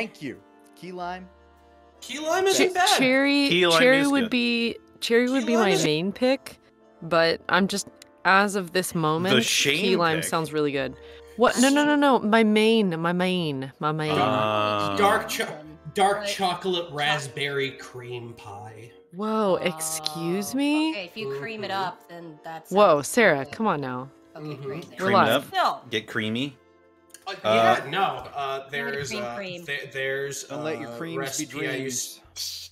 Thank you. Key lime. Key lime isn't bad. Cherry Key lime cherry is would good. be cherry would Key be my is- main pick, but I'm just as of this moment, key lime pick. sounds really good. What? No, no, no, no. My main, my main, my main. Uh, Dark cho- dark Like, chocolate raspberry cream pie. Whoa, excuse Oh, me. Okay, if you cream it up, then that's. Whoa, Sarah, come on now. Okay, Mhm. crazy. Cream it live. up. Still, Get creamy. Uh, Uh, yeah, no. Uh, there's cream uh, cream. th- there's Don't let your uh, creams be recipe I used-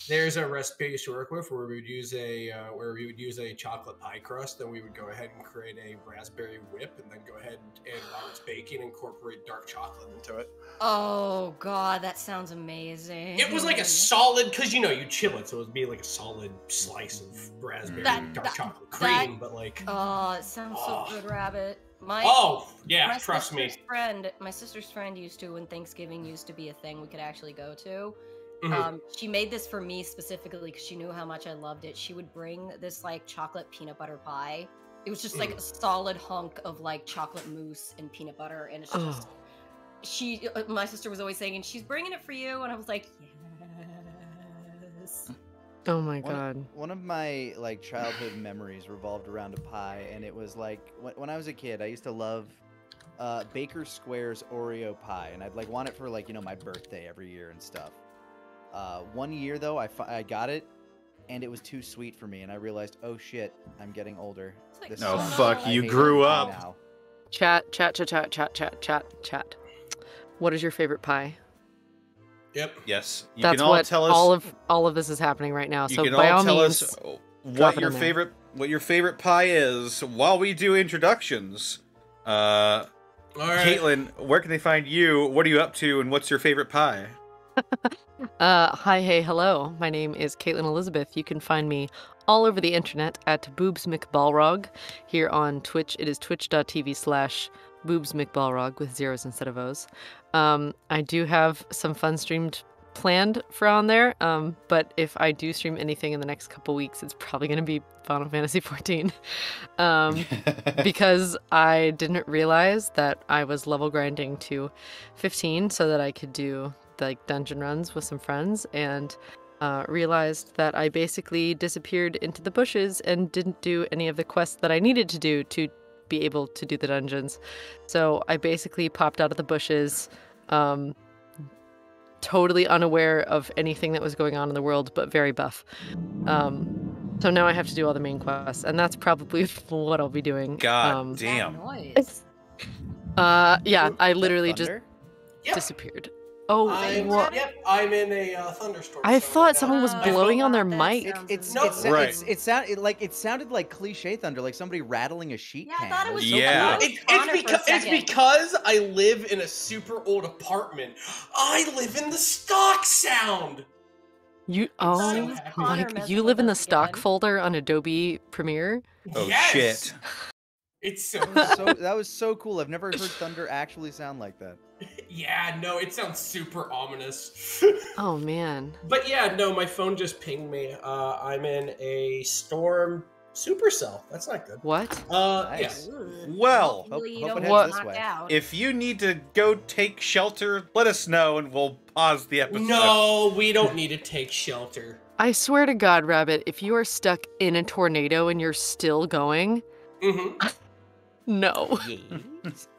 There's a recipe I used to work with where we would use a uh, where we would use a chocolate pie crust, then we would go ahead and create a raspberry whip, and then go ahead and while it's baking, incorporate dark chocolate into it. oh god, that sounds amazing. It was like a solid because you know you chill it, so it would be like a solid slice of raspberry That- dark that- chocolate that- cream, but like Oh, it sounds so Oh. good, Rabbit. My oh yeah, my trust me. friend, my sister's friend used to when Thanksgiving used to be a thing we could actually go to. Mhm. Um, she made this for me specifically because she knew how much I loved it. She would bring this like chocolate peanut butter pie. It was just like Mm. a solid hunk of like chocolate mousse and peanut butter, and it's Oh. just. She, uh, my sister was always saying, and she's bringing it for you, and I was like, yes. Oh my One- god. One of my like childhood memories revolved around a pie, and it was like when, when I was a kid, I used to love uh, Baker Square's Oreo pie, and I'd like want it for like you know my birthday every year and stuff. Uh, one year though, I, fi- I got it, and it was too sweet for me, and I realized, oh shit, I'm getting older. Like, This Oh, sucks. fuck, I you grew up. Now. Chat, chat, chat, chat, chat, chat, chat, chat. What is your favorite pie? Yep. Yes. You That's can all what tell us. all of all of this is happening right now. you So can by all all tell means, us uh, what your in there. favorite what your favorite pie is while we do introductions. Uh, All right. Caitlin, where can they find you? What are you up to? And what's your favorite pie? Uh, hi, hey, hello. My name is Caitlin Elizabeth. You can find me all over the internet at Boobs McBalrog. Here on Twitch, it is twitch.tv slash Boobs McBalrog with zeros instead of O's. Um, I do have some fun streamed planned for on there, um, but if I do stream anything in the next couple weeks, it's probably going to be Final Fantasy XIV, um, because I didn't realize that I was level grinding to 15 so that I could do like dungeon runs with some friends and uh, realized that I basically disappeared into the bushes and didn't do any of the quests that I needed to do to be able to do the dungeons. So I basically popped out of the bushes, um, totally unaware of anything that was going on in the world, but very buff. Um, so now I have to do all the main quests, and that's probably what I'll be doing. God um, damn. Uh, yeah, I literally just thunder? Yep. disappeared. Oh, I'm, what? yep, I'm in a uh, thunderstorm. I thought got- someone was blowing on their mic. sounds It's No, it's, Right. it's it sound it, like it sounded like cliche thunder, like somebody rattling a sheet Yeah, I thought it was so Yeah. cool. It, it's, for because, it's because I live in a super old apartment. I live in the stock sound. You oh happy. my! Connor g- messing You live in the stock again. folder on Adobe Premiere. Oh yes. shit. It's so so that was so cool. I've never heard thunder actually sound like that. Yeah, no, it sounds super ominous. Oh man! but yeah, no, my phone just pinged me. Uh, I'm in a storm supercell. That's not good. What? Uh, Nice. Ugh. Well, Hopefully you hope don't it get this way. out. If you need to go take shelter, let us know and we'll pause the episode. No, we don't need to take shelter. I swear to God, Rabbit, if you are stuck in a tornado and you're still going, hmm no.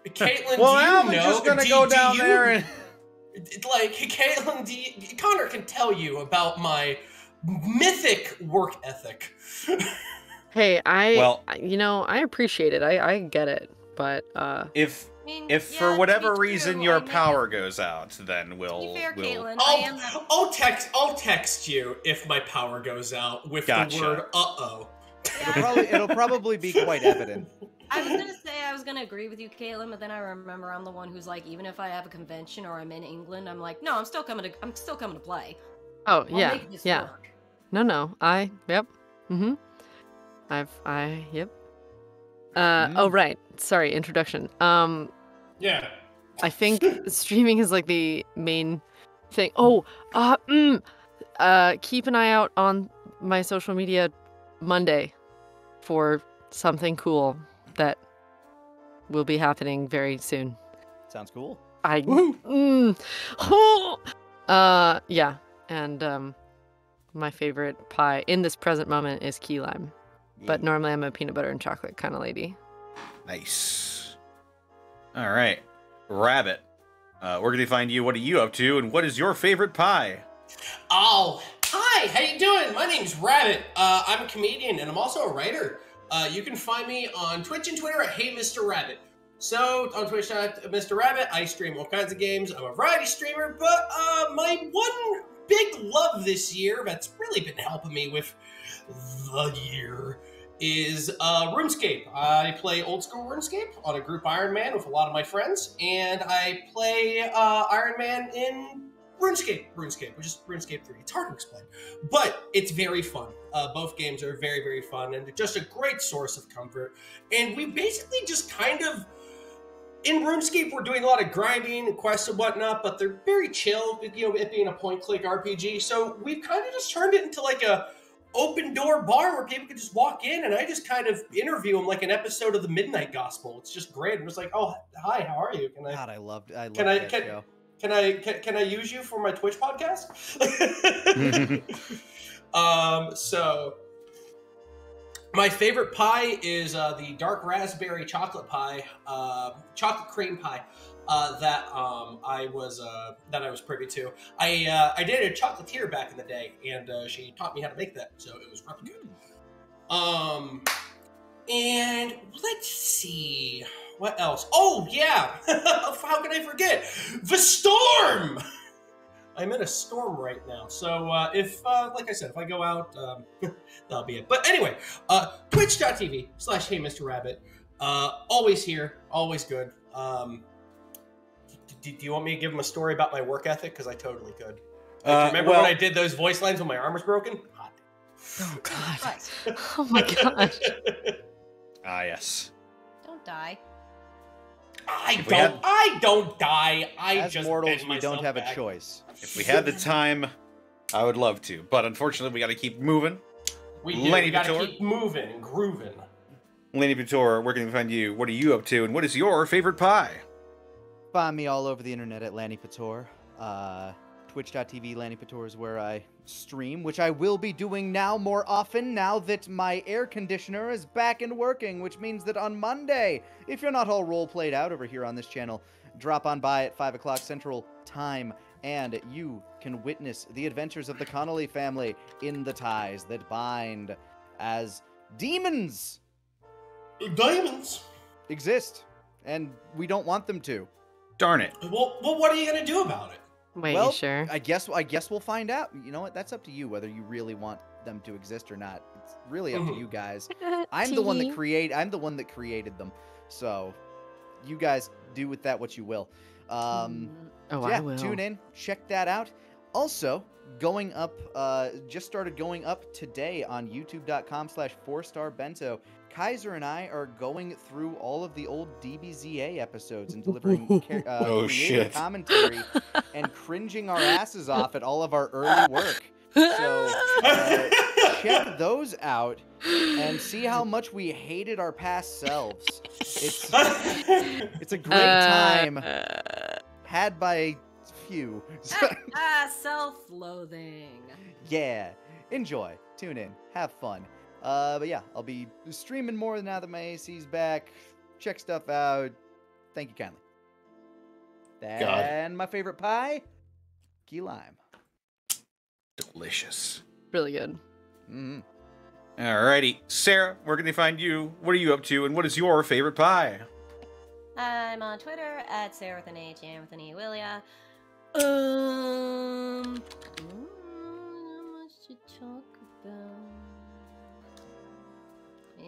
Caitlin, Well, do you I'm know? just gonna do- go do down you- there and like Caitlin, do you, Connor can tell you about my mythic work ethic. Hey, I. Well- you know, I appreciate it. I I get it, but uh, if I mean, if yeah, for whatever reason true, your I mean, power goes out, then we'll be fair, we'll Caitlin, I am. I'll, I'll text I'll text you if my power goes out with Gotcha. the word uh oh. It'll probably it'll probably be quite evident. I was gonna say I was gonna agree with you, Caitlin, but then I remember I'm the one who's like, even if I have a convention or I'm in England, I'm like, no, I'm still coming to, I'm still coming to play. oh I'll yeah, yeah. work. No, no. I yep. Mm-hmm. I've I yep. Uh oh Mm. right. Sorry, introduction. Um Yeah. I think streaming is like the main thing. Oh, uh mm, uh keep an eye out on my social media Monday for something cool that will be happening very soon. Sounds cool. I mm, oh, Uh, yeah, and um, my favorite pie in this present moment is key lime. But normally I'm a peanut butter and chocolate kind of lady. Nice. All right, Rabbit. Uh, where can they find you? What are you up to? And what is your favorite pie? Oh, hi, how you doing? My name's Rabbit. Uh, I'm a comedian and I'm also a writer. Uh, you can find me on Twitch and Twitter at Hey Mr. Rabbit. So on Twitch at Mr. Rabbit, I stream all kinds of games. I'm a variety streamer, but uh, my one big love this year that's really been helping me with the year is uh, RuneScape. I play old school RuneScape on a group Iron Man with a lot of my friends, and I play uh, Iron Man in RuneScape, RuneScape, which is RuneScape 3. It's hard to explain, but it's very fun. Uh, both games are very, very fun and just a great source of comfort. And we basically just kind of, in RuneScape, we're doing a lot of grinding and quests and whatnot, but they're very chill, you know, it being a point click RPG. So we've kind of just turned it into like a open door bar where people can just walk in and I just kind of interview them like an episode of the Midnight Gospel. It's just great. I'm just like, oh, hi, how are you? Can I God, I loved. I loved Can I- can- show. Can I can, can I use you for my Twitch podcast? um, so my favorite pie is uh, the dark raspberry chocolate pie, uh, chocolate cream pie. Uh, that um, I was uh, that I was privy to. I uh, I dated a chocolatier back in the day, and uh, she taught me how to make that, so it was really good. Um, and let's see what else. Oh yeah, how can I forget the storm? I'm in a storm right now, so uh, if, uh, like I said, if I go out, um, that'll be it. But anyway, uh, Twitch.tv slash Hey Mr. Rabbit. Uh, always here, always good. Um, do, do you want me to give him a story about my work ethic? Because I totally could. Like, Uh, remember well- when I did those voice lines when my arm was broken? Hot. Oh God. Oh my gosh. Ah, yes. Don't die. I If don't. had- I don't die. I As just mortals, bend we don't myself have a choice. If we had the time, I would love to. But unfortunately, we got to keep moving. We do. Lenny we gotta Vitor? keep moving and grooving. Laney Vitor, where can we find you? What are you up to? And what is your favorite pie? Find me all over the internet at Lanipator. Uh, Twitch.tv Lanipator is where I stream, which I will be doing now more often now that my air conditioner is back and working, which means that on Monday, if you're not all role played out over here on this channel, drop on by at 5 o'clock Central Time and you can witness the adventures of the Connolly family in the ties that bind as demons Diamonds. exist. And we don't want them to. Darn it. Well, well, what are you gonna do about it? Wait, well, sure? I guess I guess we'll find out. You know what? That's up to you whether you really want them to exist or not. It's really up to Mhm. you guys. I'm the one that create. I'm the one that created them. So, you guys do with that what you will. Um, Oh, so yeah, I will. tune in, check that out. Also, going up, uh, just started going up today on YouTube.com/slash Four Star Bento. Kaiser and I are going through all of the old DBZA episodes and delivering uh, Oh, shit. commentary and cringing our asses off at all of our early work. So, uh, check those out and see how much we hated our past selves. It's it's a great time Uh, had by a few. ah, ah, self-loathing. yeah, enjoy, tune in, have fun. Uh, but yeah, I'll be streaming more now that my AC's back. Check stuff out. Thank you kindly. And my favorite pie, key lime. Delicious. really good. hmm Alrighty. Sarah, where can they find you? What are you up to? And what is your favorite pie? I'm on Twitter at Sarah with an H and with an E Willia. Um,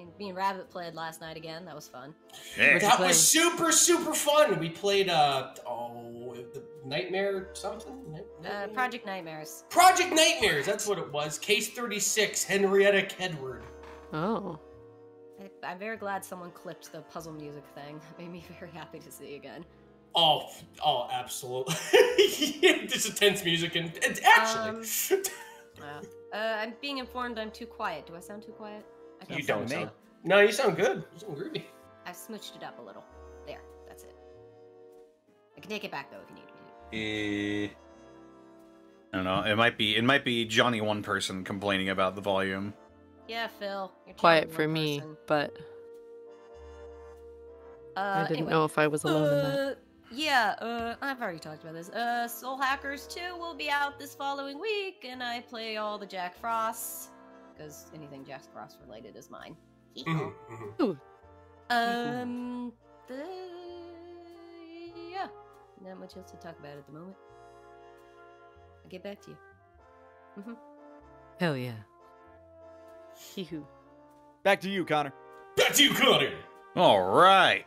and- Me and Rabbit played last night again. That was fun. Yeah. that was super super fun. We played uh oh the Nightmare something. Night- Uh, Project Nightmares. Project Nightmares. That's what it was. Case thirty six. Henrietta Kedward. Oh. I, I'm very glad someone clipped the puzzle music thing. It made me very happy to see again. Oh, oh, absolutely. There's intense music and, and actually, Uh, uh, I'm being informed I'm too quiet. Do I sound too quiet? I you don't so. sound. No, you sound good. You sound groovy. I've smooched it up a little. There, that's it. I can take it back though if you need me. Eh, don't know. It might be it might be Johnny one person complaining about the volume. Yeah, Phil. You're Quiet for me, person. but Uh, I didn't anyway. know if I was alone in that. Uh, yeah, uh, I've already talked about this. Uh, Soul Hackers 2 will be out this following week, and I play all the Jack Frosts, because anything Jack Frost related is mine. Mhm, mhm. Um, the... yeah, not much else to talk about at the moment. I'll get back to you. Hell yeah. Hee-hoo. Back to you, Connor. Back to you, Connor. All right.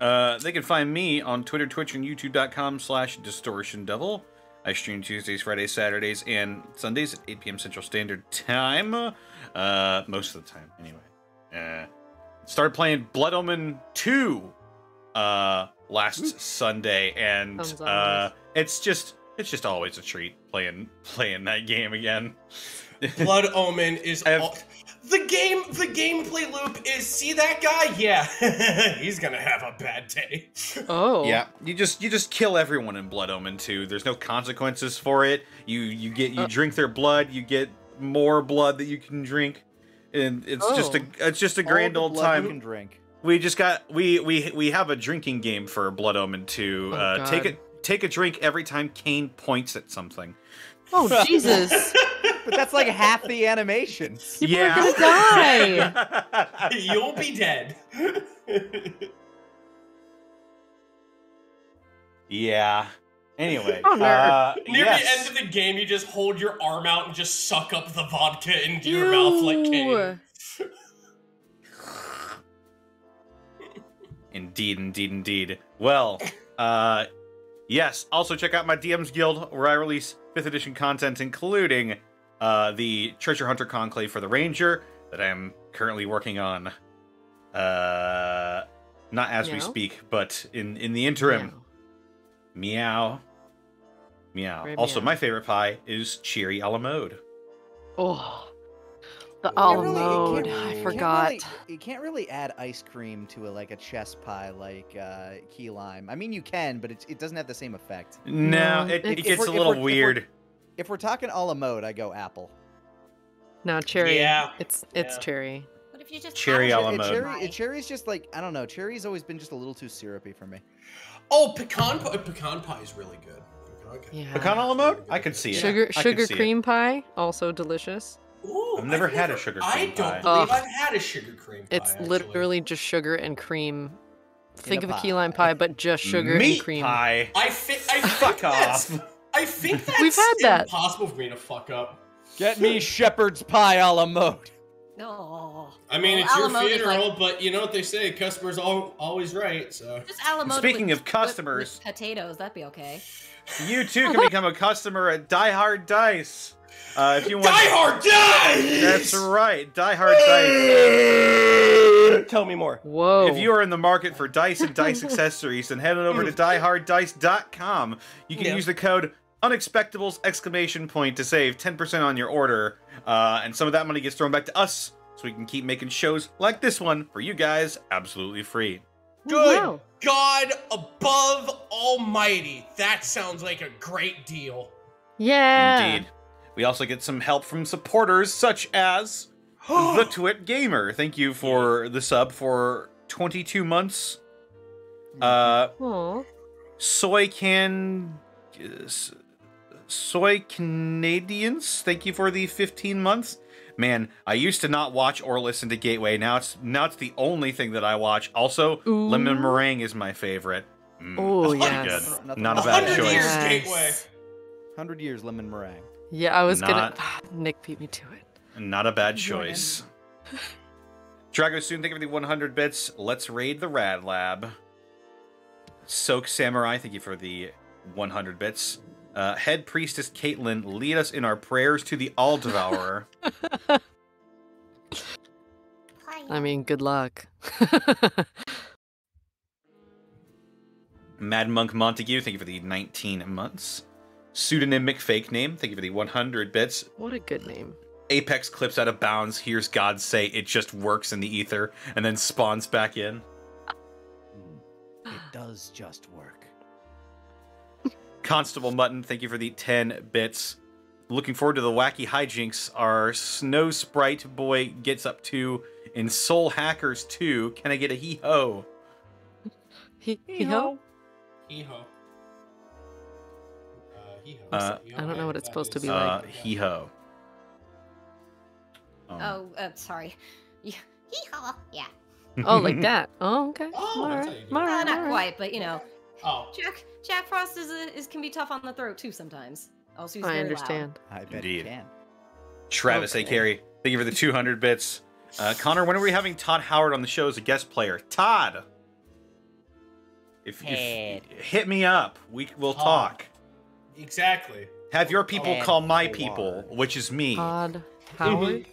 Uh, they can find me on Twitter, Twitch, and YouTube.com slash Distortion Devil. I stream Tuesdays, Fridays, Saturdays, and Sundays at 8 p.m. Central Standard Time. Uh, most of the time, anyway. Uh, started playing Blood Omen 2 uh, last Sunday, and uh, it's just it's just always a treat playing playing that game again. Blood Omen is all... the game. The gameplay loop is see that guy. Yeah, he's gonna have a bad day. Oh. Yeah, you just you just kill everyone in Blood Omen 2. There's no consequences for it. You you get you Uh. drink their blood, you get more blood that you can drink. And it's just a Oh. it's just a All grand the old blood you can drink. We just got we we we have a drinking game for Blood Omen 2. Oh, uh take God. it take a drink every time Kain points at something. Oh, Jesus. But that's like half the animation. People are gonna die. You'll be dead. yeah. Anyway, Oh, uh, Near yes. the end of the game, you just hold your arm out and just suck up the vodka into your mouth like Kain. Indeed, indeed, indeed. Well, uh, yes. Also, check out my DM's Guild, where I release fifth edition content, including uh, the Treasure Hunter Conclave for the Ranger that I am currently working on. Uh, not as we speak, but in in the interim. Meow. Meow. Very also, meow. my favorite pie is cherry a la mode. Oh. The You a la mode. can't- I you can't forgot. really- you can't really add ice cream to a like a chess pie like uh, key lime. I mean, you can, but it, it doesn't have the same effect. No, No, it, it gets a little we're- if weird. If we're talking a la mode, I go apple. No, cherry. Yeah. It's it's Yeah. cherry. What if you just Cherry had a la it It- mode. cherry, Pie? cherry's just like I don't know. Cherry's always been just a little too syrupy for me. Oh, pecan pie. Pecan pie is really good. Okay. Yeah. Pecan a la mode? I can see it. Sugar I sugar see it. cream pie, also delicious. Ooh, I've never had a sugar cream pie. I don't pie. believe Ugh. I've had a sugar cream pie. It's actually. literally just sugar and cream. Think a of a key lime pie. pie, but just sugar Meat and cream. pie. I think. I Fuck off. I think that's We've had that. impossible for me to fuck up. Get me shepherd's pie a la mode. No. I mean, Well, it's your a is funeral, like- but you know what they say: customers all always right. So Just a la mode Speaking with- of with- customers- with potatoes, that'd be okay. You too can become a customer at Die Hard Dice. Uh, if you want, Die Hard Dice. That's right, Die Hard Dice. Tell me more. Whoa. If you are in the market for dice and dice accessories, then head on over to dieharddice.com. You can Yeah. use the code unexpectables exclamation point to save 10% on your order. Uh, and some of that money gets thrown back to us so we can keep making shows like this one for you guys absolutely free. Good Wow. God above Almighty. That sounds like a great deal. Yeah. Indeed. We also get some help from supporters such as the Twit Gamer. Thank you for the sub for 22 months. Uh, Aw. Soy Can. S- Soy Canadians. Thank you for the 15 months. Man, I used to not watch or listen to Gateway. Now it's now it's the only thing that I watch. Also, lemon meringue is my favorite. Mm, Oh, yes. good. Not a bad with hundred choice. years gateway. Hundred years lemon meringue. Yeah, I was Not- gonna. Nick beat me to it. Not a bad choice. Drago soon, thank you for the 100 bits. Let's raid the Rad Lab. Soak Samurai, thank you for the 100 bits. Uh, Head Priestess Caitlin, lead us in our prayers to the All Devourer. I mean, good luck. Mad Monk Montague, thank you for the 19 months. Pseudonymic fake name, thank you for the 100 bits. what a good name. Apex clips out of bounds, hears God say it just works in the ether, and then spawns back in. It does just work. Constable Mutton, thank you for the 10 bits. looking forward to the wacky hijinks our Snow Sprite boy gets up to in Soul Hackers 2. Can I get a hee ho? He, he ho? Hee ho. Uh, hee ho. Uh, I don't know what it's supposed to is- be Uh, like. hee ho. Um, Oh, uh, sorry. Yeah. Hee-haw. Yeah. Oh, like that. Oh, okay. Oh, all that's right. how you do all it. Uh, not all right. quite, but you know, Oh, Jack Jack Frost is a, is can be tough on the throat too sometimes. Also, he's I very understand. I bet Indeed. you can. Travis A. Okay. Carey, thank you for the 200 bits. Uh, Connor, when are we having Todd Howard on the show as a guest player? Todd! If, if hit me up, we will talk. exactly. Have your people Todd call my Howard. people, which is me. Todd Howard.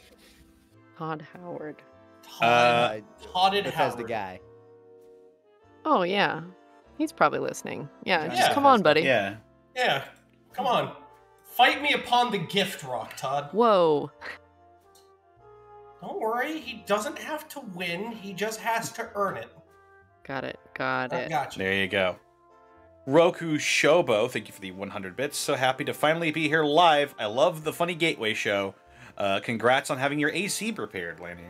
Todd Howard. Uh, Uh, Todded Bethesda Howard. guy. Oh yeah, he's probably listening. Yeah, Yeah. just come on, buddy. Yeah. Yeah, come on. Fight me upon the gift rock, Todd. Whoa. Don't worry, he doesn't have to win. He just has to earn it. Got it. Got I it. got you. There you go. Roku Shobo, thank you for the 100 bits. So happy to finally be here live. I love the Funny Gateway show. Uh, congrats on having your AC prepared, Lanny.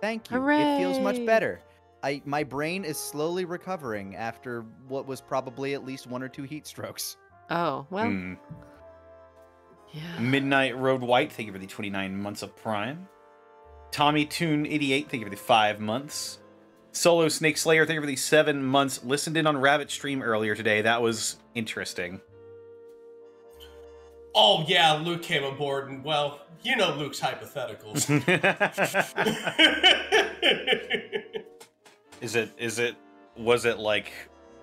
Thank you. It feels much better. I my brain is slowly recovering after what was probably at least one or two heat strokes. Oh well. Hmm. Yeah. Midnight Road White, thank you for the 29 months of Prime. Tommy Toon 88, thank you for the 5 months. Solo Snake Slayer, thank you for the 7 months. Listened in on Rabbit Stream earlier today. That was interesting. Oh yeah, Luke came aboard, and well, you know Luke's hypotheticals. is it is it was it like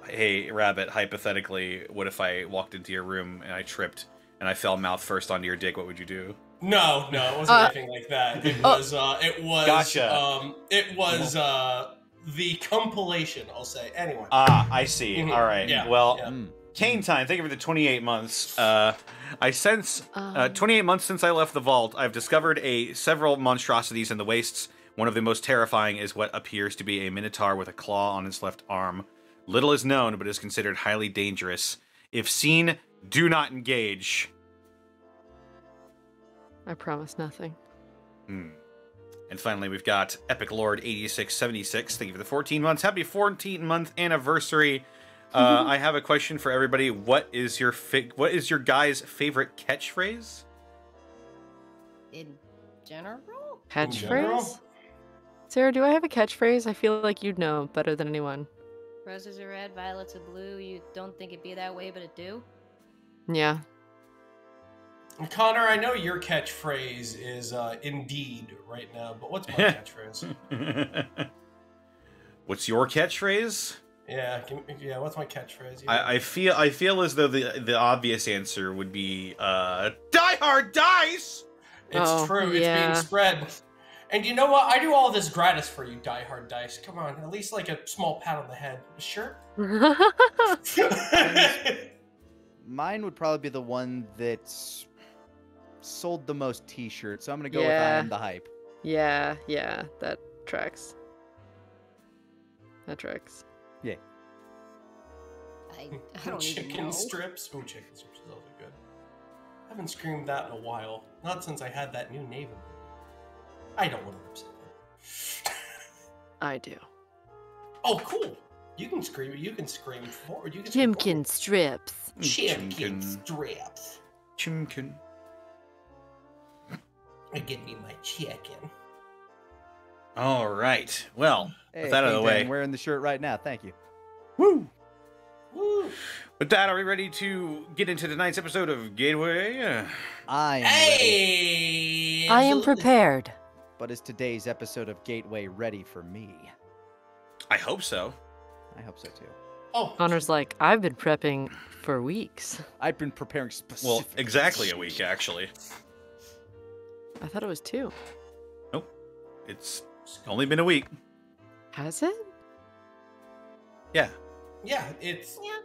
hey rabbit hypothetically what if i walked into your room and i tripped and i fell mouth first onto your dick what would you do no, no, it wasn't Uh, anything like that. It oh. was, uh, it was, Gotcha. um, it was uh, the compilation. I'll say anyway. ah i see Mhm. all right Yeah, well yeah. Mm. Kane time. Thank you for the 28 months. Uh, I sense uh, Um, 28 months since I left the vault. I've discovered a several monstrosities in the wastes. One of the most terrifying is what appears to be a minotaur with a claw on its left arm. Little is known, but is considered highly dangerous. If seen, do not engage. I promise nothing. Hmm. And finally, we've got Epic Lord 8676. Thank you for the 14 months. Happy 14 month anniversary. Uh, I have a question for everybody. What is your fi- what is your guy's favorite catchphrase? In general, general? Catchphrase? Sarah, do I have a catchphrase? I feel like you'd know better than anyone. roses are red, violets are blue. You don't think it'd be that way, but it do. Yeah. Connor, I know your catchphrase is uh, "indeed" right now, but what's my catchphrase? What's your catchphrase? Yeah, give yeah. What's my catchphrase? Yeah. I, I feel I feel as though the the obvious answer would be uh, Die Hard Dice. It's Oh, true. It's yeah. being spread. And you know what? I do all this gratis for you, Die Hard Dice. Come on, at least like a small pat on the head. Sure. Mine would probably be the one that's sold the most T-shirts. So I'm gonna go with I Yeah. am the hype. yeah, yeah, that tracks. That tracks. I, I don't even chicken know. strips. Oh, chicken strips is also good. I haven't screamed that in a while. Not since I had that new Naven. I don't want to upset them. I do. Oh, cool. You can scream. You can scream forward. You can scream Chimkin strips. forward. Chimkin Chimkin. strips. Chimkin. Give me my chicken. All right. Well, Hey, with that out of the King way. Dan, wearing the shirt right now. Thank you. Woo. Woo. With that, are we ready to get into tonight's episode of Gateway? I am ready. Hey. I am prepared. But is today's episode of Gateway ready for me? I hope so. I hope so too. Oh, Connor's like, I've been prepping for weeks. I've been preparing specific. Well, exactly a week actually. I thought it was two. Nope, It's only been a week. Has it? Yeah. yeah. It's Yeah.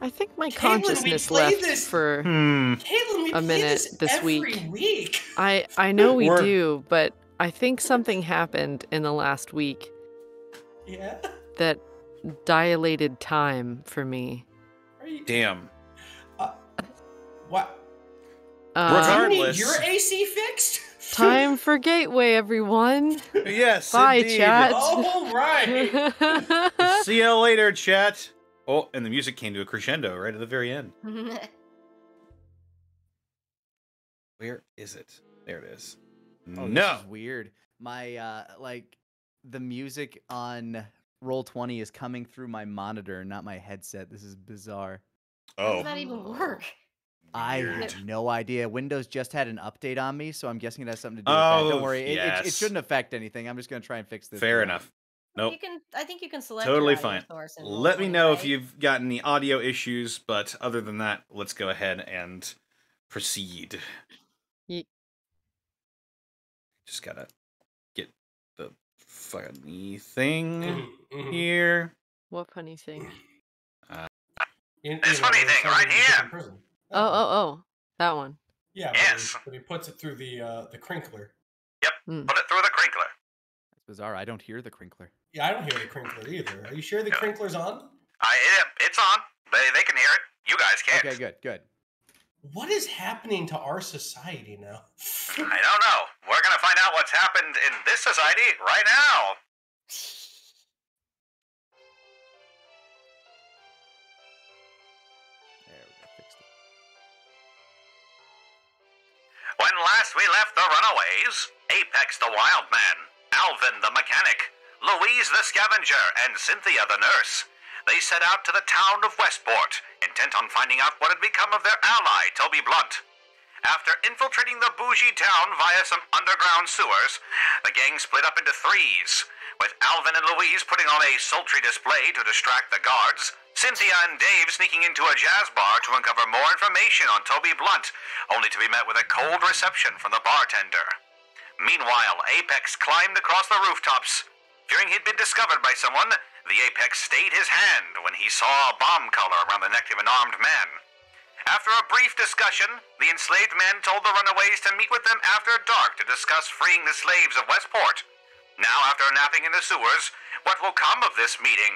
I think my Caitlin, we consciousness play left this- for. Hmm. Caitlin. A minute this, this every week. week. I I know we We're- do, but I think something happened in the last week Yeah. that dilated time for me. Are you, Damn. what? Uh, You need Regardless. your AC fixed? time for gateway, everyone. Yes. Bye, indeed. chat. All right. See you later, chat. Oh, and the music came to a crescendo right at the very end. Where is it? There it is. Oh, no. this is weird. My uh like the music on roll 20 is coming through my monitor, not my headset. This is bizarre. How Oh. does that even work? I Weird. have no idea. Windows just had an update on me, so I'm guessing it has something to do with Oh, that. Don't worry. It, it, it shouldn't affect anything. I'm just going to try and fix this. Fair now. enough. Nope. You can. I think you can select. Totally fine. source and Let me know if you've got any audio issues, but other than that, let's go ahead and proceed. Ye- Just gotta get the funny thing Mhm, mhm. here. What funny thing? You- you This funny thing right here. Oh, oh, oh, that one. Yeah, Yes. but, he, but he puts it through the uh, the crinkler. Mm. Put it through the crinkler. That's bizarre. I don't hear the crinkler. Yeah, I don't hear the crinkler either. Are you sure the crinkler's on? I, it, it's on. They, they can hear it. You guys can't. Okay, good, good. What is happening to our society now? I don't know. We're gonna find out what's happened in this society right now. There we go. Fixed it. When last we left the runaways, Apex the wild man, Alvin the mechanic, Louise the scavenger, and Cynthia the nurse, they set out to the town of Westport, intent on finding out what had become of their ally, Toby Blunt. After infiltrating the bougie town via some underground sewers, the gang split up into threes, with Alvin and Louise putting on a sultry display to distract the guards, Cynthia and Dave sneaking into a jazz bar to uncover more information on Toby Blunt, only to be met with a cold reception from the bartender. Meanwhile, Apex climbed across the rooftops. Fearing he'd been discovered by someone, the Apex stayed his hand when he saw a bomb collar around the neck of an armed man. After a brief discussion, the enslaved men told the runaways to meet with them after dark to discuss freeing the slaves of Westport. Now, after napping in the sewers, what will come of this meeting?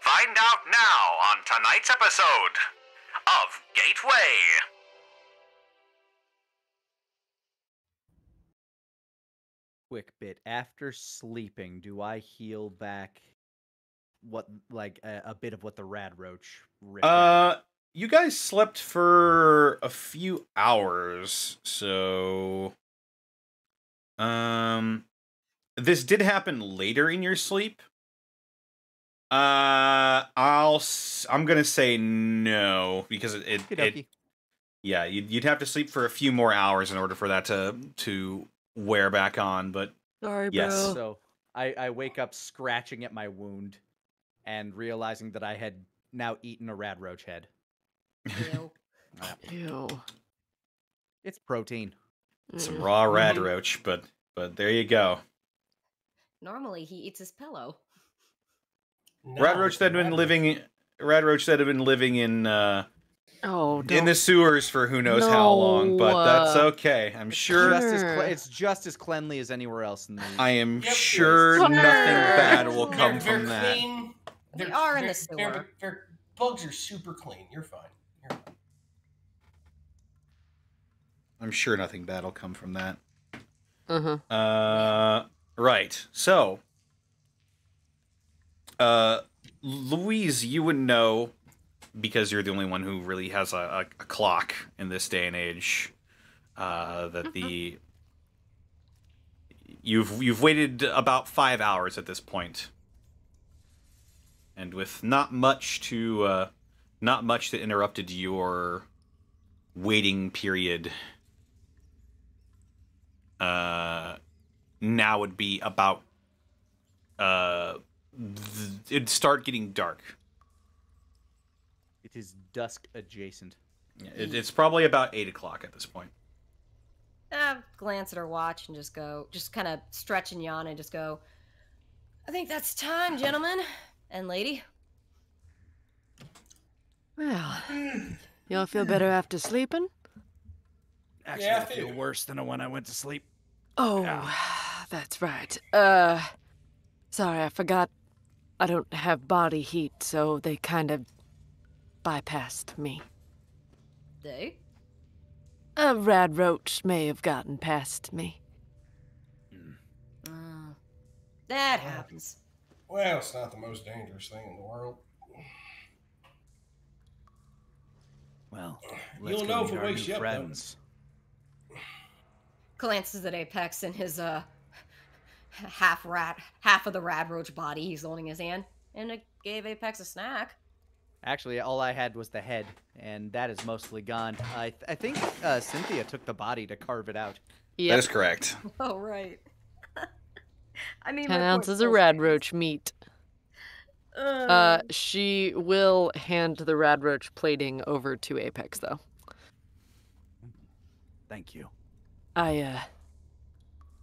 Find out now on tonight's episode of Gateway. Quick bit. After sleeping, do I heal back what, like, a, a bit of what the rad roach ripped? Uh, you guys slept for a few hours, so um, this did happen later in your sleep. Uh, I'll I'm gonna say no because it it, it yeah you'd you'd have to sleep for a few more hours in order for that to to wear back on. But Sorry, Yes. bro. So I, I wake up scratching at my wound and realizing that I had now eaten a rad roach head. Ew. Ew. It's protein. some Mm. raw rad Mhm. roach, but but there you go. Normally he eats his pillow. Rad roach that had been living Rad roach that had been living in uh Oh, in don't- the sewers for who knows how long, but that's okay. I'm It's sure just as cle- it's just as cleanly as anywhere else in the. I am Yep, sure nothing bad will They're- come they're from that. Clean. We They're- are in the they're- they're- sewer. they're- bugs are super clean. You're fine. You're fine. I'm sure nothing bad will come from that. Uh-huh. Uh, right. So, uh, Louise, you would know because you're the only one who really has a, a, a clock in this day and age. Uh, that the you've you've waited about five hours at this point, and with not much to uh, not much that interrupted your waiting period uh now would be about uh it'd start getting dark It is dusk adjacent. it, it's probably about eight o'clock at this point Uh, glance at her watch and just go, just kind of stretch and yawn and just go, I think that's time, gentlemen and lady. Well, y'all feel better after sleeping? Actually, Yeah, I I feel feel- worse than when I went to sleep. Oh, that's right. Uh, sorry, I forgot. I don't have body heat, so they kind of bypassed me. They? Uh, a rad roach may have gotten past me. Oh, that happens. Well, it's not the most dangerous thing in the world. Well, You'll go know meet if it wakes new you up, though. friends. Glances at Apex and his uh half rat, half of the rad roach body he's holding his hand, and it gave Apex a snack. Actually, all I had was the head, and that is mostly gone. I, th- I think uh, Cynthia took the body to carve it out. That Yep. is correct. Oh right. I mean, Ten ounces of rad roach meat. Uh, Uh, she will hand the rad roach plating over to Apex, though. Thank you. I, uh.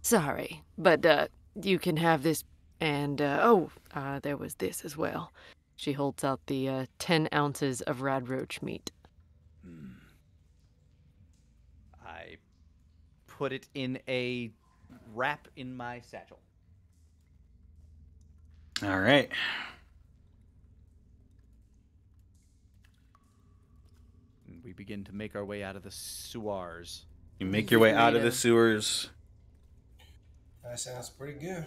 Sorry, but, uh, you can have this. And, uh, oh, uh, there was this as well. She holds out the, uh, 10 ounces of rad roach meat. Hmm. I put it in a wrap in my satchel. All right. We begin to make our way out of the sewers. You make your way out of the sewers. That sounds pretty good.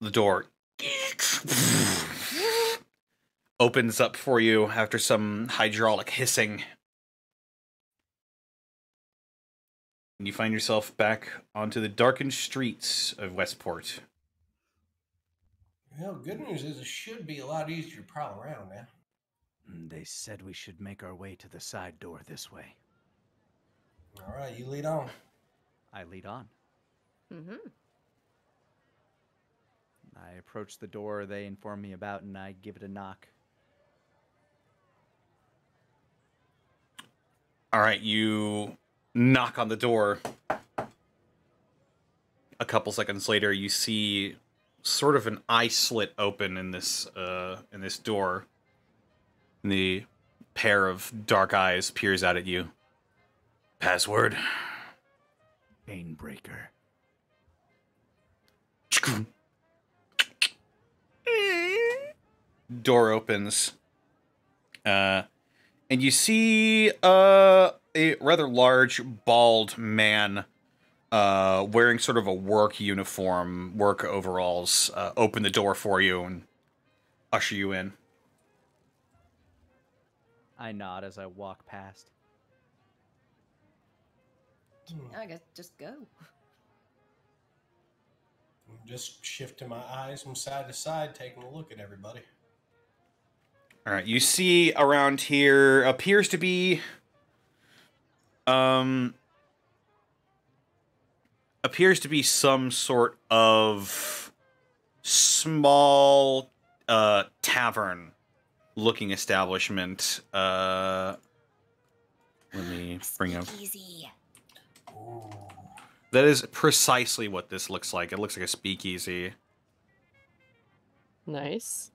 The door opens up for you after some hydraulic hissing. And you find yourself back onto the darkened streets of Westport. Well, good news is it should be a lot easier to prowl around now. Mm, They said we should make our way to the side door this way. All right, you lead on. I lead on. mm-hmm. I approach the door they inform me about, and I give it a knock. All right, you knock on the door. A couple seconds later, you see sort of an eye slit open in this uh, in this door. And the pair of dark eyes peers out at you. Password. Banebreaker. Door opens. Uh, and you see uh, a rather large, bald man uh, wearing sort of a work uniform, work overalls, uh, open the door for you and usher you in. I nod as I walk past. I guess just go. Just shifting my eyes from side to side, taking a look at everybody. All right, you see around here appears to be um appears to be some sort of small uh tavern looking establishment. Uh let me bring up Easy. That is precisely what this looks like. It looks like a speakeasy. Nice.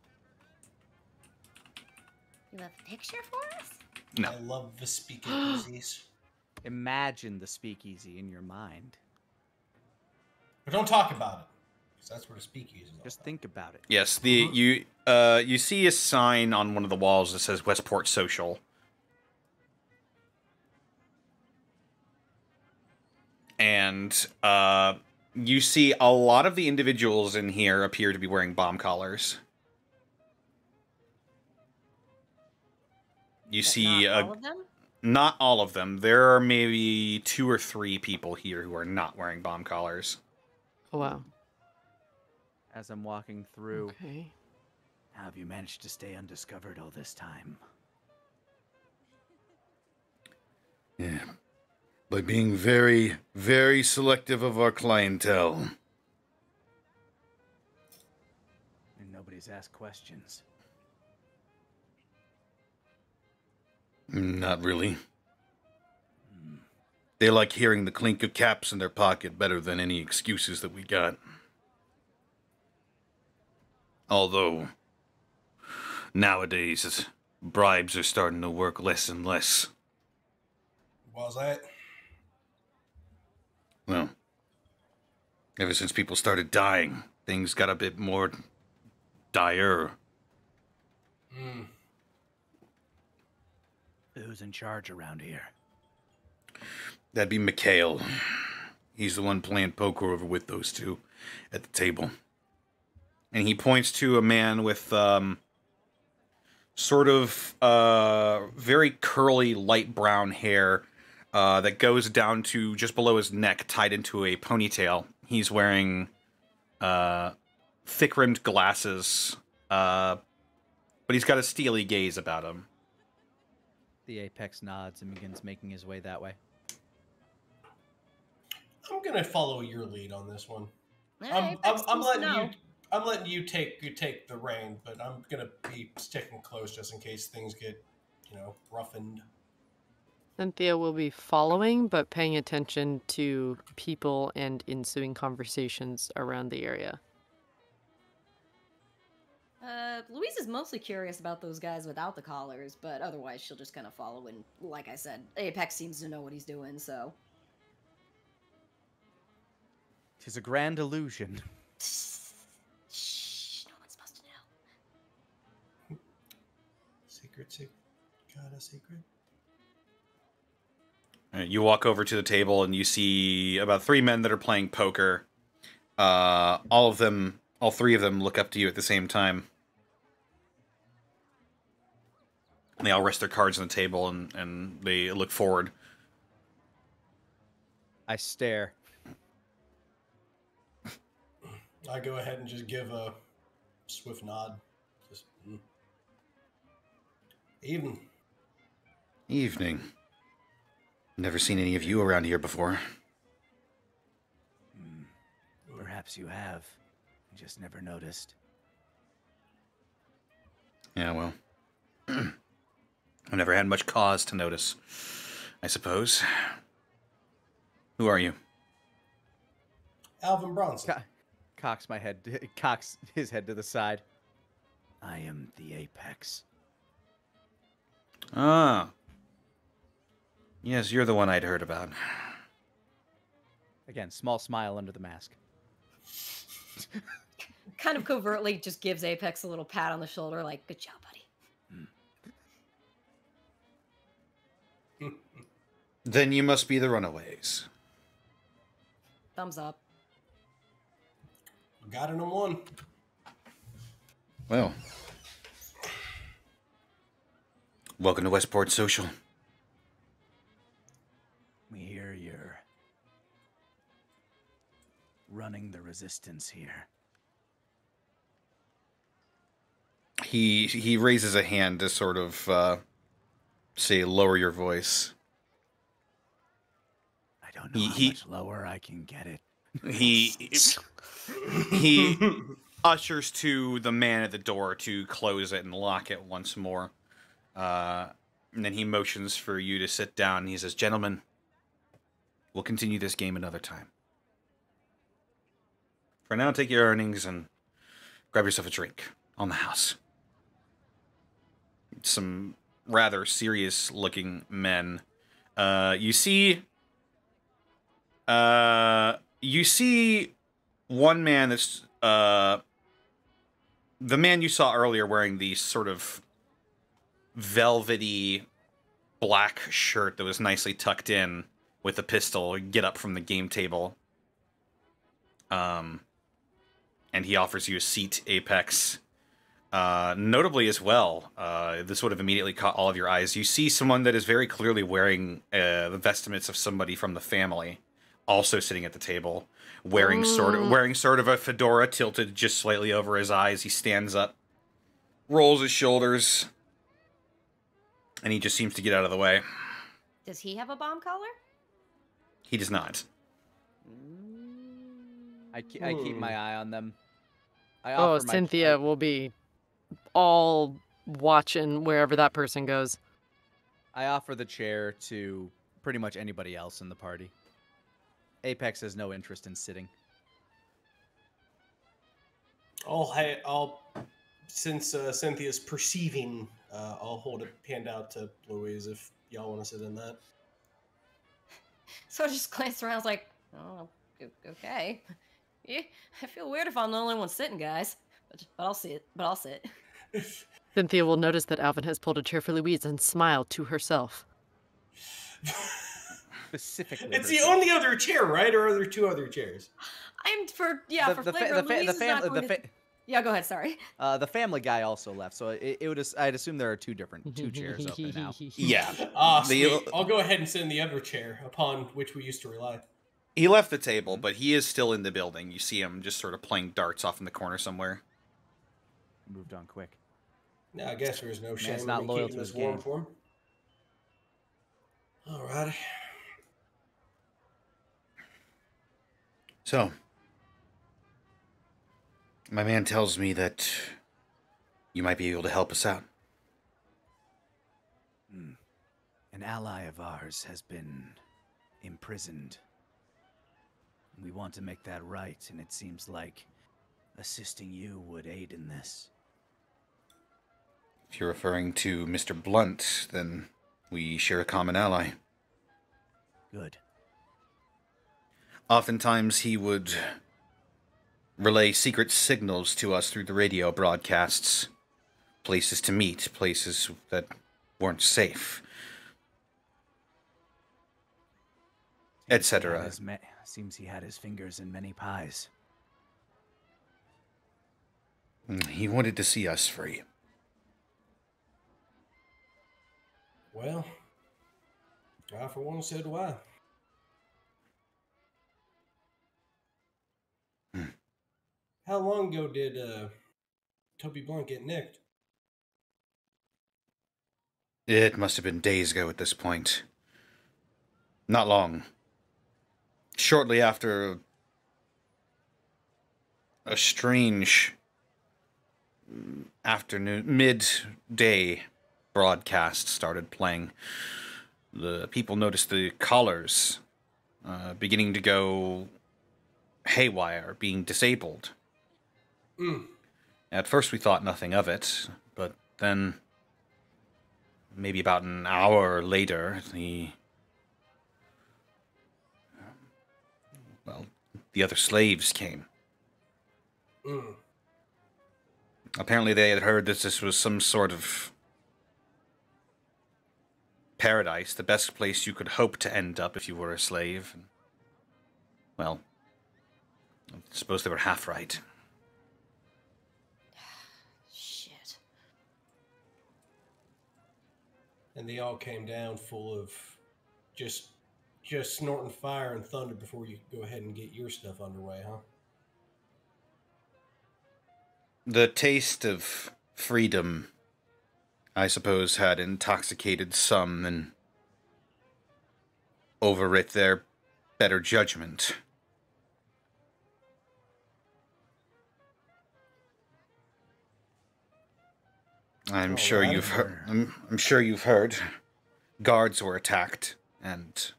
You have a picture for us? No. I love the speakeasies. Imagine the speakeasy in your mind. But don't talk about it. Because that's where the speakeasy is. Just about. think about it. Yes, the you uh you see a sign on one of the walls that says Westport Social. And uh you see a lot of the individuals in here appear to be wearing bomb collars. You But see not uh, all of them? not all of them. There are maybe two or three people here who are not wearing bomb collars. Oh, wow. As I'm walking through, Okay. how have you managed to stay undiscovered all this time? Yeah. By being very, very selective of our clientele. And nobody's asked questions. Not really. They like hearing the clink of caps in their pocket better than any excuses that we got. Although, nowadays, bribes are starting to work less and less. Was that? Well, ever since people started dying, things got a bit more dire. Mm. Who's in charge around here? That'd be Mikhail. He's the one playing poker over with those two at the table. and he points to a man with um, sort of uh, very curly light brown hair uh, that goes down to just below his neck, tied into a ponytail. He's wearing uh, thick rimmed glasses, uh, but he's got a steely gaze about him. The apex nods and begins making his way that way. I'm gonna follow your lead on this one. I'm, I'm, I'm letting know. you. I'm letting you take you take the reign, but I'm gonna be sticking close just in case things get, you know, roughened. Cynthia will be following, but paying attention to people and ensuing conversations around the area. Uh, Louise is mostly curious about those guys without the collars, but otherwise she'll just kind of follow. And like I said, Apex seems to know what he's doing, so. Tis a grand illusion. Shh, no one's supposed to know. Secret, secret, got a secret. You walk over to the table and you see about three men that are playing poker. Uh, all of them, all three of them, look up to you at the same time. And they all rest their cards on the table and, and they look forward. I stare. I go ahead and just give a swift nod. Just mm. even. Evening. Never seen any of you around here before. Perhaps you have. I just never noticed. Yeah, well, I've never had much cause to notice, I suppose. Who are you? Alvin Bronson. Co- cocks my head. Cocks his head to the side. I am the apex. Ah. Yes, you're the one I'd heard about. Again, small smile under the mask. Kind of covertly just gives Apex a little pat on the shoulder, like, good job, buddy. Then you must be the runaways. Thumbs up. Got it in one. Well, welcome to Westport Social. We hear you're running the resistance here. He he raises a hand to sort of uh, say, "Lower your voice." Don't know He- how he- much lower I can get it. He he ushers to the man at the door to close it and lock it once more. Uh, and then he motions for you to sit down. He says, "Gentlemen, we'll continue this game another time. For now, take your earnings and grab yourself a drink on the house." Some rather serious-looking men. Uh, you see uh, you see one man that's uh, the man you saw earlier wearing the sort of velvety black shirt that was nicely tucked in with a pistol get up from the game table. Um, and he offers you a seat, Apex. Uh, notably as well, uh, this would have immediately caught all of your eyes. You see someone that is very clearly wearing uh, the vestments of somebody from the family also sitting at the table, wearing sort of wearing sort of a fedora tilted just slightly over his eyes. He stands up, rolls his shoulders, and he just seems to get out of the way. Does he have a bomb collar? He does not. I, ke- I keep Hmm. my eye on them. I Oh, offer my- Cynthia I- will be all watching wherever that person goes. I offer the chair to pretty much anybody else in the party. Apex has no interest in sitting. I'll, ha- I'll since uh, Cynthia's perceiving, uh, I'll hold a hand out to Louise if y'all want to sit in that. So I just glanced around, I was like, oh, okay. Yeah, I feel weird if I'm the only one sitting, guys. But, but I'll sit. But I'll sit. If Cynthia will notice that Alvin has pulled a chair for Louise and smile to herself. Specifically. It's the herself. only other chair, right? Or are there two other chairs? I'm for yeah The- for the fa- flavor. the fa- the is fam- the fa- to... Yeah, go ahead. Sorry. Uh, the Family Guy also left, so it, it would. I'd assume there are two different two chairs open now. Yeah. Ah, The- I'll go ahead and sit in the other chair upon which we used to rely. He left the table, but he is still in the building. You see him just sort of playing darts off in the corner somewhere. Moved on quick. Yeah, I guess there's no shame not in loyal keeping to this his warm game. for him. Alrighty. So, my man tells me that you might be able to help us out. Hmm. An ally of ours has been imprisoned. We want to make that right, and it seems like assisting you would aid in this. If you're referring to Mr. Blunt, then we share a common ally. Good. Oftentimes, he would relay secret signals to us through the radio broadcasts. Places to meet, places that weren't safe, etc. his ma- Seems he had his fingers in many pies. Mm, He wanted to see us free. Well, I for one so do How long ago did uh, Toby Blunt get nicked? It must have been days ago at this point. Not long. Shortly after a strange afternoon, midday broadcast started playing, the people noticed the collars uh, beginning to go haywire, being disabled. Mm. At first, we thought nothing of it, but then, maybe about an hour later, the. Well, the other slaves came. Mm. Apparently, they had heard that this was some sort of paradise, the best place you could hope to end up if you were a slave. Well, I suppose they were half right. And they all came down full of just just snorting fire and thunder before you go ahead and get your stuff underway, huh? The taste of freedom, I suppose, had intoxicated some and overwrit their better judgment. I'm Oh, sure you've heard. I'm, I'm sure you've heard. Guards were attacked and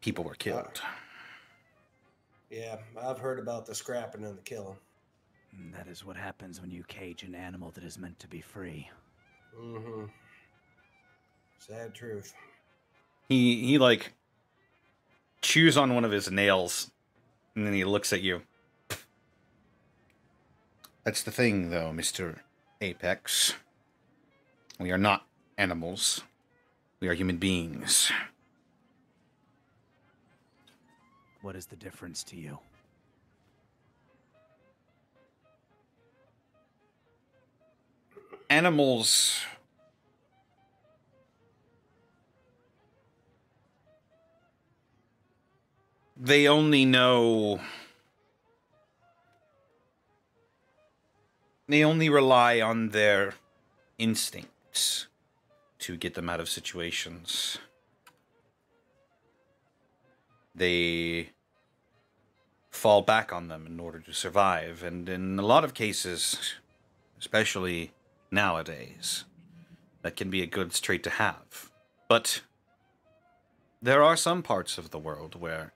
people were killed. Yeah, I've heard about the scrapping and the killing. And That is what happens when you cage an animal that is meant to be free. Mm-hmm. Sad truth. He he like chews on one of his nails, and then he looks at you. That's the thing, though, Mr. Apex. We are not animals. We are human beings. What is the difference to you? Animals. They only know. They only rely on their instincts to get them out of situations. They fall back on them in order to survive, and in a lot of cases, especially nowadays, that can be a good trait to have. But there are some parts of the world where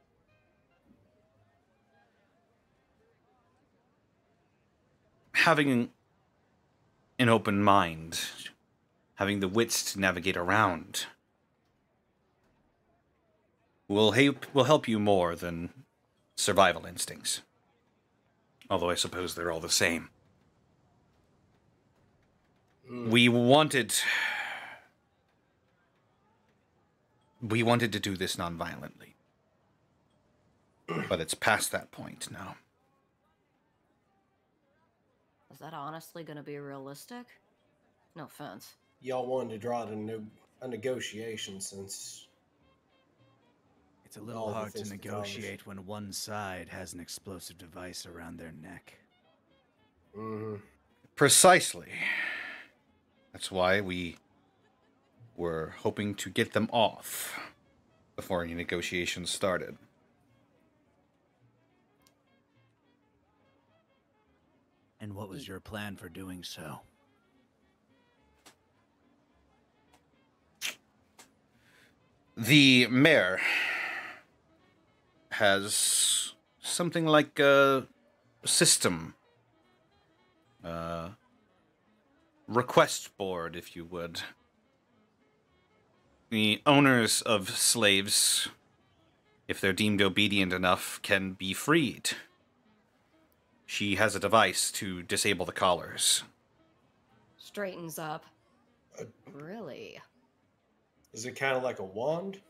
having an open mind, having the wits to navigate around, will help will help you more than survival instincts. Although I suppose they're all the same. Mm. We wanted. We wanted to do this non-violently. But it's past that point now. Is that honestly going to be realistic? No offense. Y'all wanted to draw to no, a negotiation since It's a little all hard to things that follows. negotiate when one side has an explosive device around their neck. hmm Precisely. That's why we were hoping to get them off before any negotiations started. And what was your plan for doing so? The mayor has something like a system, uh, request board, if you would. The owners of slaves, if they're deemed obedient enough, can be freed. She has a device to disable the collars. Straightens up. Uh, Really? Is it kind of like a wand?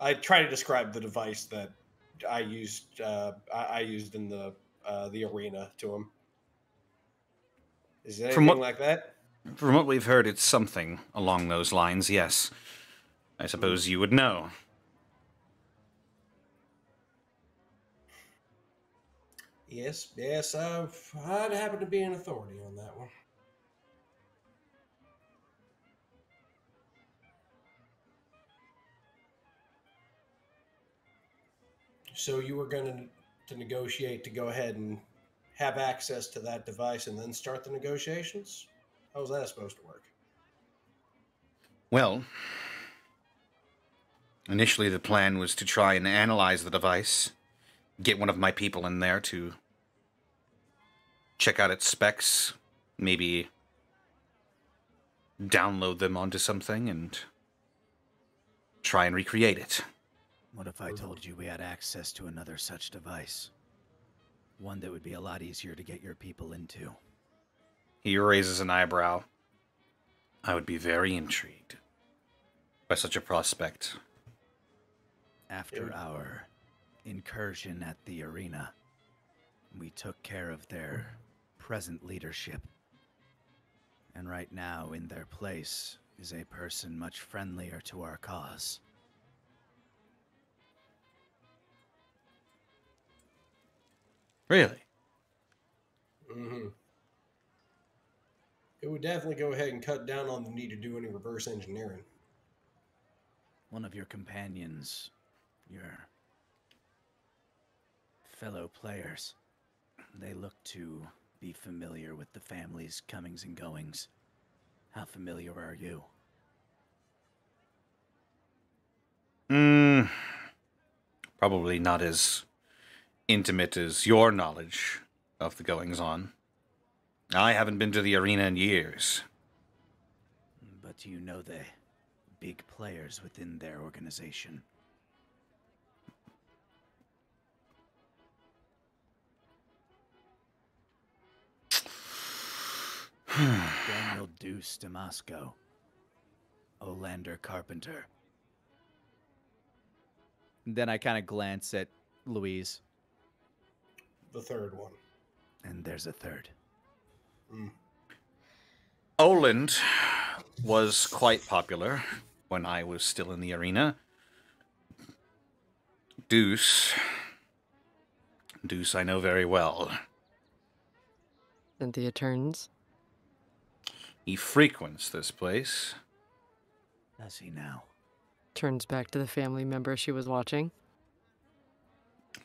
I try to describe the device that I used. Uh, I, I used in the uh, the arena to him. Is it anything From what- like that? From what we've heard, it's something along those lines, yes. I suppose you would know. Yes, yes. I've I'd happen to be an authority on that one. So you were going to to negotiate to go ahead and have access to that device and then start the negotiations? How was that supposed to work? Well, initially the plan was to try and analyze the device, get one of my people in there to check out its specs, maybe download them onto something and try and recreate it. What if I told you we had access to another such device? One that would be a lot easier to get your people into. He raises an eyebrow. I would be very intrigued by such a prospect. After would- our incursion at the arena, we took care of their present leadership. And right now, in their place, is a person much friendlier to our cause. Really? Mm-hmm. It would definitely go ahead and cut down on the need to do any reverse engineering. One of your companions, your fellow players, they look to be familiar with the family's comings and goings. How familiar are you? Mm, probably not as intimate as your knowledge of the goings on. I haven't been to the arena in years. But you know the big players within their organization? Daniel Deuce Damasco. Olander Carpenter. Then I kind of glance at Louise, The third one. and there's a third. Mm. Oland was quite popular when I was still in the arena. Deuce. Deuce, I know very well. Cynthia turns. He frequents this place. Does he now? Turns back to the family member she was watching.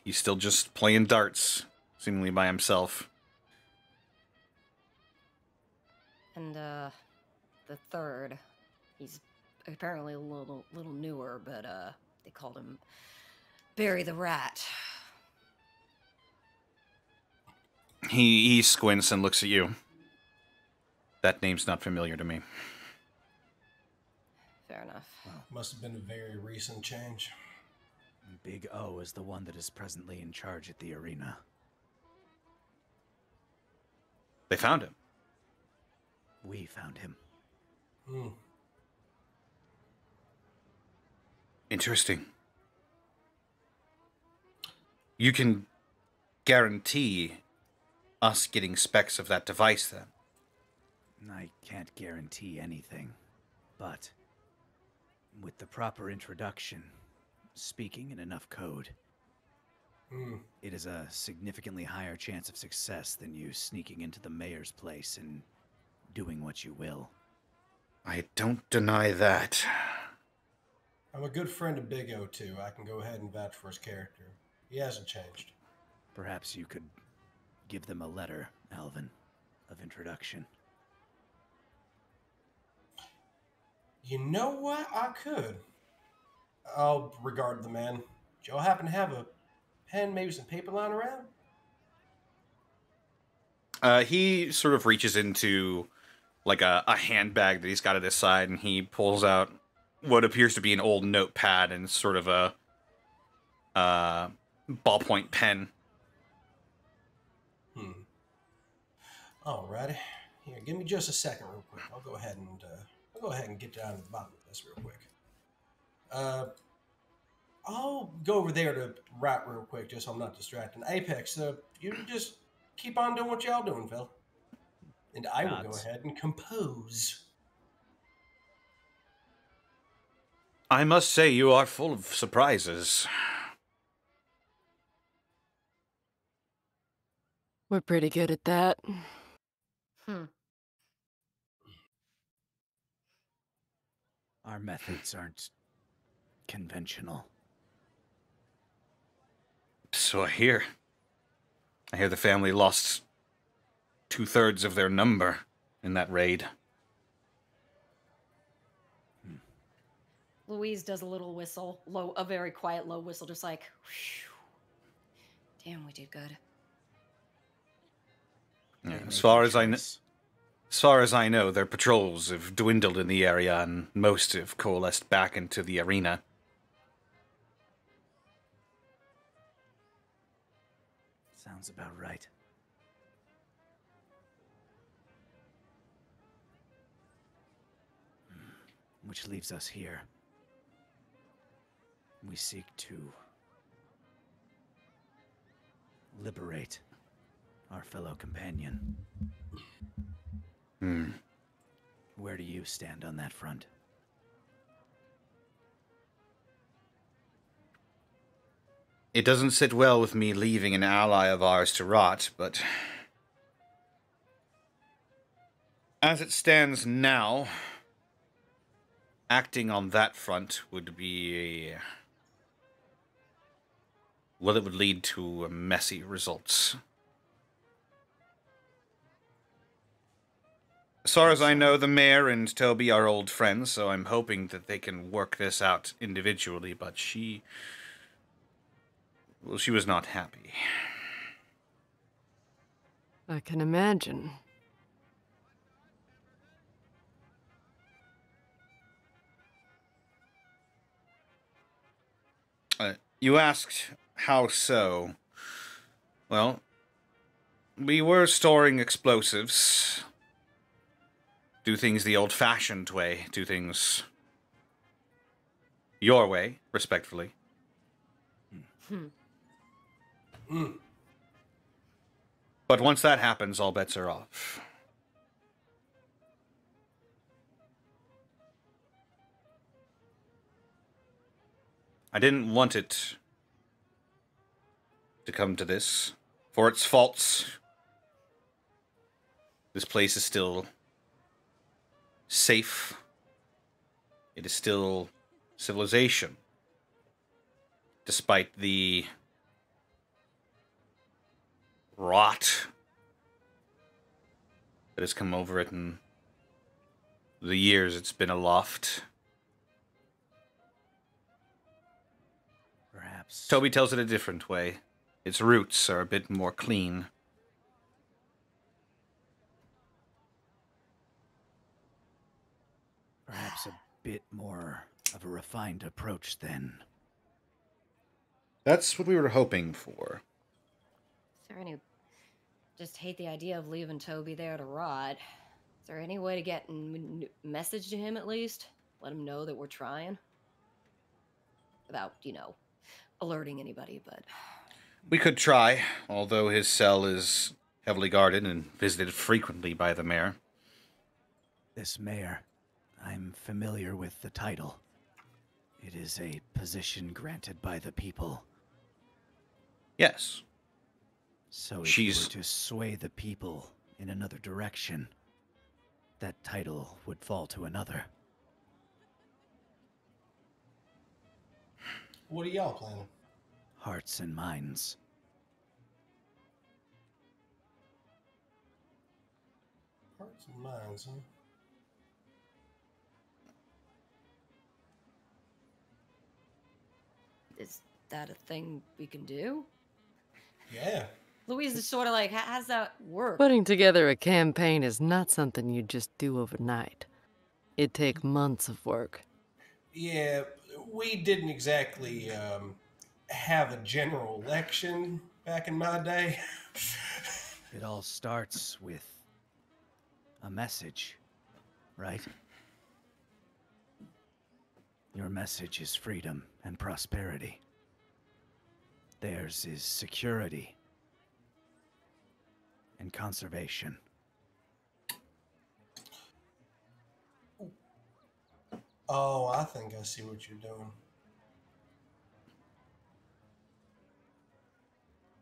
He's still just playing darts, seemingly by himself. And uh the third, he's apparently a little little newer, but uh they called him Barry the Rat. He, he squints and looks at you. That name's not familiar to me. Fair enough. Must have been a very recent change. Big O is the one that is presently in charge at the arena. They found him. We found him. Hmm. Interesting. You can guarantee us getting specs of that device then? I can't guarantee anything, but with the proper introduction, speaking in enough code, Hmm. it is a significantly higher chance of success than you sneaking into the mayor's place and doing what you will. I don't deny that. I'm a good friend of Big O too. I can go ahead and vouch for his character. He hasn't changed. Perhaps you could give them a letter, Alvin, of introduction. You know what? I could. I'll regard the man. Do y'all happen to have a pen, maybe some paper lying around? Uh, he sort of reaches into like a, a handbag that he's got at his side and he pulls out what appears to be an old notepad and sort of a uh, ballpoint pen. Hmm. Alrighty. Here, give me just a second, real quick. I'll go ahead and uh, I'll go ahead and get down to the bottom of this real quick. Uh, I'll go over there to write real quick, just so I'm not distracting. Apex, uh, you just keep on doing what y'all doing, Phil. And I will go ahead and compose. I must say, you are full of surprises. We're pretty good at that. Hmm. Our methods aren't conventional. So I hear. I hear the family lost two thirds of their number in that raid. Hmm. Louise does a little whistle, low, a very quiet, low whistle, just like, "Whew. damn, we did good. Yeah, as far as I know, choice. As far as I know, their patrols have dwindled in the area, and most have coalesced back into the arena. Sounds about right. Hmm. Which leaves us here. We seek to liberate our fellow companion. Hmm. Where do you stand on that front? It doesn't sit well with me leaving an ally of ours to rot, but. As it stands now, acting on that front would be. Well, it would lead to messy results. As far as I know, the mayor and Toby are old friends, so I'm hoping that they can work this out individually, but she. Well, she was not happy. I can imagine. Uh, you asked how so. Well, we were storing explosives. Do things the old fashioned way. Do things your way, respectfully. Hmm. Hmm. But once that happens, all bets are off. I didn't want it to come to this. For its faults, this place is still safe. It is still civilization. Despite the rot that has come over it in the years it's been aloft. Perhaps. Toby tells it a different way. Its roots are a bit more clean. Perhaps a bit more of a refined approach then. That's what we were hoping for. Is there any. Just hate the idea of leaving Toby there to rot. Is there any way to get a n- message to him at least? Let him know that we're trying? Without, you know, alerting anybody, but. We could try, although his cell is heavily guarded and visited frequently by the mayor. This mayor, I'm familiar with the title. It is a position granted by the people. Yes. So if She's- you were to sway the people in another direction, that title would fall to another. What are y'all planning? Hearts and minds. Hearts and minds, huh? Is that a thing we can do? Yeah. Louise is sort of like, "How- how's that work? Putting together a campaign is not something you just do overnight. It take months of work. Yeah, we didn't exactly um, have a general election back in my day. It all starts with a message, right? Your message is freedom and prosperity. Theirs is security and conservation. oh, I think I see what you're doing.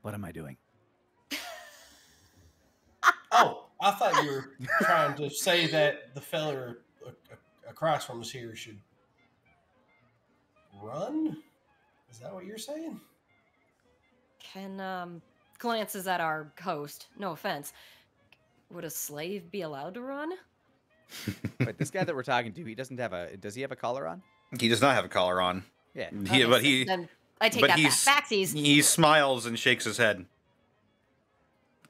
What am I doing? Oh, I thought you were trying to say that the feller across from us here should run. Is that what you're saying? Ken um, glances at our host. No offense. Would a slave be allowed to run? but this guy that we're talking to, he doesn't have a. Does he have a collar on? He does not have a collar on. Yeah. He, Okay, but so he Then I take but that he's- back. Backsies. he smiles and shakes his head.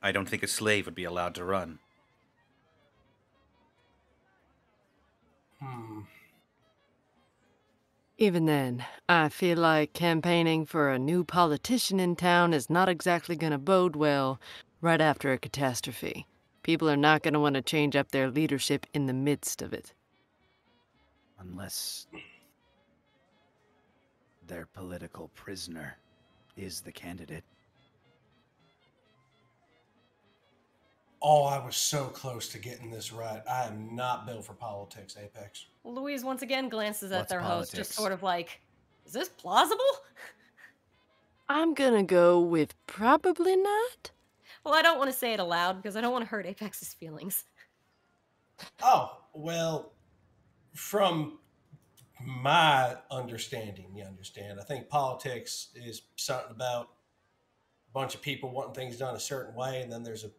I don't think a slave would be allowed to run. Hmm. Even then, I feel like campaigning for a new politician in town is not exactly going to bode well right after a catastrophe. People are not going to want to change up their leadership in the midst of it. Unless their political prisoner is the candidate. Oh, I was so close to getting this right. I am not built for politics, Apex. Louise once again glances at What's their host, just sort of like, is this plausible? I'm going to go with probably not. Well, I don't want to say it aloud because I don't want to hurt Apex's feelings. Oh, well, from my understanding, you understand, I think politics is something about a bunch of people wanting things done a certain way, and then there's a,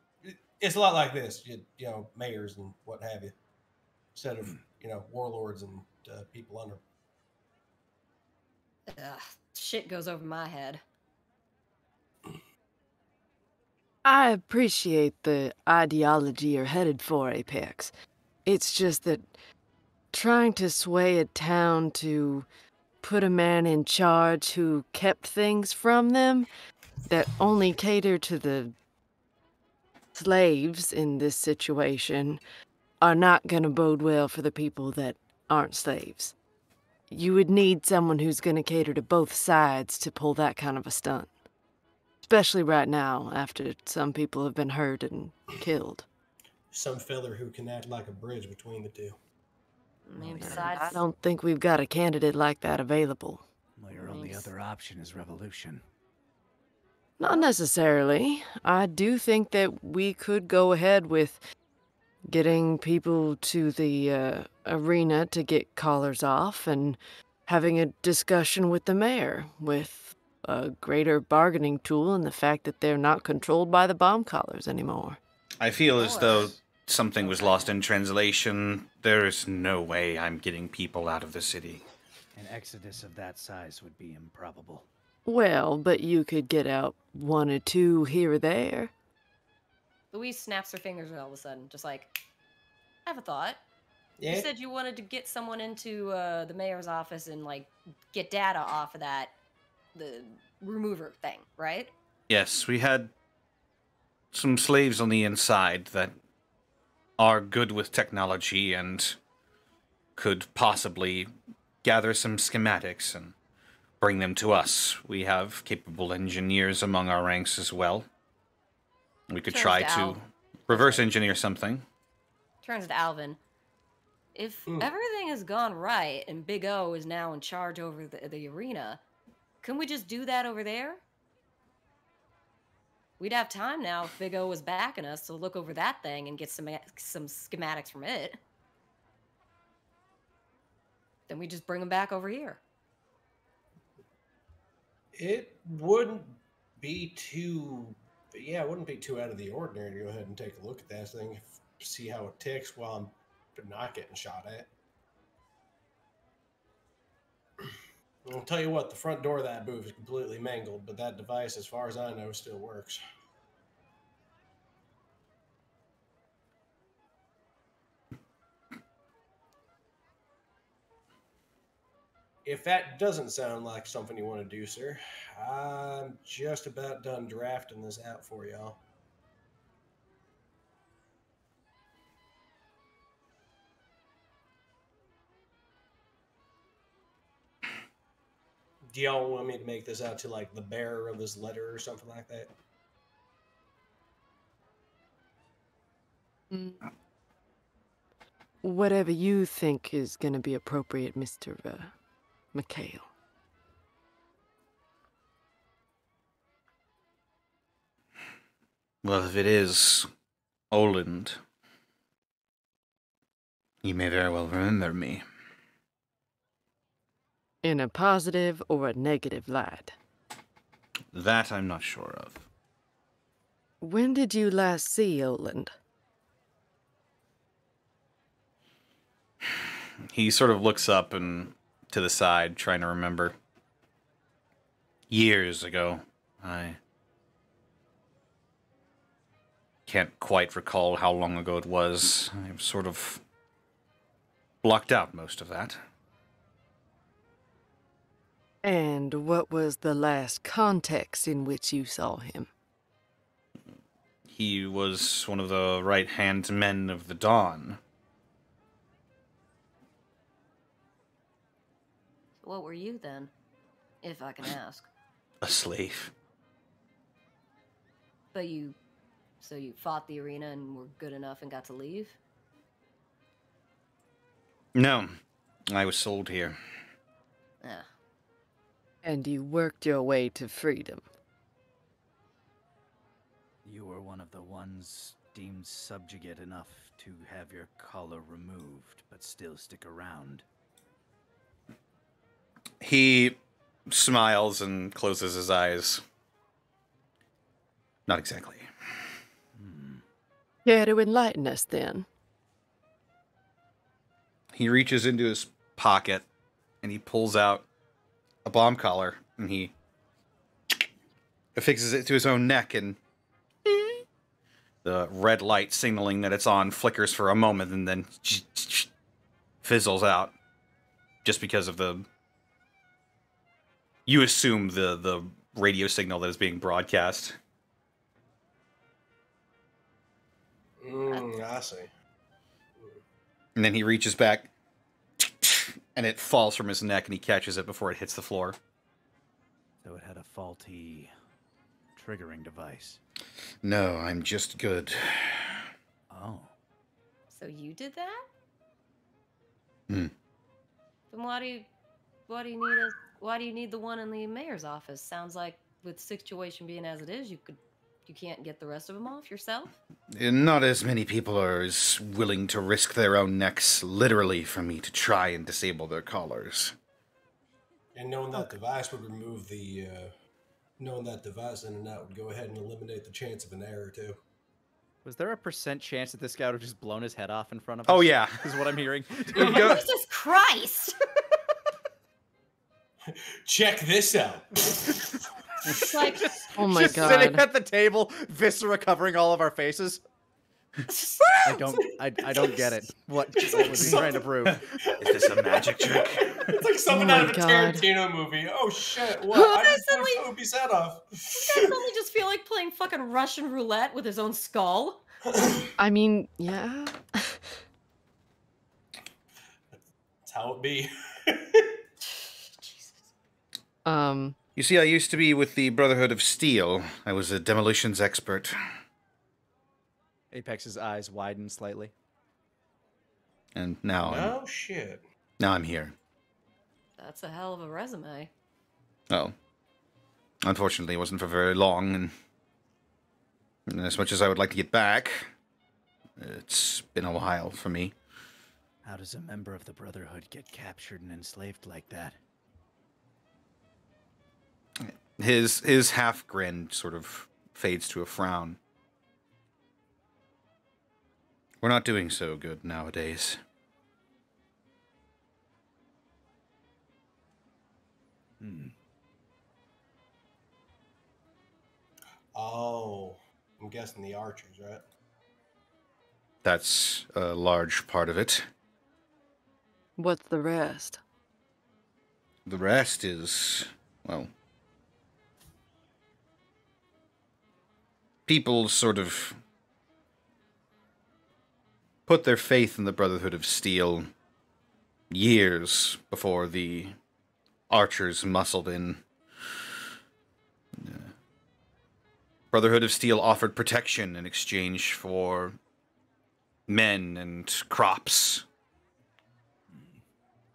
it's a lot like this, you, you know, mayors and what have you, instead of, you know, warlords and uh, people under. Ugh, shit goes over my head. I appreciate the ideology you're headed for, Apex. It's just that trying to sway a town to put a man in charge who kept things from them that only cater to the slaves in this situation are not going to bode well for the people that aren't slaves. You would need someone who's going to cater to both sides to pull that kind of a stunt. Especially right now, after some people have been hurt and killed. Some filler who can act like a bridge between the two. I mean, And besides, I don't think we've got a candidate like that available. Well, your only other option is revolution. Not necessarily. I do think that we could go ahead with getting people to the uh, arena to get collars off and having a discussion with the mayor with a greater bargaining tool and the fact that they're not controlled by the bomb collars anymore. I feel as though something was lost in translation. There is no way I'm getting people out of the city. An exodus of that size would be improbable. Well, but you could get out one or two here or there. Louise snaps her fingers all of a sudden, just like, I have a thought. Yeah. You said you wanted to get someone into uh, the mayor's office and like get data off of that, the remover thing, right? Yes, we had some slaves on the inside that are good with technology and could possibly gather some schematics and bring them to us. We have capable engineers among our ranks as well. We could Turns try to to reverse engineer something. Turns to Alvin. If Hmm. everything has gone right and Big O is now in charge over the, the arena, can we just do that over there? We'd have time now if Big O was backing us to look over that thing and get some some schematics from it. Then we just bring them back over here. It wouldn't be too, yeah, it wouldn't be too out of the ordinary to go ahead and take a look at that thing, see how it ticks while I'm not getting shot at. I'll tell you what, the front door of that booth is completely mangled, but that device, as far as I know, still works. If that doesn't sound like something you want to do, sir, I'm just about done drafting this out for y'all. Do y'all want me to make this out to like the bearer of this letter or something like that? Whatever you think is going to be appropriate, Mr. Uh, McHale. Well, if it is Oland, you may very well remember me. In a positive or a negative light. That I'm not sure of. When did you last see Oland? He sort of looks up and to the side, trying to remember. Years ago, I can't quite recall how long ago it was. I've sort of blocked out most of that. And what was the last context in which you saw him? He was one of the right hand men of the Dawn. What were you then? If I can ask. A slave. But you. So you fought the arena and were good enough and got to leave? No, I was sold here. Yeah. And you worked your way to freedom. You were one of the ones deemed subjugate enough to have your collar removed, but still stick around. He smiles and closes his eyes. Not exactly. Care to enlighten us then? He reaches into his pocket and he pulls out a bomb collar and he affixes it to his own neck and the red light signaling that it's on flickers for a moment and then fizzles out just because of the you assume the the radio signal that is being broadcast Mm, I see. and then he reaches back and it falls from his neck and he catches it before it hits the floor So it had a faulty triggering device. no i'm just good Oh. So you did that? Hmm. Then why do you why do you need a why do you need the one in the mayor's office? Sounds like with the situation being as it is, you could you can't get the rest of them off yourself. Not as many people are as willing to risk their own necks, literally, for me to try and disable their collars. And knowing that device would remove the, uh, knowing that device in and out would go ahead and eliminate the chance of an error too. Was there a percent chance that this guy would have just blown his head off in front of us? Oh, yeah. Is what I'm hearing. Go- Jesus Christ! Check this out. It's like Oh my just sitting at the table, viscera covering all of our faces. I don't, I, I don't get it. What, what was he trying to prove? Is this a magic trick? It's like something Oh out of a God. Tarantino movie. Oh shit! What? I just blew Suddenly- Opie's head off. I suddenly just feel like playing fucking Russian roulette with his own skull. I mean, yeah. That's how it be. Jesus. Um, You see, I used to be with the Brotherhood of Steel. I was a demolitions expert. Apex's eyes widen slightly. And now, I'm, no shit. now I'm here. That's a hell of a resume. Oh. Unfortunately, it wasn't for very long, and, and as much as I would like to get back, it's been a while for me. How does a member of the Brotherhood get captured and enslaved like that? His his half grin sort of fades to a frown. We're not doing so good nowadays. Hmm. Oh, I'm guessing the archers, right? That's a large part of it. what's the rest? The rest is, well, people sort of put their faith in the Brotherhood of Steel years before the archers muscled in. Brotherhood of Steel offered protection in exchange for men and crops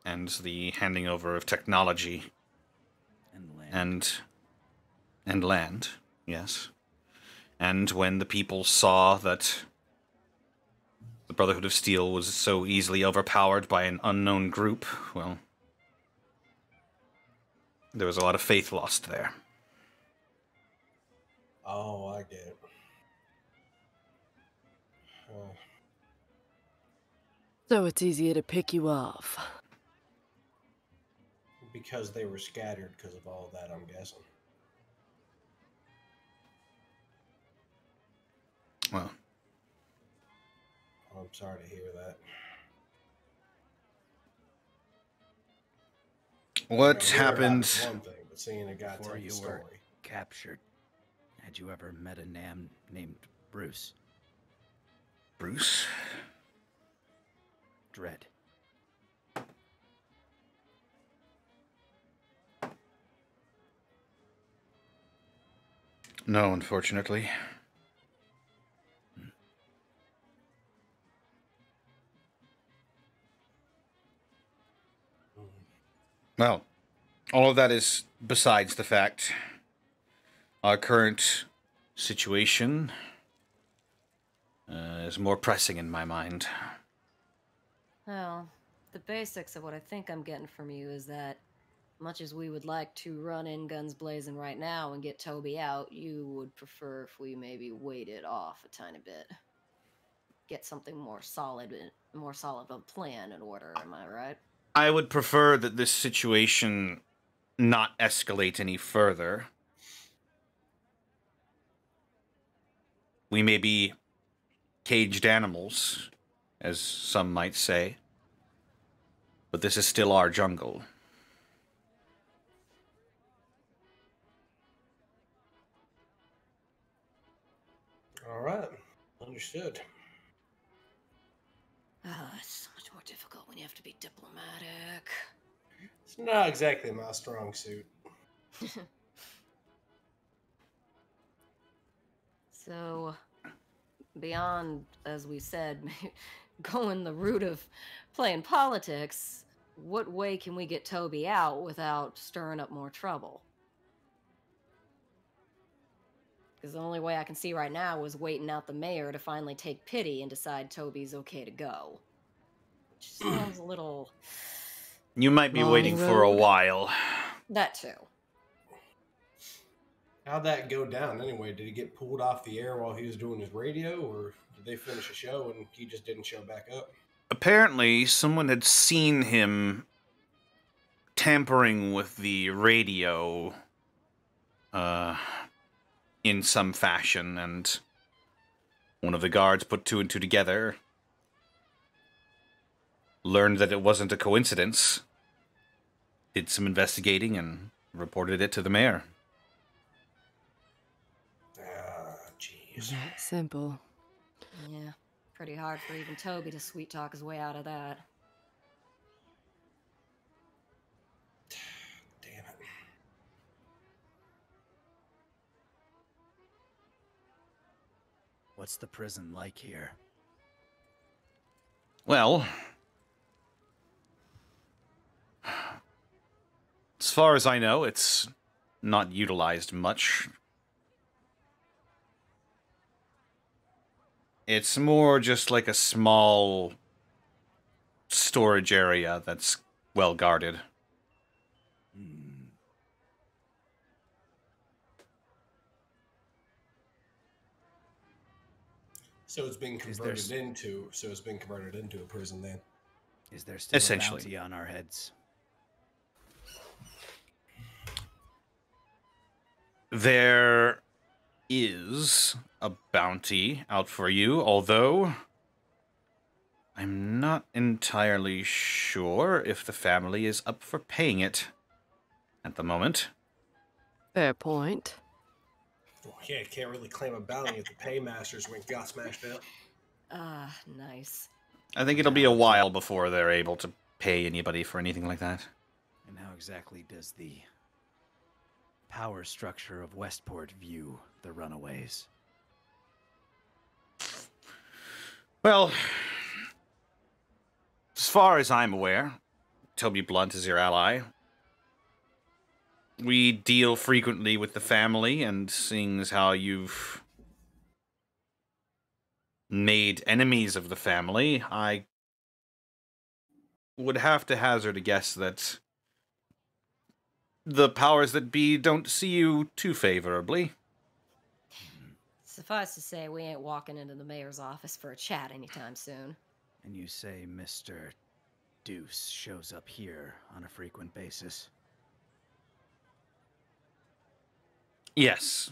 and the handing over of technology And land. and and land yes and when the people saw that the brotherhood of steel was so easily overpowered by an unknown group well there was a lot of faith lost there Oh, I get it. Uh, So it's easier to pick you off. because they were scattered because of all that, I'm guessing. Well oh, I'm sorry to hear that. what You know, hearing happened One thing, but seeing a guy Before tell the you were- Captured. Had you ever met a Nam named Bruce? bruce Dread. no unfortunately Well, all of that is besides the fact. Our current situation uh, is more pressing in my mind. Well, the basics of what I think I'm getting from you is that, much as we would like to run in guns blazing right now and get Toby out, you would prefer if we maybe waited off a tiny bit. Get something more solid, more solid of a plan in order. Am I right? I would prefer that this situation not escalate any further. We may be caged animals, as some might say, but this is still our jungle. All right, understood. Ah, it's so much more difficult when you have to be diplomatic. It's not exactly my strong suit. So, beyond, as we said, going the route of playing politics, what way can we get Toby out without stirring up more trouble? Because the only way I can see right now is waiting out the mayor to finally take pity and decide Toby's okay to go. Which sounds a little. You might be Long waiting for a while. That too. How'd that go down anyway? Did he get pulled off the air while he was doing his radio, or did they finish a show and he just didn't show back up? Apparently, someone had seen him tampering with the radio uh, in some fashion, and one of the guards put two and two together, learned that it wasn't a coincidence, did some investigating, and reported it to the mayor. Ah, jeez. That simple. Yeah, pretty hard for even Toby to sweet talk his way out of that. Damn it. What's the prison like here? Well, as far as I know, it's not utilized much. It's more just like a small storage area that's well guarded. So it's been converted s- into. So it's being converted into a prison then. Is there still Essentially. a bounty on our heads? There is a bounty out for you, although I'm not entirely sure if the family is up for paying it at the moment. Fair point. Well, yeah, can't really claim a bounty if the paymasters when got smashed out. Ah, nice. I think it'll be a while before they're able to pay anybody for anything like that. And how exactly does the power structure of Westport view the runaways? Well, as far as I'm aware, Toby Blunt is your ally. We deal frequently with the family, and seeing as how you've made enemies of the family, I would have to hazard a guess that the powers that be don't see you too favorably. Suffice to say, we ain't walking into the mayor's office for a chat anytime soon. And you say Mr. Deuce shows up here on a frequent basis? Yes.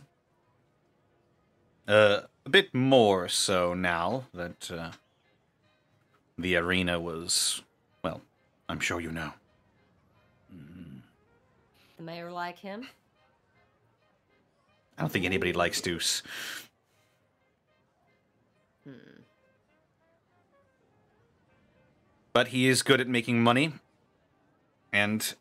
Uh, a bit more so now that uh, the arena was, well, I'm sure you know. The mayor like him? I don't think anybody likes Deuce. Hmm. But he is good at making money. And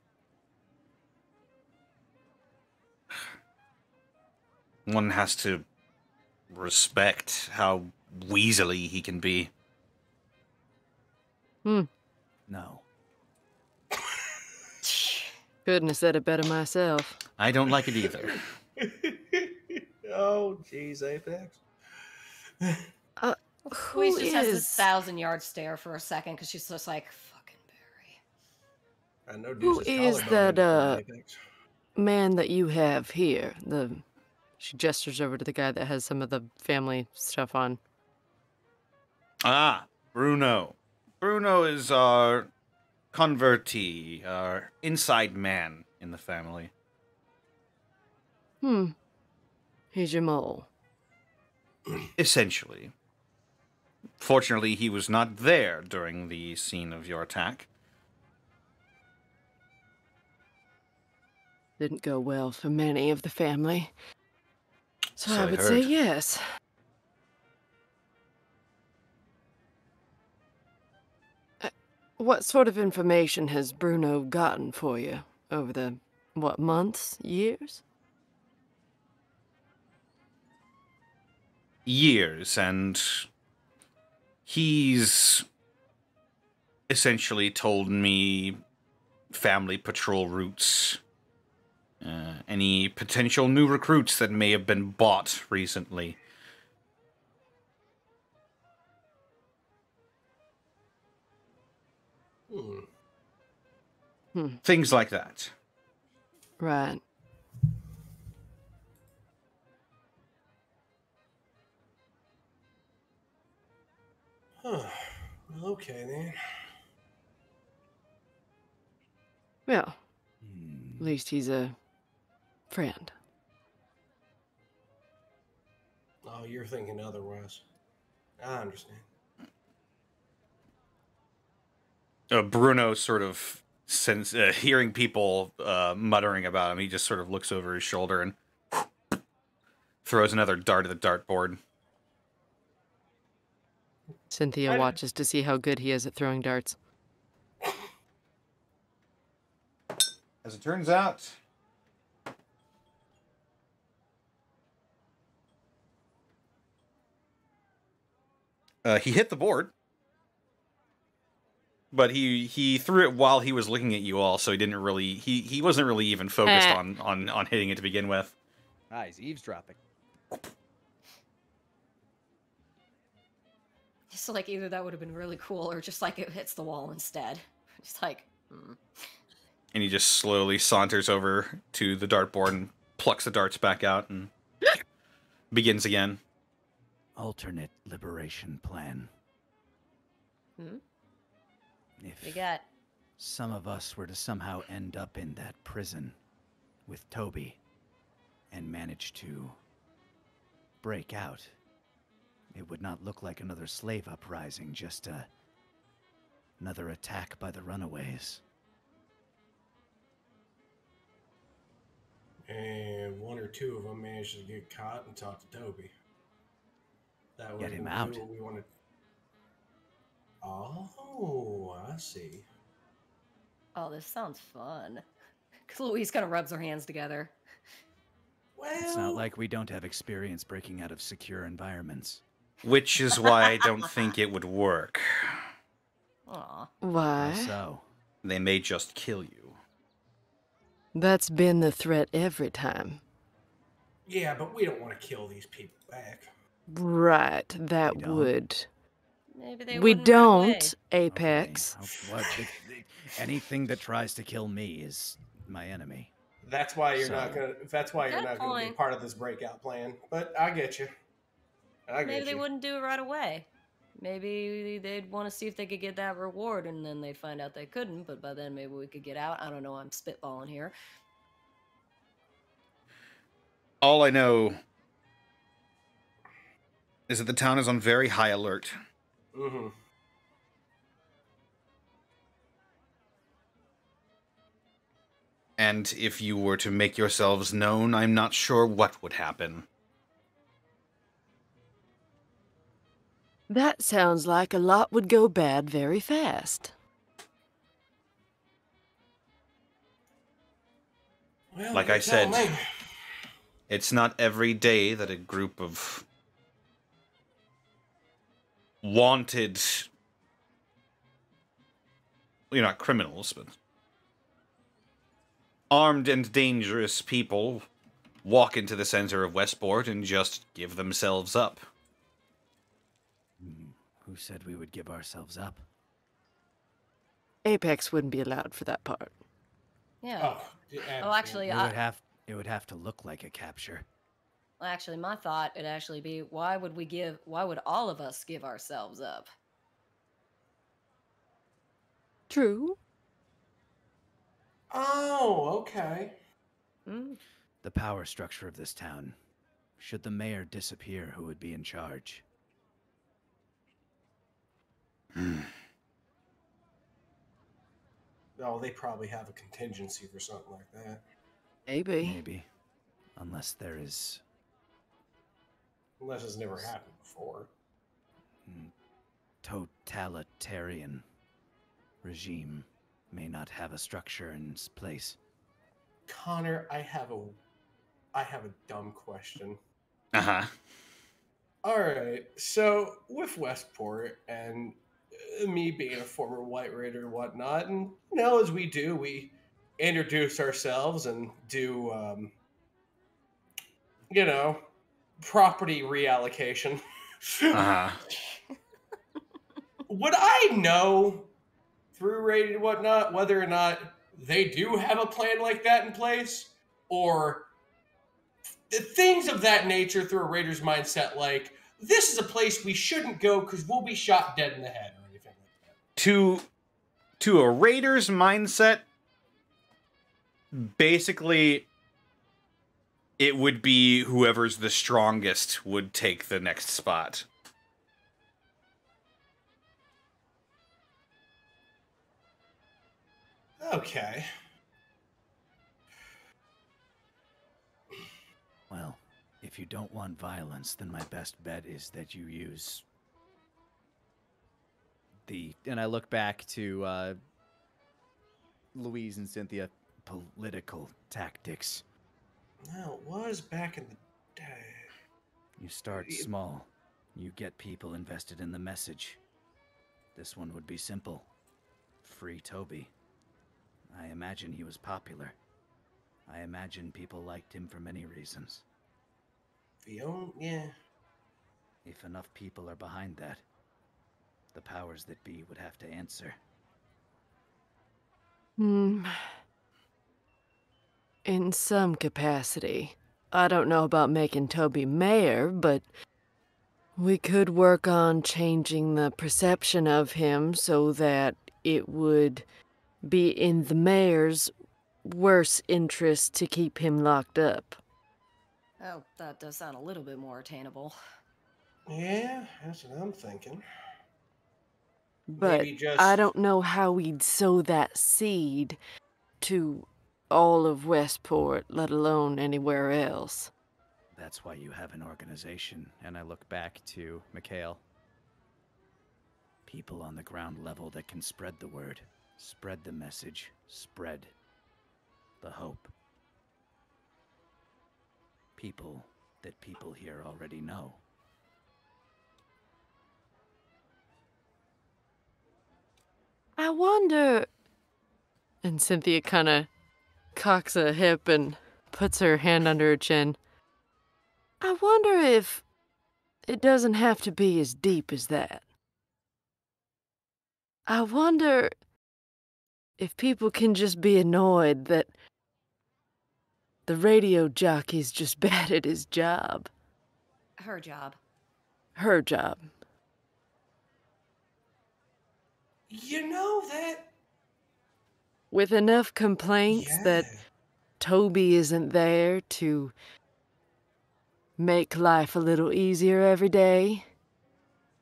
one has to respect how weaselly he can be. Hmm. No. Couldn't have said it better myself. I don't like it either. oh, jeez, Apex. Who Louise just has this thousand yard stare for a second because she's just like, fucking Barry. I know Who Deuce's is collarbone that, uh, man that you have here? The she gestures over to the guy that has some of the family stuff on. Ah, Bruno. Bruno is our convertee, our inside man in the family. Hmm. He's your mole. Essentially. Fortunately, he was not there during the scene of your attack. Didn't go well for many of the family. So, So I I would say yes. What sort of information has Bruno gotten for you over the, what, months, years? Years, and he's essentially told me family patrol routes, uh, any potential new recruits that may have been bought recently. Hmm. Things like that. Right. Huh. Well, okay then. Well, Hmm. at least he's a friend. Oh, you're thinking otherwise. I understand. Uh, Bruno sort of sense uh, hearing people uh, muttering about him. He just sort of looks over his shoulder and throws another dart at the dartboard. Cynthia watches to see how good he is at throwing darts. As it turns out, uh, he hit the board, but he he threw it while he was looking at you all, so he didn't really he he wasn't really even focused Eh. on on on hitting it to begin with. Ah, he's eavesdropping. Just like either that would have been really cool, or just like it hits the wall instead. Just like, hmm. And he just slowly saunters over to the dartboard and plucks the darts back out and begins again. Alternate liberation plan. Hmm? If we got some of us were to somehow end up in that prison with Toby and manage to break out, it would not look like another slave uprising, just a, another attack by the runaways. And one or two of them managed to get caught and talk to Toby. That Get him what out. What we wanted. Oh, I see. Oh, this sounds fun. Louise kind of rubs her hands together. Well, It's not like we don't have experience breaking out of secure environments. Which is why I don't think it would work. Aw. How Why? so? They may just kill you. That's been the threat every time. Yeah, but we don't want to kill these people back. Right, that would. Maybe they We wouldn't run away. don't, Apex. Okay, how- what- if- if anything that tries to kill me is my enemy. That's why you're not gonna. That's why you're Good not gonna be part of this breakout plan. But I get you. I get Maybe they wouldn't do it right away. Maybe they'd want to see if they could get that reward, and then they'd find out they couldn't. But by then, maybe we could get out. I don't know. I'm spitballing here. All I know is that the town is on very high alert. Mm-hmm. And if you were to make yourselves known, I'm not sure what would happen. That sounds like a lot would go bad very fast. Well, Like I said, me. It's not every day that a group of wanted, you're not criminals, but armed and dangerous people walk into the center of Westport and just give themselves up. Hmm, Who said we would give ourselves up? Apex wouldn't be allowed for that part. Yeah. Oh, yeah, Oh, actually, It I, would have it would have to look like a capture. Actually, my thought would actually be, why would we give? Why would all of us give ourselves up? True. Oh, okay. Hmm? The power structure of this town. Should the mayor disappear, who would be in charge? Oh, they probably have a contingency for something like that. Maybe. Maybe. Unless there is Unless it's never happened before. totalitarian regime may not have a structure in its place. Connor, I have a I have a dumb question. Uh huh. All right. So with Westport and uh, me being a former White Raider and whatnot, and now as we do, we introduce ourselves and do, um, you know, property reallocation. Uh huh. Would I know through and whatnot whether or not they do have a plan like that in place, or the things of that nature through a raider's mindset, like this is a place we shouldn't go because we'll be shot dead in the head or anything like that. To to a raider's mindset, basically, it would be whoever's the strongest would take the next spot. Okay. Well, if you don't want violence, then my best bet is that you use the and I look back to uh, Louise and Cynthia. Political tactics. No, it was back in the day. You start Y- small. You get people invested in the message. This one would be simple. Free Toby. I imagine he was popular. I imagine people liked him for many reasons. The only, yeah. If enough people are behind that, the powers that be would have to answer. Hmm. In some capacity. I don't know about making Toby mayor, but we could work on changing the perception of him so that it would be in the mayor's worst interest to keep him locked up. Oh, that does sound a little bit more attainable. Yeah, that's what I'm thinking. But just I don't know how we'd sow that seed to all of Westport, let alone anywhere else. That's why you have an organization. And I look back to Mikhail. People on the ground level that can spread the word, spread the message, spread the hope. People that people here already know. I wonder. And Cynthia kind of cocks a hip and puts her hand under her chin. I wonder if it doesn't have to be as deep as that. I wonder if people can just be annoyed that the radio jockey's just bad at his job. Her job. Her job. You know that. With enough complaints that Toby isn't there to make life a little easier every day,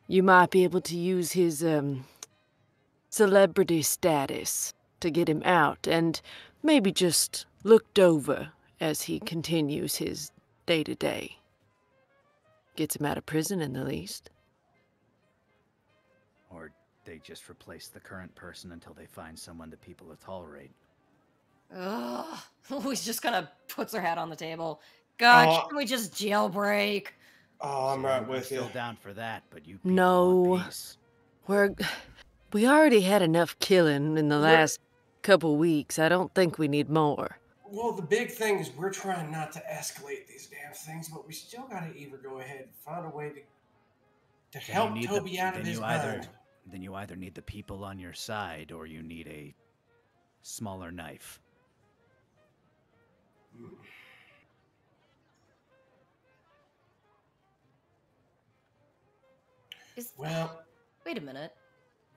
you might be able to use his um, celebrity status to get him out and maybe just looked over as he continues his day to day. Gets him out of prison, in the least. Or they just replace the current person until they find someone that people will tolerate. Ugh. Louise just kind of puts her head on the table. God, Oh. can we just jailbreak? Oh, I'm So right I'm with you. still down for that, but you people No. We're. We already had enough killing in the We're- last couple weeks. I don't think we need more. Well, the big thing is we're trying not to escalate these damn things, but we still got to either go ahead and find a way to to Then help need the- Toby out of his you either- bind. Then you either need the people on your side or you need a smaller knife. Is, Well, wait a minute.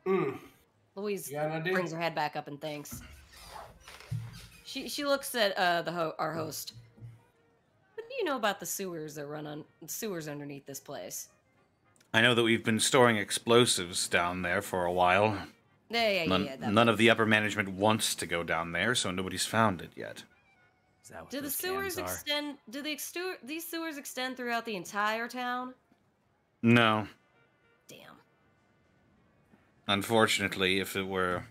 mm, Louise you got an idea? brings her head back up and thinks. She she looks at uh, the ho- our host. What do you know about the sewers that run on sewers underneath this place? I know that we've been storing explosives down there for a while. Yeah, yeah, yeah. None, yeah that none of the upper management wants to go down there, so nobody's found it yet. Is that what Do the sewers extend? Do the extu- these sewers extend throughout the entire town? No. Damn. Unfortunately, if it were.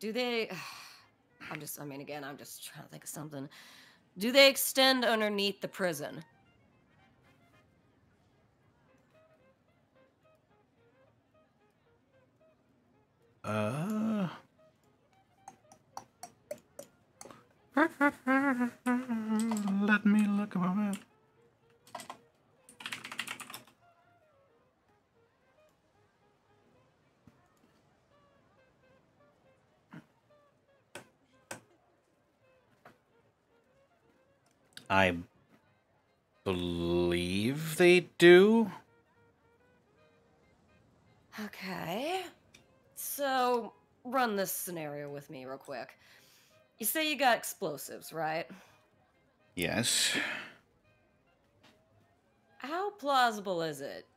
Do they? I'm just. I mean, again, I'm just trying to think of something. Do they extend underneath the prison? Uh. Let me look a moment. I believe they do. Okay. So, run this scenario with me real quick. You say you got explosives, right? Yes. How plausible is it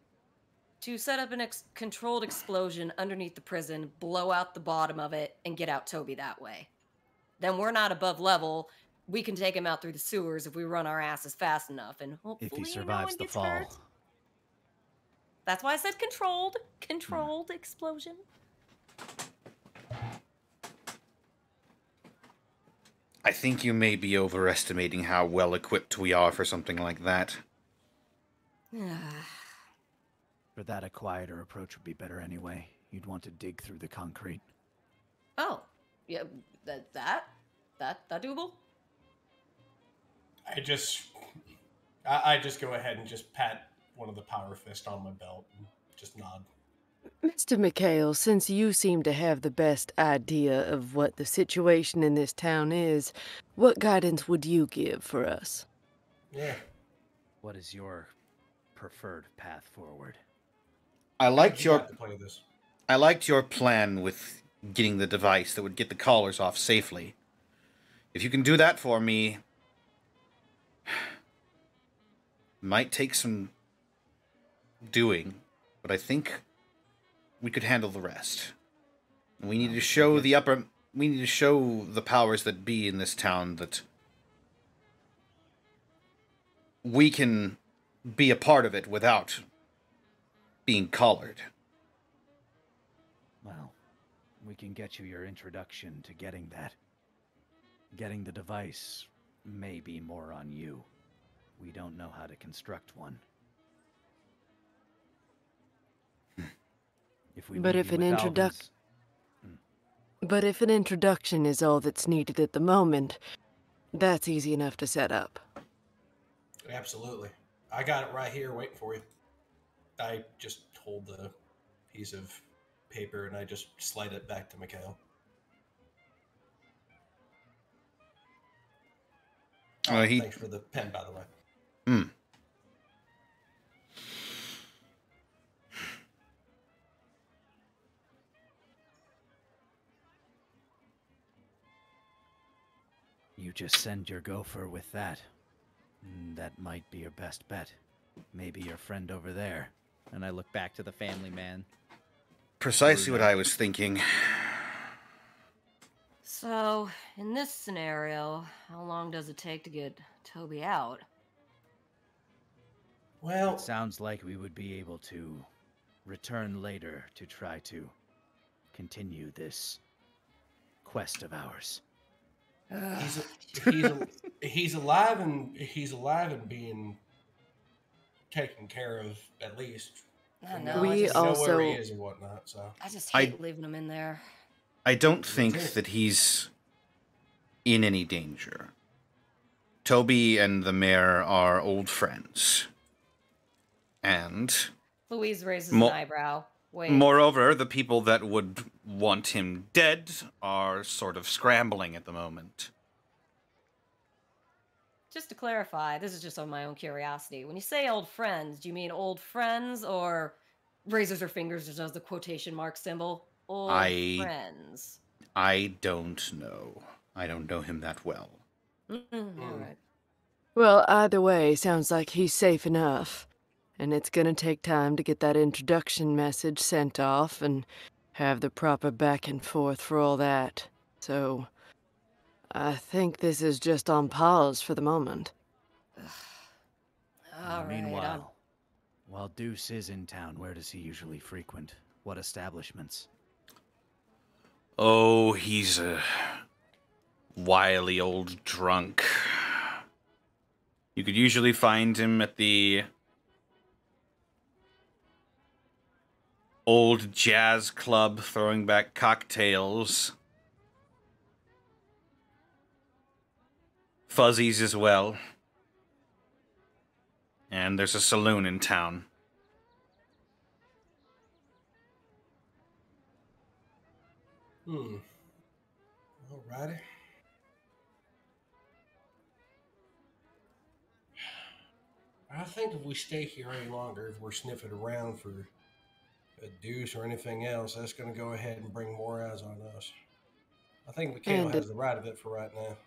to set up an ex- controlled explosion underneath the prison, blow out the bottom of it, and get out Toby that way? Then we're not above level. We can take him out through the sewers if we run our asses fast enough, and hopefully If he no survives one the gets fall. hurt. That's why I said controlled, hmm. controlled explosion. I think you may be overestimating how well equipped we are for something like that. For that, a quieter approach would be better anyway. You'd want to dig through the concrete. oh, yeah, that that that that doable. I just, I, I just go ahead and just pat one of the power fist on my belt and just nod. Mr. McHale, since you seem to have the best idea of what the situation in this town is, what guidance would you give for us? Yeah. What is your preferred path forward? I liked You your play this. I liked your plan with getting the device that would get the collars off safely. If you can do that for me, might take some doing, but I think we could handle the rest. We need to oh, show the upper we need to show the powers that be in this town that we can be a part of it without being collared. Well, we can get you your introduction to getting that. Getting the device may be more on you. We don't know how to construct one. If we But if an with introduc- But if an introduction is all that's needed at the moment, that's easy enough to set up. Absolutely. I got it right here waiting for you. I just hold the piece of paper and I just slide it back to Mikhail. Uh, he- Thanks for the pen, by the way. Hmm. You just send your gopher with that. Mm, That might be your best bet. Maybe your friend over there. And I look back to the family man. Precisely what I was thinking. So, in this scenario, how long does it take to get Toby out? Well, It sounds like we would be able to return later to try to continue this quest of ours. He's a, he's a, he's alive and he's alive and being taken care of at least. I know, We I just know where he also- is and whatnot. So I just I- hate leaving him in there. I don't think that he's in any danger. Toby and the mayor are old friends. And Louise raises Mo- an eyebrow. Wait. moreover, the people that would want him dead are sort of scrambling at the moment. Just to clarify, this is just on my own curiosity. When you say old friends, do you mean old friends or razors or fingers just does the quotation mark symbol? Old I- friends. I don't know. I don't know him that well. Mm, all right. Well, either way, sounds like he's safe enough. And it's gonna take time to get that introduction message sent off and have the proper back and forth for all that. So, I think this is just on pause for the moment. All right. Meanwhile, I'm- while Deuce is in town, where does he usually frequent? What establishments? Oh, he's a wily old drunk. You could usually find him at the old jazz club throwing back cocktails. Fuzzies as well. And there's a saloon in town. Hmm. Alrighty. I think if we stay here any longer, if we're sniffing around for a deuce or anything else, that's going to go ahead and bring more eyes on us. I think Mikhail And, uh, has the right of it for right now.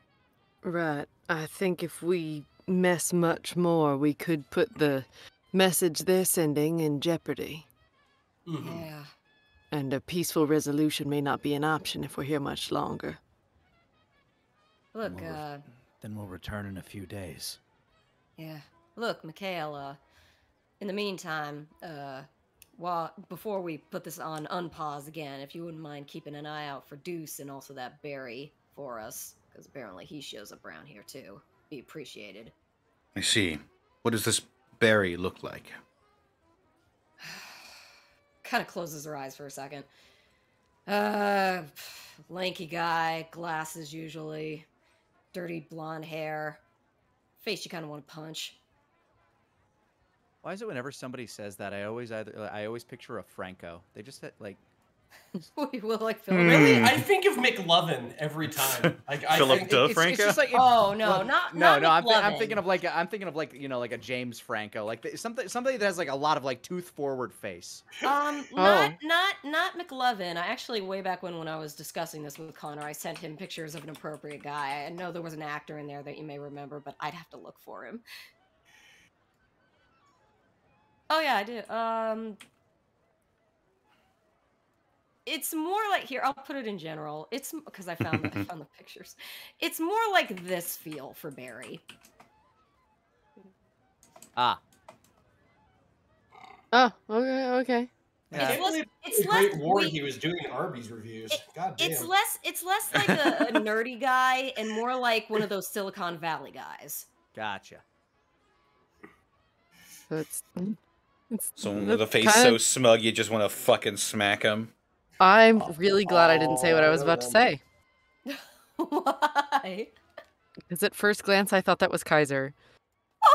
Right. I think if we mess much more, we could put the message they're sending in jeopardy. Mhm. Yeah. And a peaceful resolution may not be an option if we're here much longer. Look, Well, uh, Then we'll return in a few days. yeah. Look, Mikhail, uh, in the meantime, uh, well, before we put this on unpause again, if you wouldn't mind keeping an eye out for Deuce and also that Barry for us, because apparently he shows up around here too. Be appreciated. I see. What does this Barry look like? kind of closes her eyes for a second. Uh, lanky guy, glasses usually, dirty blonde hair, face you kind of want to punch. Why is it whenever somebody says that, I always either I always picture a Franco. They just said like we will like Hmm. Philip. Really, I think of McLovin every time. Like I Philip think, Duff. it's, it's just like Oh no, well, not no, not no. I'm, thi- I'm thinking of like a, I'm thinking of like you know like a James Franco, like the, something somebody that has like a lot of like tooth forward face. Um, not not not McLovin. I actually way back when when I was discussing this with Connor, I sent him pictures of an appropriate guy. I know there was an actor in there that you may remember, but I'd have to look for him. Oh yeah, I do. Um, it's more like here. I'll put it in general. It's because I found the, I found the pictures. It's more like this feel for Barry. Ah, Oh, okay, okay. Yeah. I It's can't less. believe It's the Great less. War we- he was doing Arby's reviews. It- God damn. It's less it's less like a, a nerdy guy and more like one of those Silicon Valley guys. gotcha. So it's, it's Someone with a face kinda- so smug you just want to fucking smack him. I'm really glad I didn't say what I was about to say. Why? Because at first glance, I thought that was Kaiser.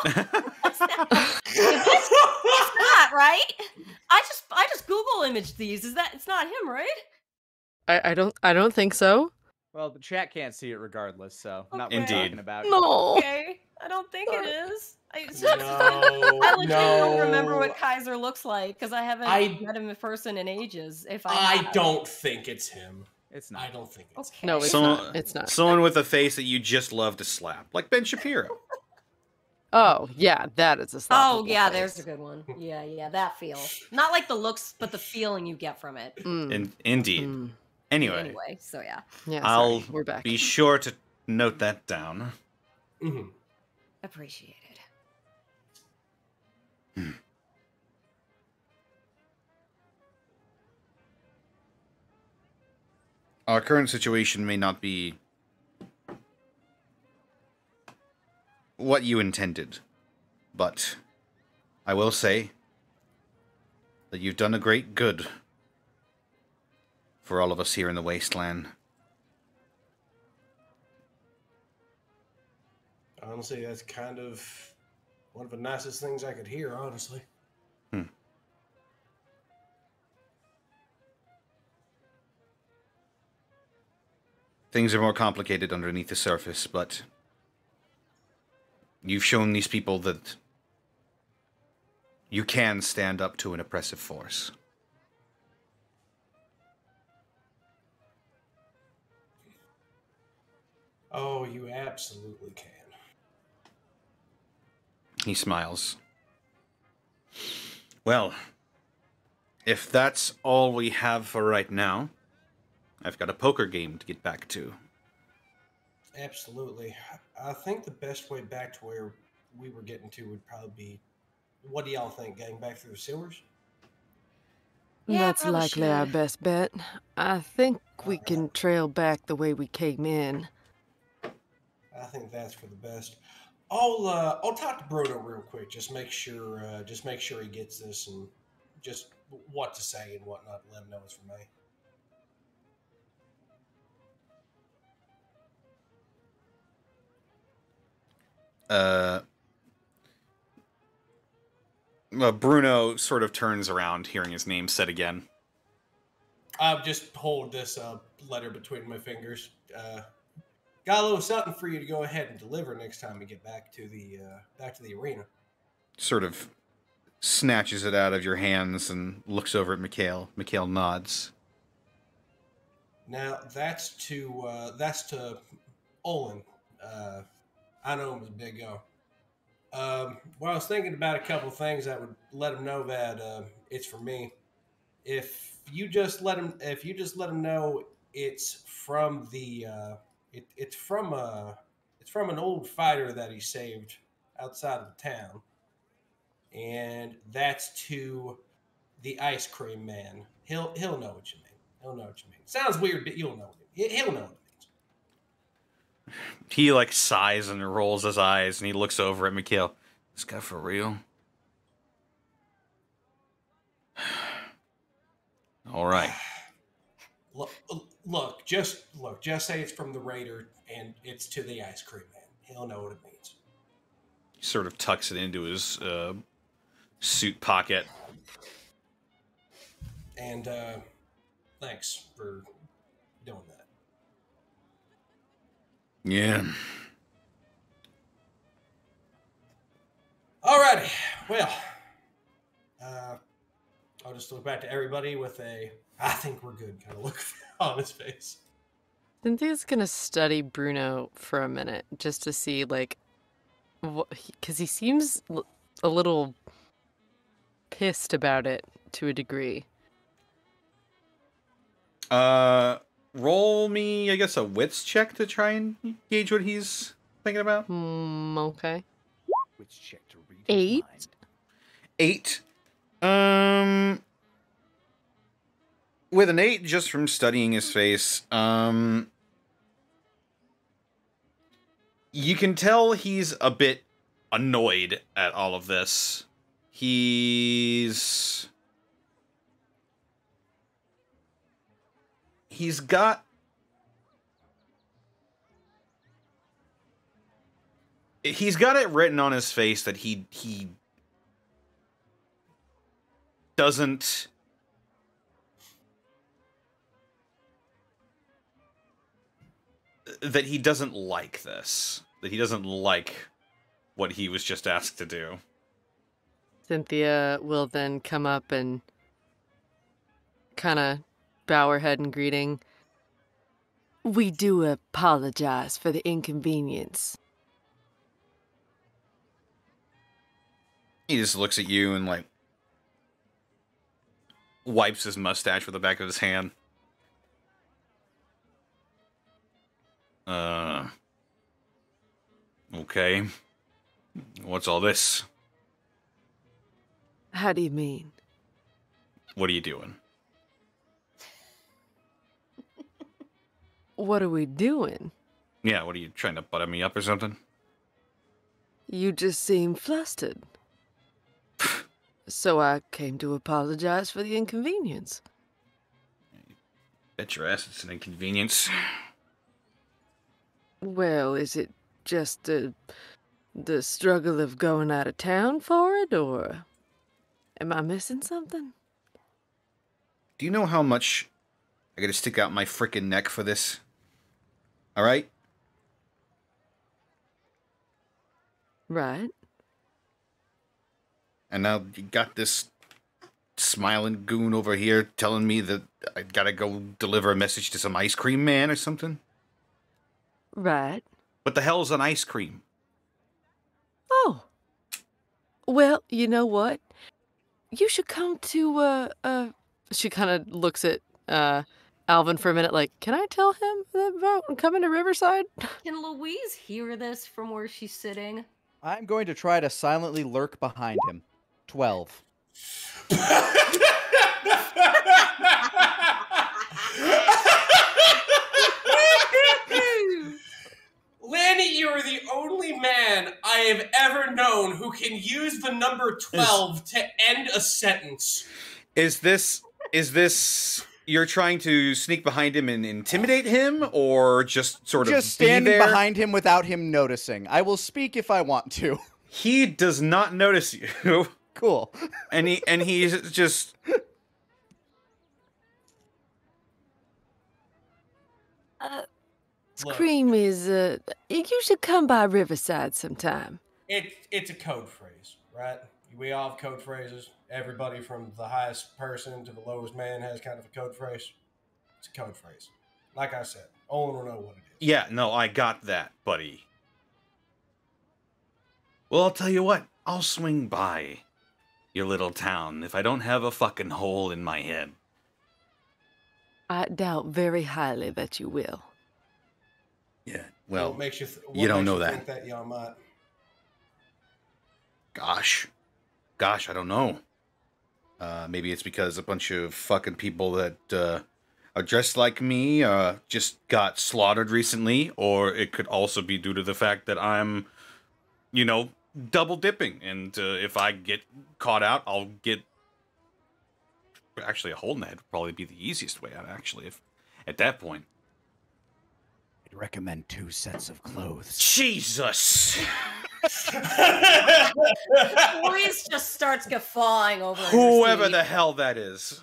That's not, it's not right. I just I just Google imaged these. Is that it's not him, right? I, I don't I don't think so. Well, the chat can't see it regardless, so not Okay. what we're talking Indeed. about. No. Okay, I don't think it is. I, it's no, just- I legit don't remember what Kaiser looks like because I haven't I- met him in person in ages. If I, I don't think it's him. It's not. I don't think it's Okay. No, it's Someone- not. It's not. Someone with a face that you just love to slap, like Ben Shapiro. Oh yeah, that is a. Oh yeah, face. there's a good one. Yeah, yeah, that feel. Not like the looks, but the feeling you get from it. Mm, In, indeed. mm. Anyway, Anyway, so yeah. Yeah, I'll sorry, we're back. be sure to note that down. Mhm. Appreciated. Our current situation may not be what you intended, but I will say that you've done a great good for all of us here in the wasteland. Honestly, that's kind of one of the nicest things I could hear. Honestly. Hmm. Things are more complicated underneath the surface, but you've shown these people that you can stand up to an oppressive force. Oh, you absolutely can. He smiles. Well, if that's all we have for right now, I've got a poker game to get back to. Absolutely. I think the best way back to where we were getting to would probably be. What do y'all think? Getting back through the sewers? Yeah, That's probably likely our best bet. I think we can trail back the way we came in. I think that's for the best. I'll uh, I'll talk to Bruno real quick. Just make sure uh, just make sure he gets this and just what to say and whatnot. Let him know it's for me. Uh, uh, Bruno sort of turns around, hearing his name said again. I'll just hold this uh, letter between my fingers. Uh, got a little something for you to go ahead and deliver next time we get back to the uh, back to the arena. Sort of snatches it out of your hands and looks over at Mikhail. Mikhail nods. Now that's to uh, that's to Olin. Uh, I know him as Big O. Um, well, I was thinking about a couple things that would let him know that uh, it's for me. If you just let him, if you just let him know it's from the, uh, it, it's from a, it's from an old fighter that he saved outside of the town, and that's to the ice cream man. He'll he'll know what you mean. He'll know what you mean. Sounds weird, but you'll know what it. He'll know what it means. He like sighs and rolls his eyes, and he looks over at Mikhail. This guy for real? All right. Look, just look, just say it's from the Raider and it's to the ice cream man. He'll know what it means. He sort of tucks it into his uh, suit pocket. And uh, thanks for doing that. Yeah. Alrighty. Well, uh, I'll just look back to everybody with a I think we're good kind of look on his face. Cynthia's gonna study Bruno for a minute just to see, like, because he seems a little pissed about it to a degree. Uh, roll me, I guess, a wits check to try and gauge what he's thinking about. Hmm, okay. Which check to read Eight? Eight. Um, with an eight, just from studying his face, um, you can tell he's a bit annoyed at all of this. He's he's got he's got it written on his face that he he doesn't that he doesn't like this that he doesn't like what he was just asked to do Cynthia will then come up and kind of bow her head in greeting. We do apologize for the inconvenience. he just looks at you and like wipes his mustache with the back of his hand uh okay what's all this How do you mean? what are you doing What are we doing? yeah what are you trying to butter me up or something You just seem flustered. so I came to apologize for the inconvenience. bet your ass it's an inconvenience Well, is it just uh, the struggle of going out of town for it, or am I missing something? Do you know how much I gotta stick out my frickin' neck for this? Alright? Right. And now you got this smiling goon over here telling me that I gotta go deliver a message to some ice cream man or something? Right. What the hell's an ice cream? Oh. Well, you know what? You should come to uh uh she kind of looks at uh Alvin for a minute like, "Can I tell him about coming to Riverside?" Can Louise hear this from where she's sitting? I'm going to try to silently lurk behind him. 12. Lanny, you are the only man I have ever known who can use the number 12 to end a sentence. Is this is this you're trying to sneak behind him and intimidate him or just sort of Just be standing there? behind him without him noticing. I will speak if I want to. He does not notice you. cool. and he and he's just Look, Scream is uh you should come by Riverside sometime. it, it's a code phrase, right? We all have code phrases. Everybody from the highest person to the lowest man has kind of a code phrase. It's a code phrase. Like I said, Owen will know what it is. Yeah, no, I got that, buddy. Well, I'll tell you what. I'll swing by your little town if I don't have a fucking hole in my head. I doubt very highly that you will. Yeah. what Well, makes you, th- what you don't know that. Think that y'all might. gosh. Gosh, I don't know. Uh, maybe it's because a bunch of fucking people that uh, are dressed like me uh, just got slaughtered recently, or it could also be due to the fact that I'm, you know, double dipping. And uh, if I get caught out, I'll get. Actually, a hole in the head would probably be the easiest way out, actually, if at that point. I'd recommend two sets of clothes. Jesus! Maurice just starts guffawing over Whoever the hell that is.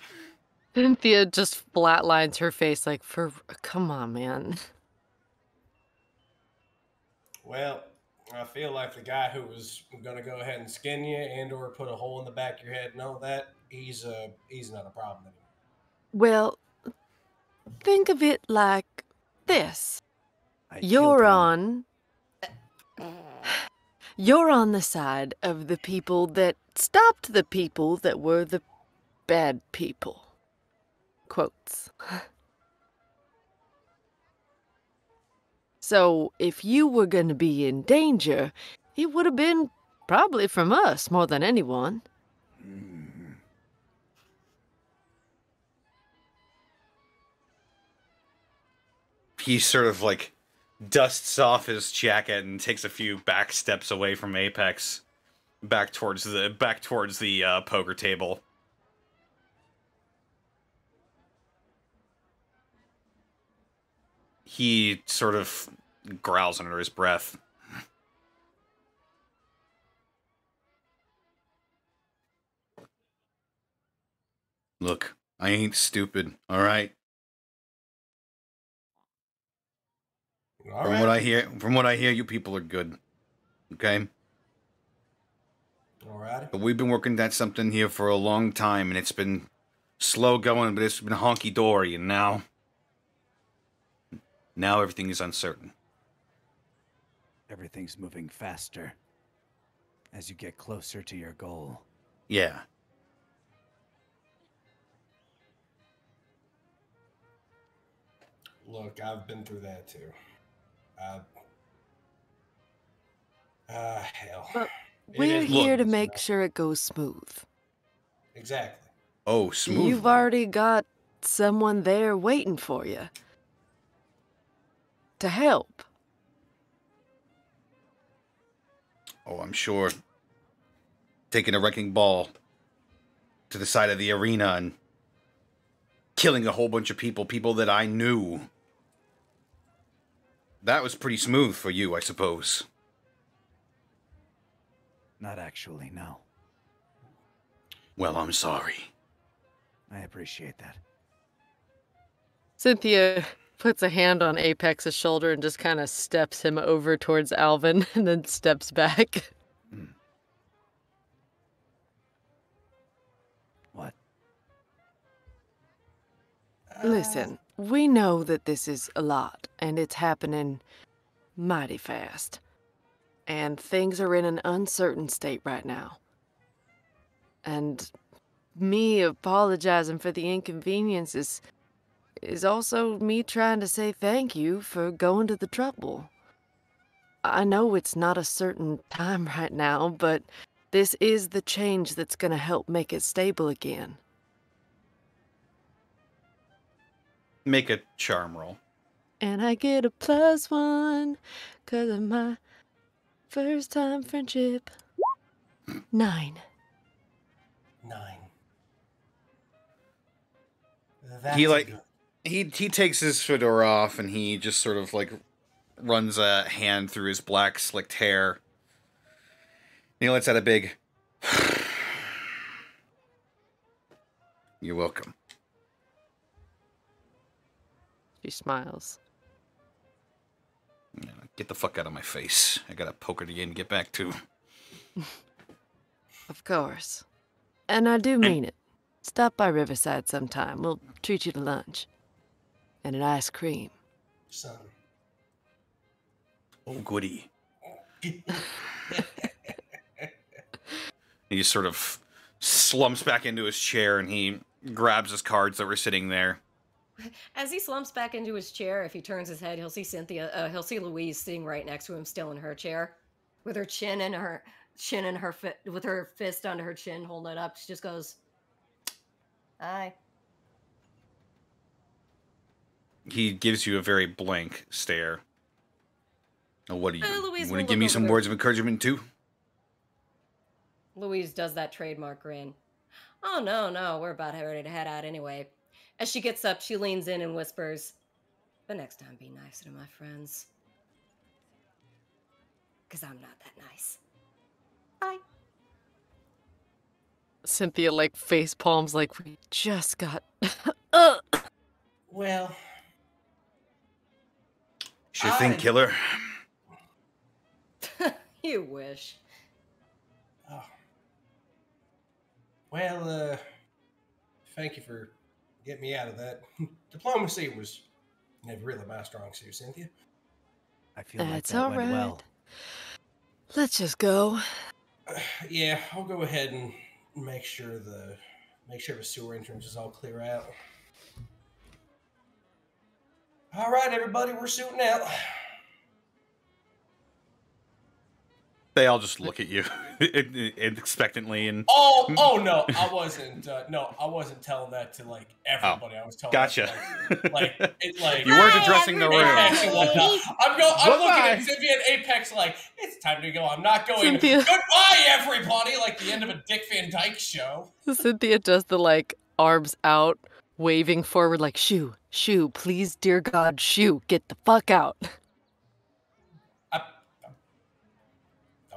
Cynthia just flatlines her face like, "For come on, man." Well, I feel like the guy who was going to go ahead and skin you and or put a hole in the back of your head and all that, he's uh he's not a problem anymore. Well, think of it like this: I you're on, you're on the side of the people that stopped the people that were the bad people. Quotes. So, if you were going to be in danger, it would have been probably from us more than anyone. Mm. he sort of like dusts off his jacket and takes a few back steps away from Apex, back towards the back towards the uh, poker table. He sort of growls under his breath. Look, I ain't stupid, all right? All from right. what I hear, from what I hear, you people are good. Okay, All right. but we've been working at something here for a long time, and it's been slow going, but it's been honky dory, and now, now everything is uncertain. Everything's moving faster as you get closer to your goal. Yeah, Look, I've been through that too. Uh, uh hell. But We're is here to make sure it goes smooth. Exactly. Oh, smooth. You've already got someone there waiting for you to help. Oh, I'm sure. Taking a wrecking ball to the side of the arena and killing a whole bunch of people, people that I knew. That was pretty smooth for you, I suppose. Not actually, no. Well, I'm sorry. I appreciate that. Cynthia puts a hand on Apex's shoulder and just kind of steps him over towards Alvin and then steps back. Hmm. What? Listen, we know that this is a lot and it's happening mighty fast. And things are in an uncertain state right now. And me apologizing for the inconvenience is, is also me trying to say thank you for going to the trouble. I know it's not a certain time right now, but this is the change that's going to help make it stable again. Make a charm roll. And I get a plus one because of my first time friendship. Nine. Nine. That's He, like- He he takes his fedora off and he just sort of like runs a hand through his black slicked hair. He lets out a big. You're welcome. She smiles. Yeah, Get the fuck out of my face. I got a poker to get back to. Of course. And I do mean it. Stop by Riverside sometime. We'll treat you to lunch. And an ice cream. son. Oh, goody. he just sort of slumps back into his chair and he grabs his cards that were sitting there. As he slumps back into his chair, if he turns his head, he'll see Cynthia. Uh, he'll see Louise sitting right next to him, still in her chair, with her chin in her chin in her fi- with her fist under her chin, holding it up. She just goes, "Hi." He gives you a very blank stare. Oh, what do you? Uh, you want to give me some words of encouragement too? Louise does that trademark grin. Oh, no, no, we're about ready to head out anyway. As she gets up, she leans in and whispers, But next time, be nicer to my friends. Because I'm not that nice. Bye. Cynthia like face palms like we just got. Ugh. Well, Sure thing, I- killer. you wish. oh. well, uh, thank you for getting me out of that. Diplomacy was never really my strong suit, Cynthia. I feel like That's that all went right. well. Let's just go. yeah, I'll go ahead and make sure the make sure the sewer entrance is all clear out. All right, everybody, we're shooting out. They all just look at you expectantly and Oh, oh no, I wasn't. Uh, no, I wasn't telling that to like everybody. I was telling. that to, gotcha. Like, like, it, like you weren't addressing the Apex room. and whatnot. I'm go. I'm looking at Cynthia and Apex like it's time to go. I'm not going. Cynthia. Goodbye, everybody. Like the end of a Dick Van Dyke show. Cynthia does the like arms out, waving forward like shoo, shoo, please, dear God, shoo, get the fuck out. I, oh,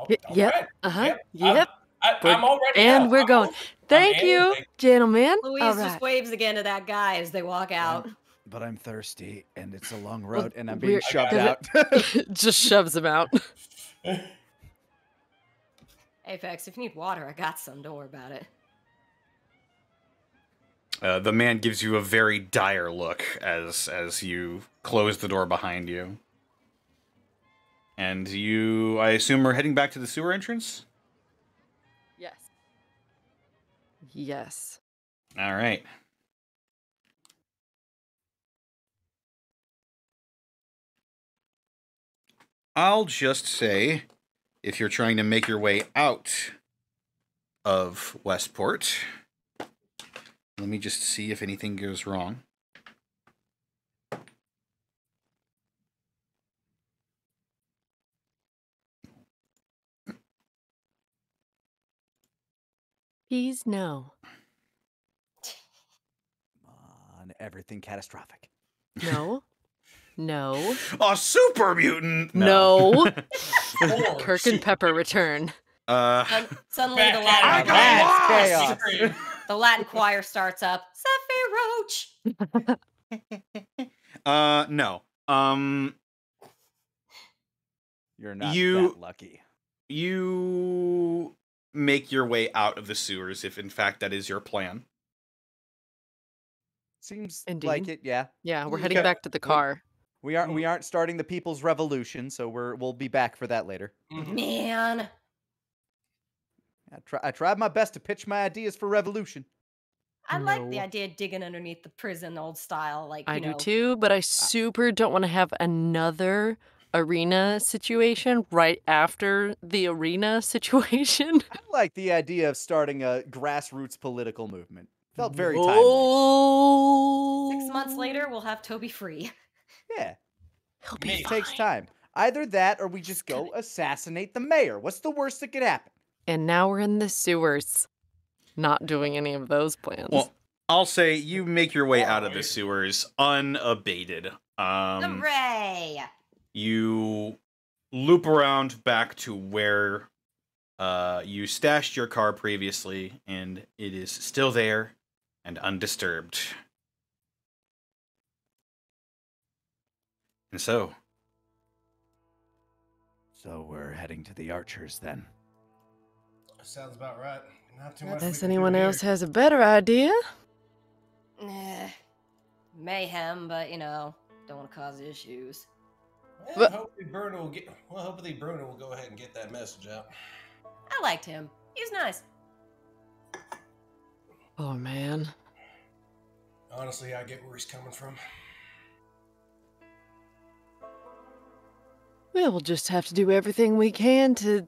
Y- yep, right. uh-huh, Yep. yep. I, We're- I'm already. and out. we're I'm going. out. Thank in, you, thank- gentlemen. Louise All just waves again to that guy as they walk out. But I'm thirsty and it's a long road and I'm being shoved I out. Just shoves him out. Apex, if you need water, I got some. Don't worry about it. Uh, the man gives you a very dire look as as you close the door behind you. And you, I assume, are heading back to the sewer entrance. Yes. Yes. All right. I'll just say, if you're trying to make your way out of Westport, let me just see if anything goes wrong. Please no. on everything catastrophic. No. No. A super mutant. No. Or Kirk and Pepper return. Uh, Sud- suddenly, the Latin, at That's it. chaos. The Latin choir starts up. Zephyr Roach. uh, no. Um, You're not You- that lucky. you make your way out of the sewers if, in fact, that is your plan. Seems Indeed. like it, yeah. Yeah, we're heading got- back to the car. We aren't we aren't starting the people's revolution, so we're we'll be back for that later. Mhm. Man. I, try, I tried my best to pitch my ideas for revolution. I like the idea of digging underneath the prison old style. Like, you I know, do too, but I super don't want to have another arena situation right after the arena situation. I like the idea of starting a grassroots political movement. Felt very timely. Oh. Six months later, we'll have Toby free. Yeah, He'll Me. be it fine. takes time. Either that, or we just go assassinate the mayor. What's the worst that could happen? And now we're in the sewers. Not doing any of those plans. Well, I'll say you make your way out of the sewers unabated. Um, Hooray! You loop around back to where uh, you stashed your car previously, and it is still there and undisturbed. And so, So we're heading to the archers then. Sounds about right. Not too much. we Unless can do anyone here. else has a better idea. Eh, mayhem, but you know, don't want to cause issues. Well, But- hopefully Bruno will get. Well, hopefully Bruno will go ahead and get that message out. I liked him. He was nice. Oh man. Honestly, I get where he's coming from. Well, we'll just have to do everything we can to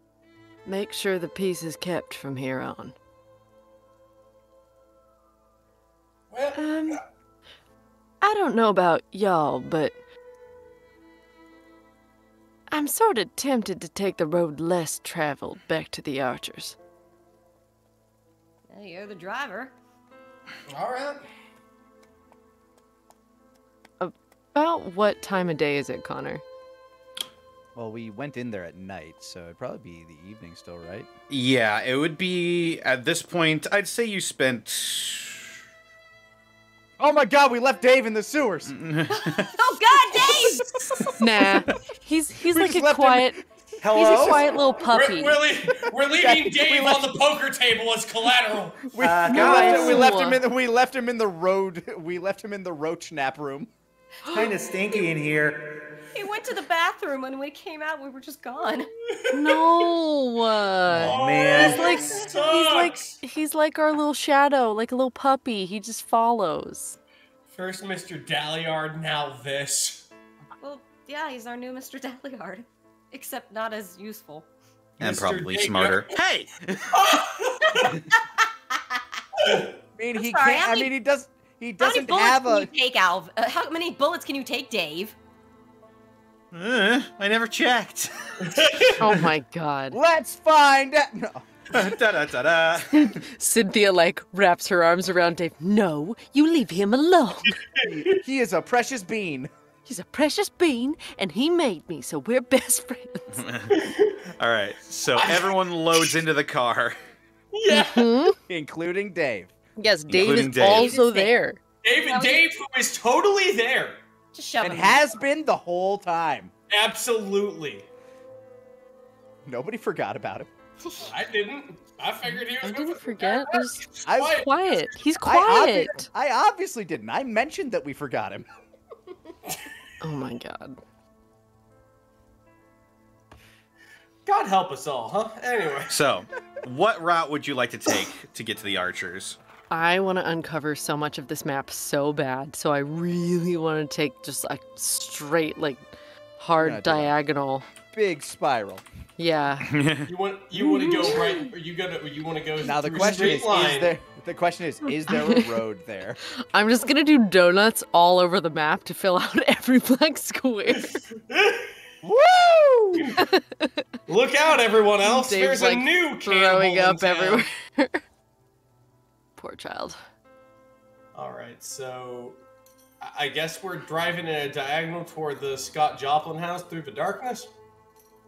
make sure the peace is kept from here on. Um, I don't know about y'all, but I'm sort of tempted to take the road less traveled back to the Archers. Yeah, you're the driver. All right. About what time of day is it, Connor? Well, we went in there at night, so it'd probably be the evening still, right? Yeah, it would be at this point. I'd say you spent. Oh my god, we left Dave in the sewers! Oh God, Dave! Nah, he's he's We like a left him- quiet. He's a quiet little puppy. We're, we're, le- we're leaving Dave on the poker table as collateral. We, Uh, we left him, we left him in the, we left him in the road we left him in the roach nap room. kind of stinky in here. He went to the bathroom, and when he came out, we were just gone. No. uh, Oh, man. He's like he's like he's like our little shadow, like a little puppy. He just follows. First Mr. Dalliard, now this. Well, yeah, he's our new Mr. Dalliard, except not as useful. and Mr. probably Dave, smarter. Hey! I mean, he sorry, can't. I mean, he does. He How many doesn't bullets have can a. you take, Alv? Uh, how many bullets can you take, Dave? Uh, I never checked. Oh my god. Let's find out. No. da da da da. Cynthia like wraps her arms around Dave. No, you leave him alone. He is a precious bean. He's a precious bean, and he made me, so we're best friends. All right, so everyone loads into the car. Yeah. Hmm? including Dave. Yes, Dave Including is Dave. also there. David Dave, who is totally there. Just shove And him. has been the whole time. Absolutely. Nobody forgot about him. I didn't. I figured he was I didn't forget. I was I, Quiet. quiet. He's I, obvi- quiet. I obviously didn't. I mentioned that we forgot him. Oh my god. God help us all, huh? Anyway. So, what route would you like to take to get to the archers? I want to uncover so much of this map so bad. So I really want to take just a straight, like, hard gonna do that. diagonal. Big spiral. Yeah. You want you want to go right? Or you gotta? You want to go? Now the question is: line. Is there? The question is: Is there a road there? I'm just going to do donuts all over the map to fill out every black square. Woo! Look out, everyone else! Dave's, There's like, a new Throwing cannibal up town. everywhere. Poor child. All right, so I- I guess we're driving in a diagonal toward the Scott Joplin house through the darkness.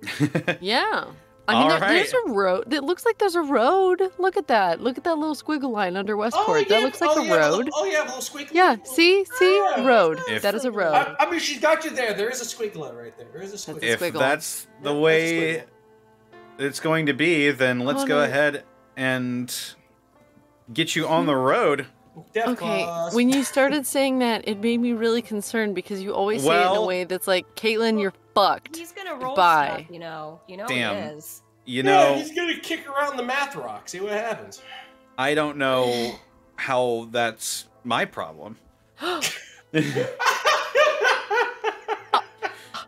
Yeah. I mean, All there, there's a road. It looks like there's a road. Look at that. Look at that little squiggle line under Westport. Oh, that yeah, looks like oh, a yeah, the road. little- oh yeah, the little squiggly. Yeah, see? See? Yeah. Road. If- that is a road. I, I mean, she's got you there. There is a squiggler right there. There is a That's squiggler. a if that's the Yeah, that's way squiggle. it's going to be, then let's Oh, go no. ahead and get you on the road. Death Okay, claws. when you started saying that, it made me really concerned because you always say it in a way that's like, Caitlin, you're fucked. He's gonna roll Bye. stuff, you know. You know Damn. he is. You yeah, know, he's gonna kick around the math rock. See what happens. I don't know how that's my problem.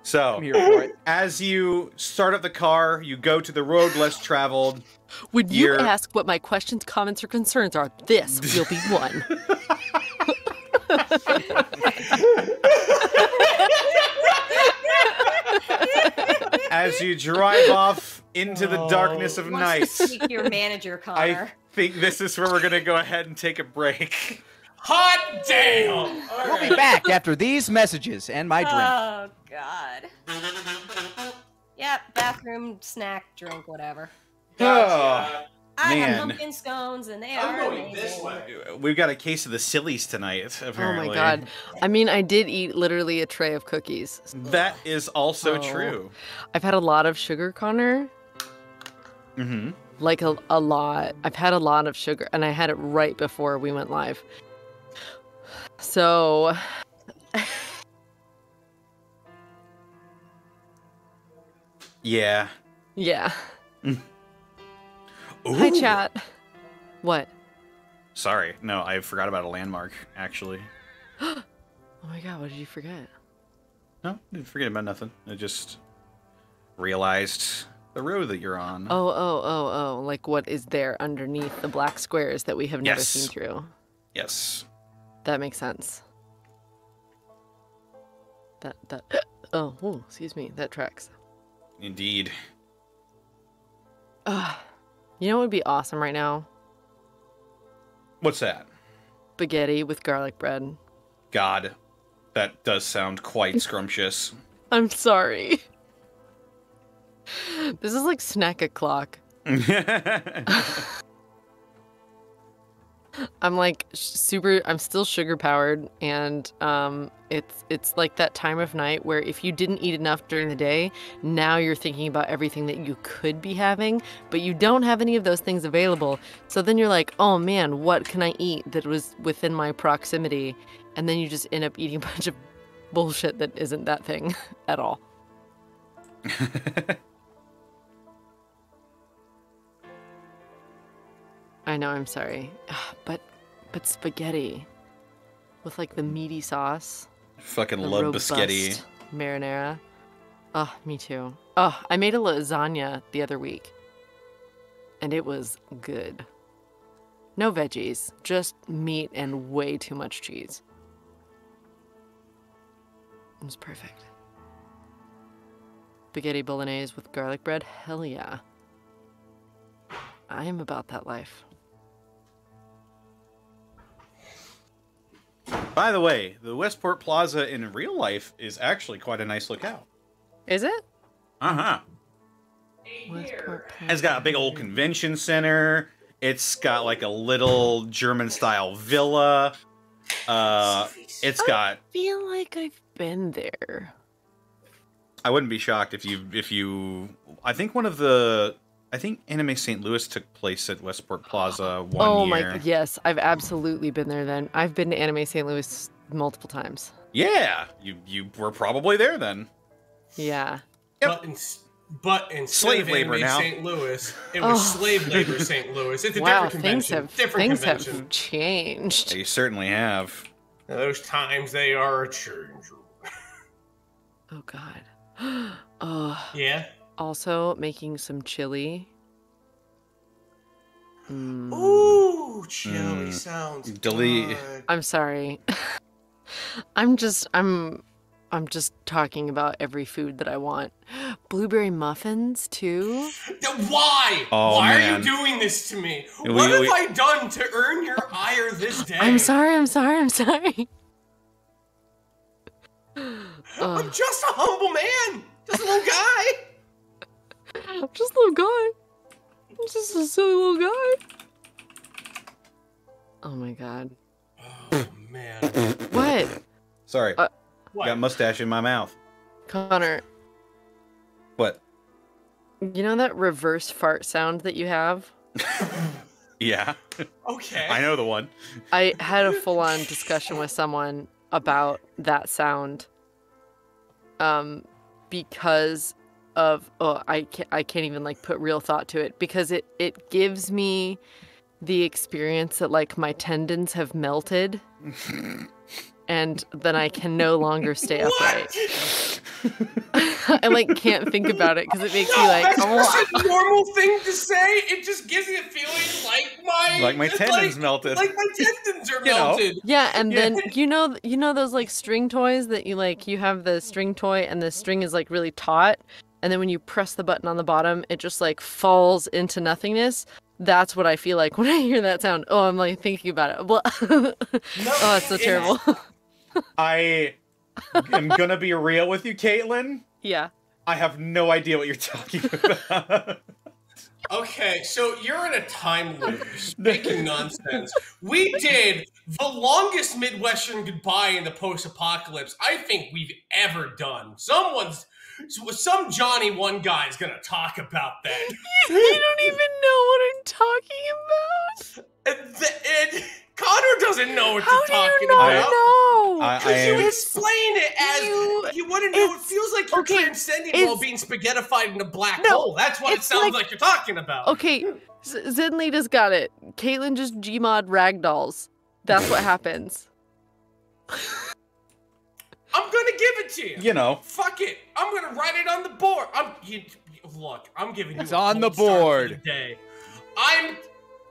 so, I'm here for it. as you start up the car, you go to the road less traveled. When you You're- ask what my questions, comments, or concerns are, this will be one. As you drive off into the Oh. darkness of night, to your manager, Connor. I think this is where we're going to go ahead and take a break. Hot damn! All We'll be back after these messages and my drink. Oh God. Yeah, bathroom, snack, drink, whatever. Gotcha. I Man. have pumpkin scones, and they I'm are going this amazing. way. We've got a case of the sillies tonight, Apparently. Oh my god. I mean, I did eat literally a tray of cookies. That is also Oh. true. I've had a lot of sugar, Connor. Mm-hmm. Like a, a lot. I've had a lot of sugar, and I had it right before we went live. So. Yeah. Yeah. Mm. Ooh. Hi, chat. What? Sorry. No, I forgot about a landmark, actually. Oh my god, what did you forget? No, didn't forget about nothing. I just realized the road that you're on. Oh, oh, oh, oh. Like what is there underneath the black squares that we have never Yes. seen through? Yes. That makes sense. That that oh, excuse me, that tracks. Indeed. Ugh. You know what would be awesome right now? What's that? Spaghetti with garlic bread. God, that does sound quite scrumptious. I'm sorry. This is like snack o'clock. I'm like super I'm still sugar powered and um it's it's like that time of night where if you didn't eat enough during the day, now you're thinking about everything that you could be having, but you don't have any of those things available. So then you're like, "Oh man, what can I eat that was within my proximity?" And then you just end up eating a bunch of bullshit that isn't that thing at all. I know, I'm sorry. Ah, but but spaghetti with like the meaty sauce. Fucking love biscotti. Marinara. Oh, me too. Oh, I made a lasagna the other week. And it was good. No veggies, just meat and way too much cheese. It was perfect. Spaghetti bolognese with garlic bread? Hell yeah. I am about that life. By the way, the Westport Plaza in real life is actually quite a nice lookout. Is it? Uh huh. It's got a big old convention center. It's got like a little German style villa. Uh, it's got. I feel like I've been there. I wouldn't be shocked if you if you. I think one of the. I think Anime St. Louis took place at Westport Plaza one oh year. Oh my yes, I've absolutely been there then. I've been to Anime St. Louis multiple times. Yeah, you you were probably there then. Yeah. Yep. But, in, but instead Slave of labor Anime now. St. Louis, it was Oh. slave labor St. Louis. It's a wow, different things convention. have different things convention. have changed. They certainly have. Now, those times they are a change. Oh god. oh, Yeah. Also making some chili. Mm. Ooh, chili Mm. sounds Delete- good. I'm sorry. I'm just I'm I'm just talking about every food that I want. Blueberry muffins too. Th- Why? Oh, Why man. are you doing this to me? We- what have we- I done to earn your ire this day? I'm sorry. I'm sorry. I'm sorry. I'm just a humble man. Just a little guy. I'm just a little guy. I'm just a silly little guy. Oh my god. Oh man. What? Sorry, Uh, What? got mustache in my mouth. Connor, What? you know that reverse fart sound that you have? Yeah, okay. I know the one. I had a full on discussion with someone about that sound. Um, because of oh I can't I can't even like put real thought to it because it it gives me the experience that like my tendons have melted and then I can no longer stay upright. I like can't think about it because it makes no, me like that's "Oh, just a normal thing to say. It just gives me a feeling like my Like my tendons like, melted. Like my tendons are You know. melted. Yeah, and Yeah. then you know you know those like string toys that you like you have the string toy and the string is like really taut and then when you press the button on the bottom it just like falls into nothingness. That's what I feel like when I hear that sound. Oh, I'm like thinking about it. Well, oh, it's so it- terrible. I am gonna be real with you, Caitlin. yeah. I have no idea what you're talking about. Okay, so you're in a time loop, speaking nonsense. We did the longest Midwestern goodbye in the post-apocalypse I think we've ever done. Someone's, some Johnny one guy is gonna talk about that. you don't even know what I'm talking about. And, the, and Connor doesn't know what How you're do talking you not about. know? Because you am- explain it as You- you, want to know. It feels like you're okay, transcending while being spaghettified in a black No, hole. That's what it sounds like- like, you're talking about. Okay, Z- Zenlita's got it. Caitlin just Gmod ragdolls. That's what happens. I'm gonna give it to you. you know, Fuck it. I'm gonna write it on the board. I'm you, look. I'm giving you. It's a on the gold star for board. the day. I'm.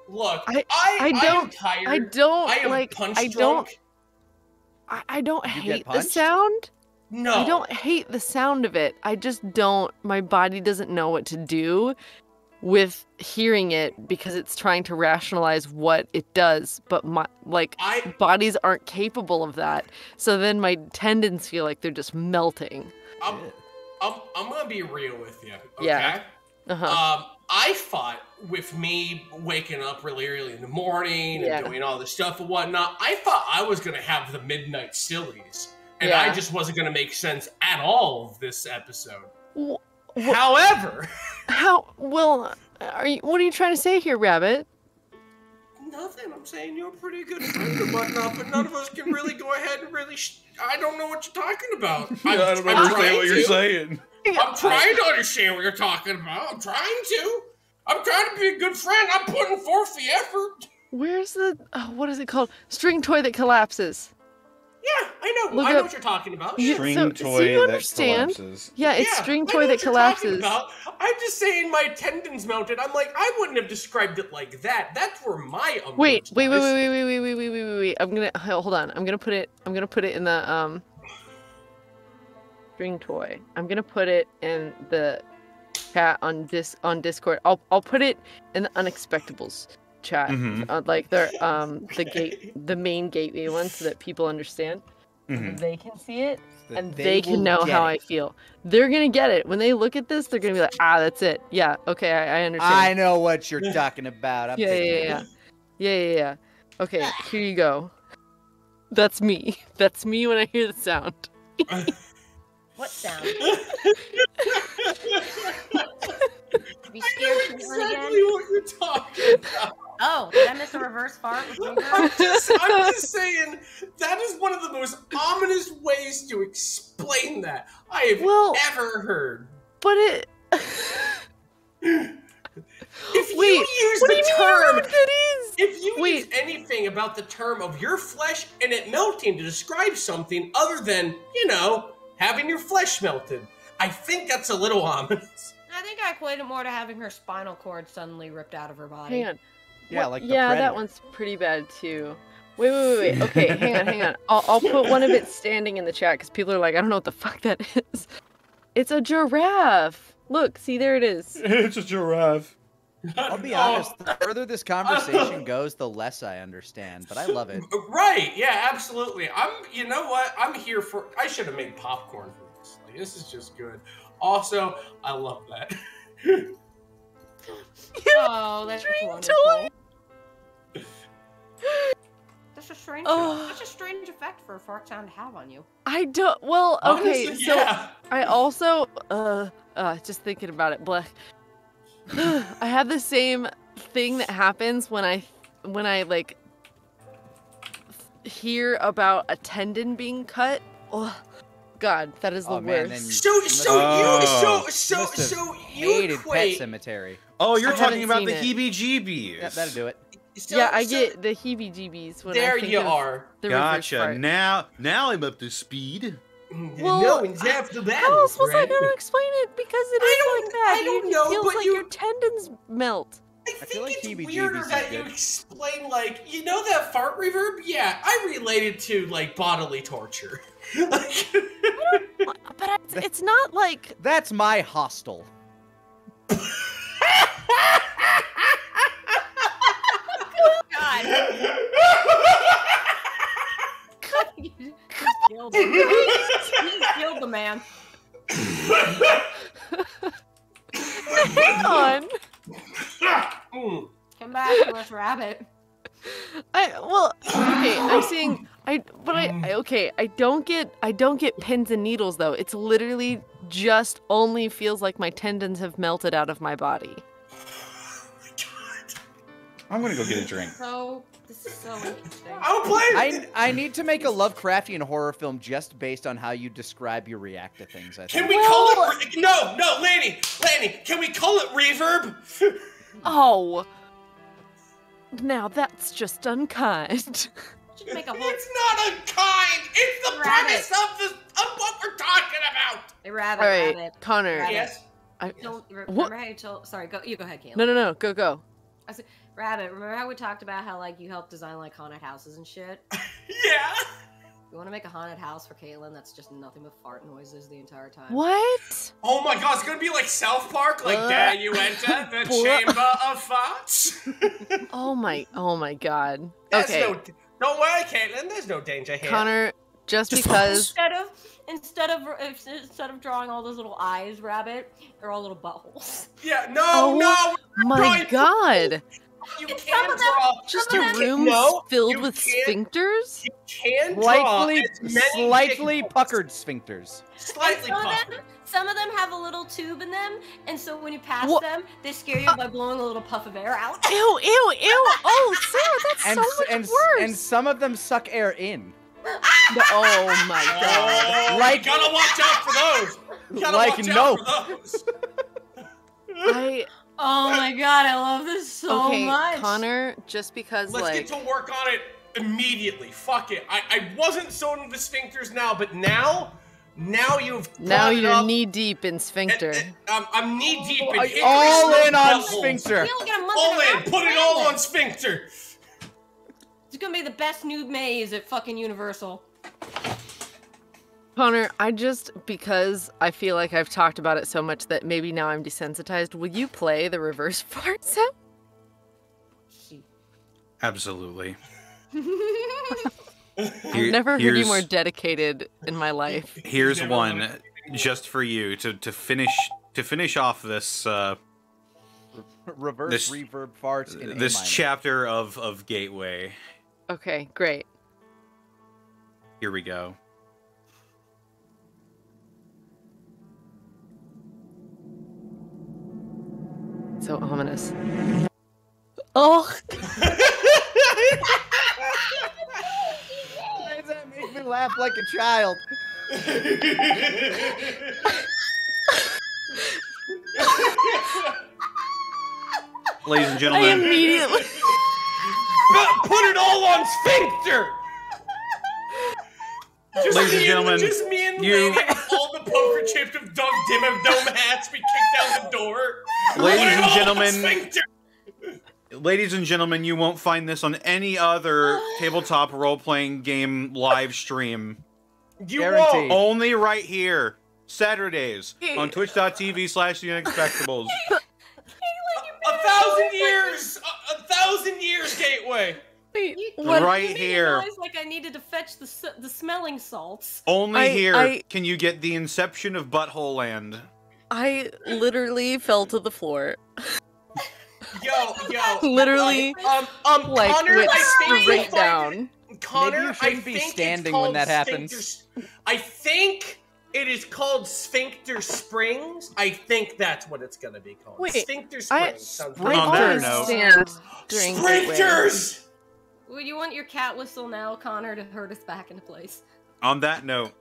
Look. I- I. I don't- tired. I don't I am like. punch I drunk. don't. I, I don't You hate the sound. No. I don't hate the sound of it. I just don't. My body doesn't know what to do with hearing it because it's trying to rationalize what it does. But my like I bodies aren't capable of that. So then my tendons feel like they're just melting. I'm, I'm, I'm gonna be real with you. Okay? Yeah. Uh-huh. Um, I thought with me waking up really early in the morning Yeah. and doing all this stuff and whatnot, I thought I was gonna have the midnight sillies, and I just wasn't gonna make sense at all of this episode. Wh- wh- However, How well are you? What are you trying to say here, Rabbit? nothing. I'm saying you're a pretty good friend and whatnot, but none of us can really go ahead and really. Sh- I don't know what you're talking about. I'm, I don't understand trying what you're to. saying. I'm trying to understand what you're talking about. I'm trying to. I'm trying to be a good friend. I'm putting forth the effort. Where's the oh, what is it called? String toy that collapses. Yeah, I know. Look I know up- what you're talking about. Yeah, String so- toy so you that understand? collapses. Yeah, it's Yeah, string I toy know that what you're talking collapses. about. I'm just saying my tendons melted. I'm like, I wouldn't have described it like that. That's where my umbrage Wait, wait, wait, wait, wait, wait, wait, wait, wait, wait, wait. I'm gonna hold on. I'm gonna put it. I'm gonna put it in the um string toy. I'm gonna put it in the chat on this on Discord. I'll I'll put it in the unexpectables chat, Mhm. uh, like they're um the gate the main gateway one, so that people understand. Mhm. They can see it That and they, will can know how it. I feel. They're gonna get it when they look at this. They're gonna be like, ah, that's it. Yeah, okay, I, I understand. I know what you're talking about. I'm Yeah, yeah, yeah, yeah, yeah, yeah. Okay, here you go. That's me. That's me when I hear the sound. What sound? Be I know exactly what you're talking about. Oh, did I miss a reverse fart? I'm just, I'm just saying that is one of the most ominous ways to explain that I have Well- ever heard. But it. If Wait, you use what do the you mean you term, what that is? if you use anything about the term of your flesh and it melting to describe something other than, you know, having your flesh melted, I think that's a little ominous. I think I equate it more to having her spinal cord suddenly ripped out of her body. Hang on. Yeah, What- like the yeah, that one's pretty bad too. Wait, wait, wait, wait. Okay, hang on, hang on. I'll, I'll put one of it standing in the chat because people are like, I don't know what the fuck that is. It's a giraffe. Look, see, there it is. It's a giraffe. I'll be Oh, honest. The further this conversation goes, the less I understand. But I love it. Right, yeah, absolutely. I'm you know what? I'm here for I should have made popcorn for this. Like this is just good. Also, I love that. Oh, that's String wonderful. toy. That's a strange. Oh. Such a strange effect for a fart sound to have on you. I don't. Well, okay, Honestly, so yeah. I also, uh, uh, just thinking about it, bleh. I have the same thing that happens when I, when I like hear about a tendon being cut. Oh, God, that is the Oh, worst. then So must- so Oh. you so You so must have so you hated Pet Sematary. Oh, you're I talking about the seen heebie-jeebies. Yeah, that'll do it. So- yeah, I so- get the heebie-jeebies when I There think you of are. the reverse Gotcha. fart. Now, now I'm up to speed. Mm, well, no one's after that. How else was I right? gonna explain it? Because it is I don't- like that. I don't it know, feels but like you- your tendons melt. I I think feel like it's heebie-jeebies weirder is that you explain like you know that fart reverb. Yeah, I related to like bodily torture. Like- But it's, it's not like That's my hostel. God, killed the man. hang on. Come back to us, rabbit. I well, okay. I'm seeing. I, but I, I okay. I don't get I don't get pins and needles though. It's literally just only feels like my tendons have melted out of my body. I'm gonna go get a drink. So this is so interesting. I'll play. I, I need to make a Lovecraftian horror film just based on how you describe your react to things. I Can think. we call it? Re- no, no, Lanny, Lanny. Can we call it reverb? Oh, now that's just unkind. Should make a whole. It's not unkind. It's the Rabbit. premise of the of what we're talking about. Hey, rabbit, All right, rabbit. Connor. Rabbit. Yes. I, Don't, remember What? how you told? Sorry, go. You go ahead, Caleb. no, no, no. Go, go. Rabbit. Remember how we talked about how like you helped design like haunted houses and shit? Yeah. You want to make a haunted house for Caitlin that's just nothing but fart noises the entire time? What? Oh my god, it's gonna be like South Park. Like Uh, there you enter the chamber of farts. Oh my oh my god. There's Okay. no, don't worry, Caitlin. There's no danger here. Connor, just Just because Instead of instead of instead of drawing all those little eyes, rabbit, they're all little buttholes. Yeah, no, Oh no, my Brian, god. You Some can of them- Just Some a room No, filled with can't- sphincters? You can draw Slightly, slightly dick- puckered sphincters. Slightly some of them, some of them have a little tube in them, and so when you pass Wha- them, they scare you by blowing a little puff of air out. Ew, ew, ew. Oh, Sarah, that's And, so much and, worse. and some of them suck air in. No- oh my god. Oh, Like- you gotta watch out for those. You gotta Like, watch no. for those. I Oh my god, I love this so okay, much. Connor, just because Let's like get to work on it immediately. Fuck it. I, I wasn't so into the sphincters now, but now, now you've now you're up, knee deep in sphincter. and- and I'm, I'm knee oh, deep in All Hickory all in on buttholes. sphincter. You only get a month All in. Put it all on sphincter. It's gonna be the best new maze at fucking Universal. Connor, I just because I feel like I've talked about it so much that maybe now I'm desensitized. Will you play the reverse fart sound? Absolutely. I've never heard you more dedicated in my life. Here's one just for you to to finish to finish off this uh Reverse This- reverb farts in this minor. chapter of of Gateway. Okay, great. Here we go. So ominous. Oh, Why does that make me laugh like a child? Ladies and gentlemen. I gentlemen, immediately. Put it all on sphincter. Just Ladies and gentlemen, just me and you- Lane with all the of Doug Dim Dome hats. We kicked down the door. Ladies and gentlemen, ladies and gentlemen, you won't find this on any other tabletop role-playing game live stream. You Guaranteed. won't. Only right here, Saturdays on twitch.tv slash the unexpectables. A thousand years. A, a thousand years, Gateway. Wait, what? Right you made a here. noise like I needed to fetch the the smelling salts. Only I- here I- can you get the inception of Butthole Land. I literally fell to the floor. Yo, yo. Literally, Um, um, Like Connor, went I straight find down. it- Connor, you shouldn't I be think it's standing when called that happens. sphincter- I think it is called Sphincter Springs. I think that's what it's gonna be called. Wait, Sphincter I- Springs. sounds I right. On that stand. Sphincters. Would you want your cat whistle now, Connor, to hurt us back into place? On that note,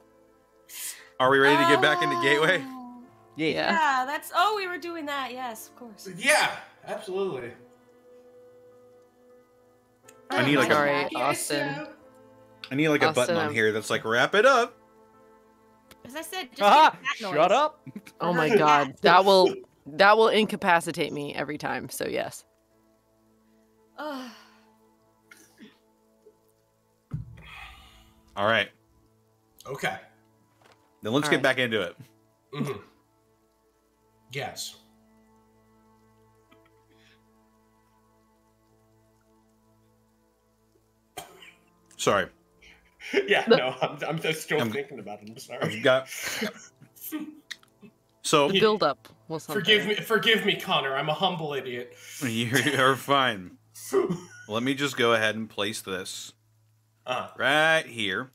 are we ready to get back into the Gateway? Oh, Yeah. Yeah. Yeah, that's. Oh, we were doing that. Yes, of course. Yeah, absolutely. I need like a- Sorry, Yes, Austin. I need like a button on Awesome. here that's like wrap it up. As I said, just Haha, get noise. shut up. Oh my god, that will that will incapacitate me every time. So yes. Ugh. All right, Okay. then let's All get right. back into it. Mm-hmm. Yes. Sorry, yeah, no, I'm, I'm just still I'm- thinking about it. I'm I've sorry. got. So The build up will something. Forgive me, forgive me, Connor. I'm a humble idiot. you're fine. Let me just go ahead and place this Uh, right here,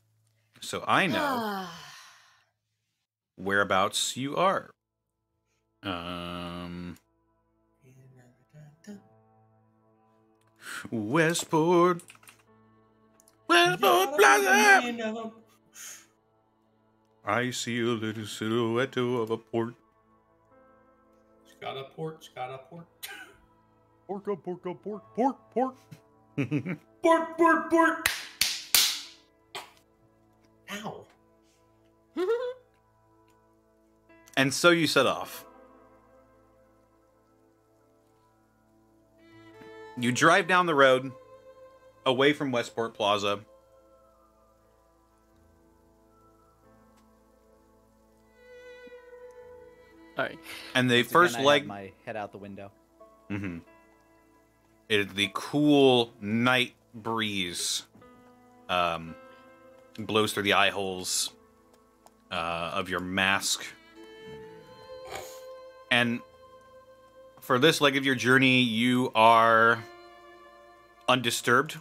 so I know Ah. whereabouts you are. Um, Westport. Westport Plaza. I see a little silhouette of a port. It's Got a port, it's got a port. Pork, pork, pork, pork, pork. Port, port, port. Ow. and so you set off. You drive down the road away from Westport Plaza. All right. And the Once first again, leg. my head out the window. Mm-hmm. It is the cool night breeze, um, blows through the eye holes uh, of your mask, and for this leg of your journey, you are undisturbed.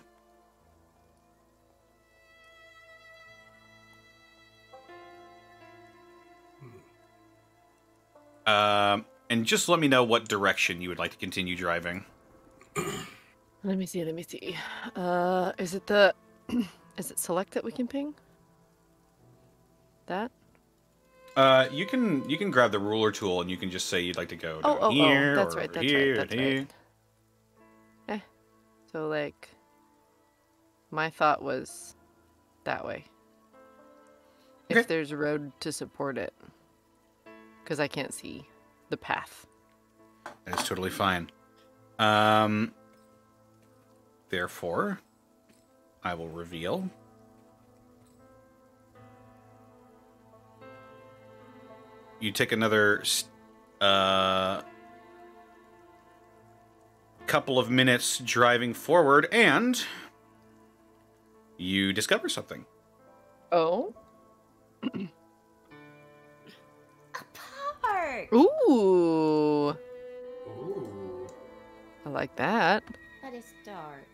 Um, and just let me know what direction you would like to continue driving. Let me see. Let me see. Uh, is it the? is it select that we can ping? That? Uh, you can you can grab the ruler tool and you can just say you'd like to go Oh, down oh, here oh. That's or right. That's here right. That's here. right. Eh. So like, my thought was that way. Okay. If there's a road to support it, because I can't see the path. That is totally fine. Um, therefore, I will reveal. You take another uh, couple of minutes driving forward, and you discover something. Oh. A park. Ooh. Ooh. I like that. That is dark.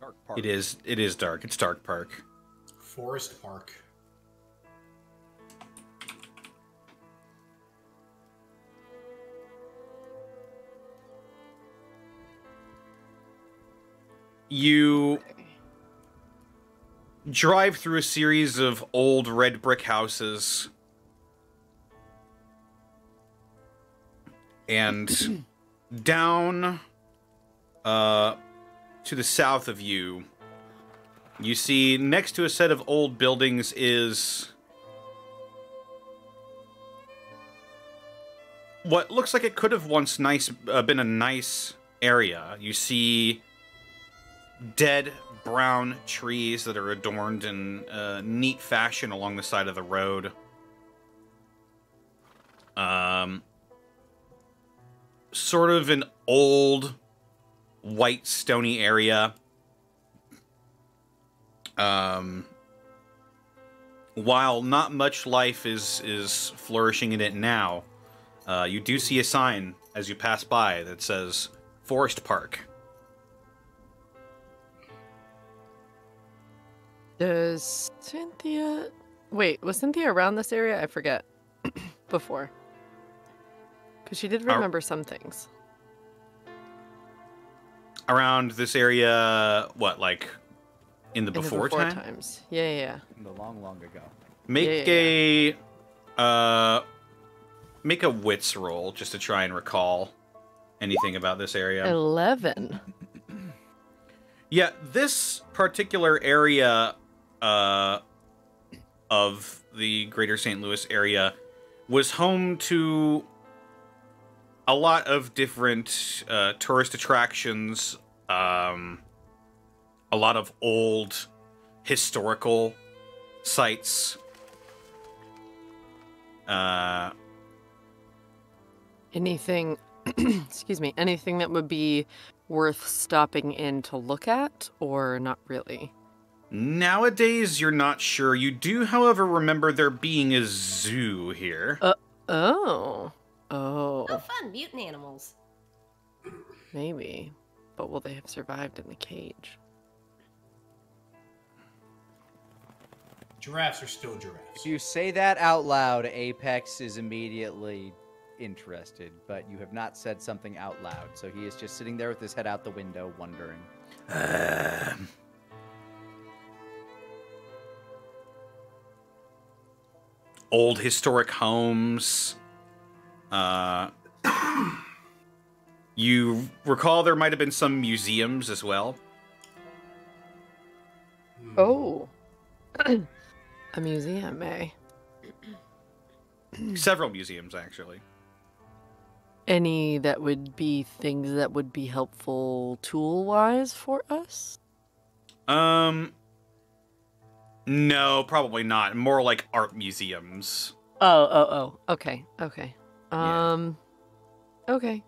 Dark park. It is. It is dark. It's Dark Park. Forest Park. You drive through a series of old red brick houses. And down uh, to the south of you, you see next to a set of old buildings is what looks like it could have once nice uh, been a nice area. You see dead brown trees that are adorned in uh, neat fashion along the side of the road. Um, sort of an old white stony area. Um, while not much life is is flourishing in it now, uh, you do see a sign as you pass by that says Forest Park. Does Cynthia. Wait, was Cynthia around this area? I forget. Before. Because she did Are- remember some things. Around this area what like in the in the before, before time times. Yeah, yeah, yeah. The long, long ago. make Yeah, a uh make a wits roll just to try and recall anything about this area 11. yeah this particular area uh of the greater st louis area was home to a lot of different uh, tourist attractions um, a lot of old historical sites uh, Anything, excuse me, anything that would be worth stopping in to look at, or not really? nowadays you're not sure you do however remember there being a zoo here Oh. Oh, Oh, fun! Mutant animals. maybe. But will they have survived in the cage? Giraffes are still giraffes. If you say that out loud, Apex is immediately interested, but you have not said something out loud. So he is just sitting there with his head out the window, wondering. Um, old historic homes. Uh, you recall there might have been some museums as well. Oh. A museum, eh? Several museums, actually. Any that would be things that would be helpful tool wise for us? Um, no, probably not. More like art museums. Oh, oh, oh. Okay, okay. Yeah. Um. Okay.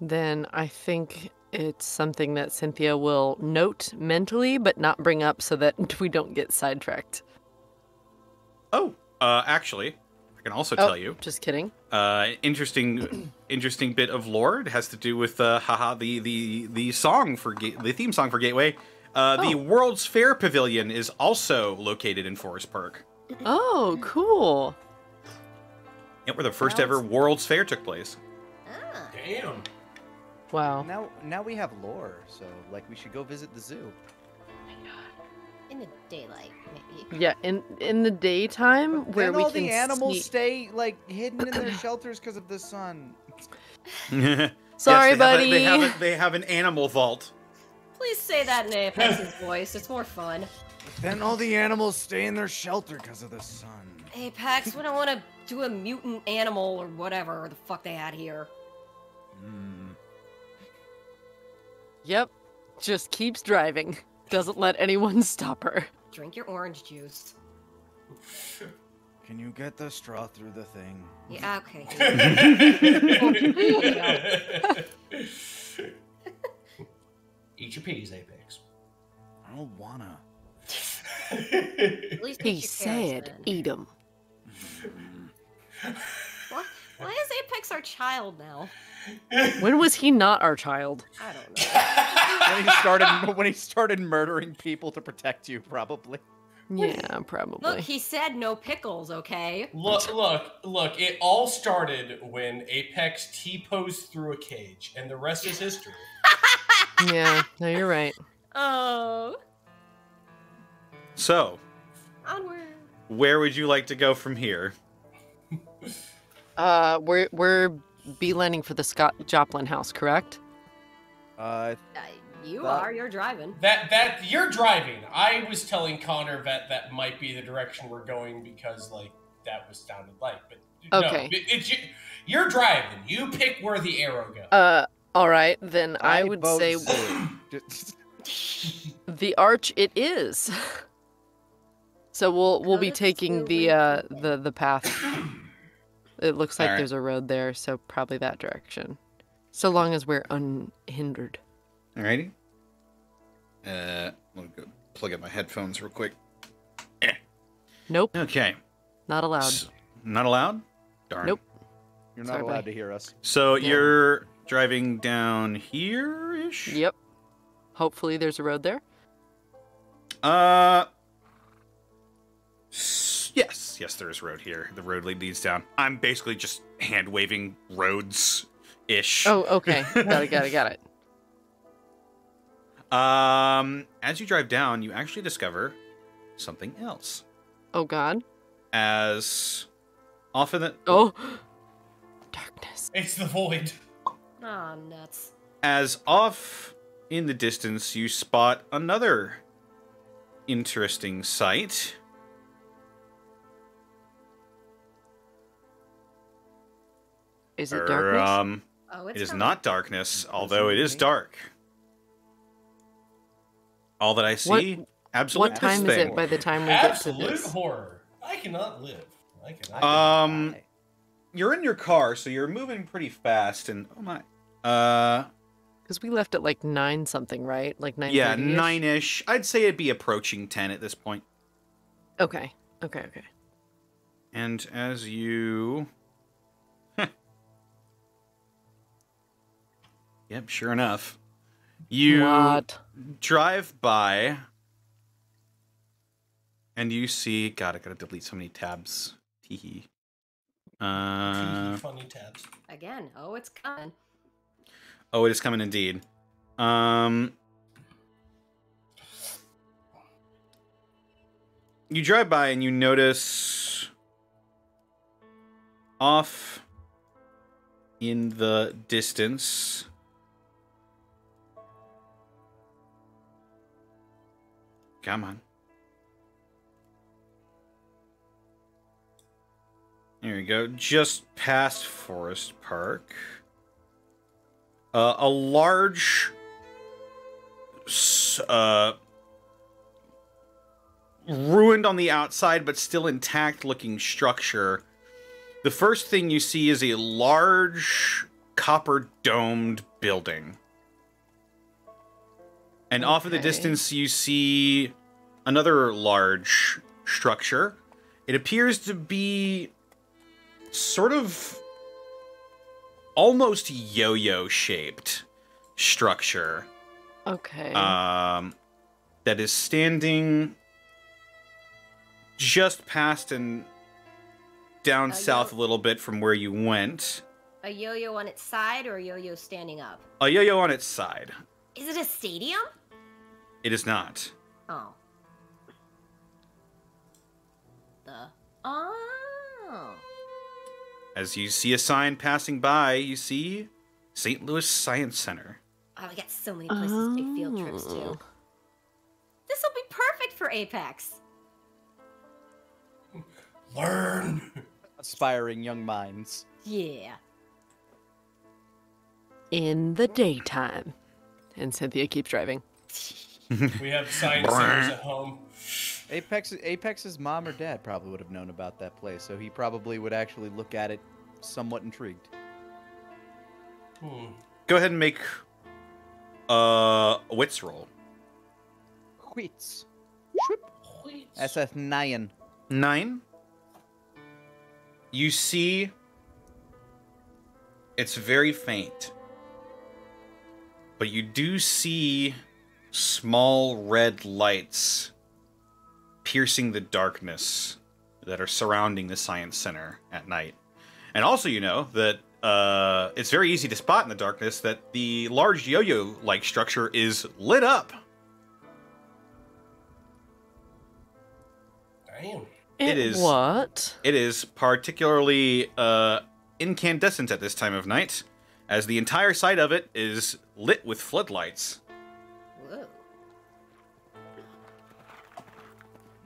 Then I think it's something that Cynthia will note mentally, but not bring up so that we don't get sidetracked. Oh, uh, actually, I can also Oh, tell you. Just kidding. Uh, interesting, interesting bit of lore. It has to do with uh, haha the the the song for Ga- the theme song for Gateway. Uh, The Oh. World's Fair Pavilion is also located in Forest Park. Oh, cool. Yeah, where the first Wow, ever it's- World's Fair took place. Ah, Damn. Wow. Now, now we have lore, so like we should go visit the zoo. in the daylight, maybe. Yeah, in in the daytime But where then we all can the animals see- stay like hidden in their shelters because of the sun. Yes, Sorry, they have a- buddy. they have a, they have an animal vault. Please say that in Apex's voice. It's more fun. Then all the animals stay in their shelter because of the sun. Apex, we don't want to do a mutant animal or whatever the fuck they had here. Mm. Yep. Just keeps driving. Doesn't let anyone stop her. Drink your orange juice. Can you get the straw through the thing? Yeah, okay. Eat your peas, Apex. I don't wanna. At least He eat your carrots, said, then. "Eat 'em." What? Why is Apex our child now? When was he not our child? I don't know. when he started when he started murdering people to protect you, probably. Yeah, probably. Look, he said no pickles, okay? Look, look, look. It all started when Apex T posed through a cage, and the rest is history. yeah, no, you're right. Oh. So, Onward. where would you like to go from here? Uh, we're we're beelining for the Scott Joplin house, correct? Uh, Uh, you That- are, you're driving. That that you're driving. I was telling Connor that that might be the direction we're going because like that was sounded like, but Okay. no, it, it's you, you're driving. You pick where the arrow goes. Uh, all right, then I, would say the arch it is. So we'll we'll be taking the uh the the path. It looks like Alright. there's a road there, so probably that direction. So long as we're unhindered. Alrighty. Uh, let me go plug up my headphones real quick. Nope, Okay. not allowed. S- not allowed? Darn. Nope. You're not Sorry, allowed buddy. to hear us. So Yeah. you're driving down here ish? Yep. Hopefully there's a road there. Uh. s- Yes, yes, there is road here. The road leads down. I'm basically just hand waving roads ish. Oh, okay. got it, got it, got it. Um, as you drive down, you actually discover something else. Oh god. As often that Oh darkness. It's the void. Aw, nuts. as off in the distance you spot another interesting sight. Is it Er, darkness? um, Oh, it's it is coming. not darkness, although it is dark. All that I see, absolute what time is it by the time we get to this? Absolute horror. I cannot live. I cannot. Um, Hi. You're in your car, so you're moving pretty fast, and oh my, uh, Because we left at like nine something, right? Like nine. yeah, nine-ish. I'd say it'd be approaching ten at this point. Okay. Okay. Okay. And as you. Yep, sure enough. You What? drive by and you see. God, I gotta delete so many tabs. Tee hee. Uh, funny tabs. Again. Oh, it's coming. oh, it is coming indeed. Um, you drive by and you notice off in the distance. Come on. There we go. Just past Forest Park. Uh, a large, uh, ruined on the outside but still intact looking structure the first thing you see is a large copper domed building. And off in the distance, you see another large structure. It appears to be sort of almost yo yo shaped structure Okay. um, that is standing just past and down Uh, south a little bit from where you went. A yo-yo on its side or a yo-yo standing up? A yo yo on its side. Is it a stadium? It is not. Oh. The oh. As you see a sign passing by, you see St. Louis Science Center. Oh, we got so many places to take field trips to. Oh. This will be perfect for Apex. Learn. Aspiring young minds. Yeah. In the daytime. And Cynthia keeps driving. We have science centers at home. Apex Apex's mom or dad probably would have known about that place, so he probably would actually look at it somewhat intrigued. Hmm. Go ahead and make uh, a wits roll. Quits. SF nine. Nine. You see, it's very faint, but you do see small red lights piercing the darkness that are surrounding the science center at night. And also, you know that uh, it's very easy to spot in the darkness that the large yo-yo like structure is lit up. Damn. It is- What? It is particularly uh, incandescent at this time of night, as the entire side of it is lit with floodlights. Whoa.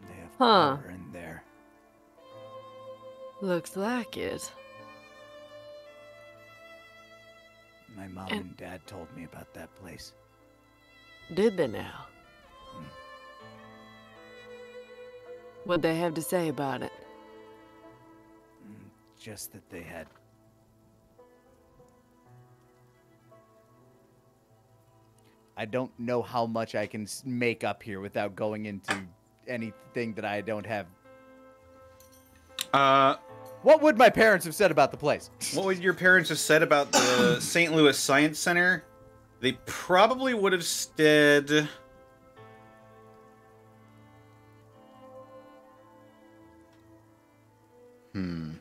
They have Huh. in there. Looks like it. My mom And- and dad told me about that place. Did they now? What'd they have to say about it? Mm, Just that they had. I don't know how much I can make up here without going into anything that I don't have. Uh, What would my parents have said about the place? what would your parents have said about the St. Louis Science Center? They probably would have said. Hmm.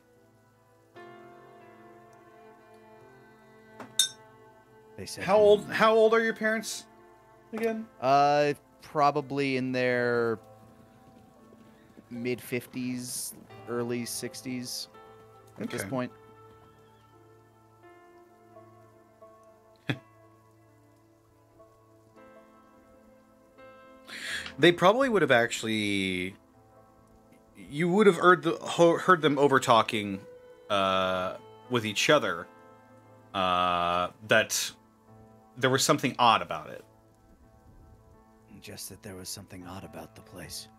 They said How old? How old are your parents again? Uh, probably in their mid fifties, early sixties at this point. They probably would have actually. You would have heard the heard them over talking uh, with each other. Uh, that there was something odd about it. Just that there was something odd about the place.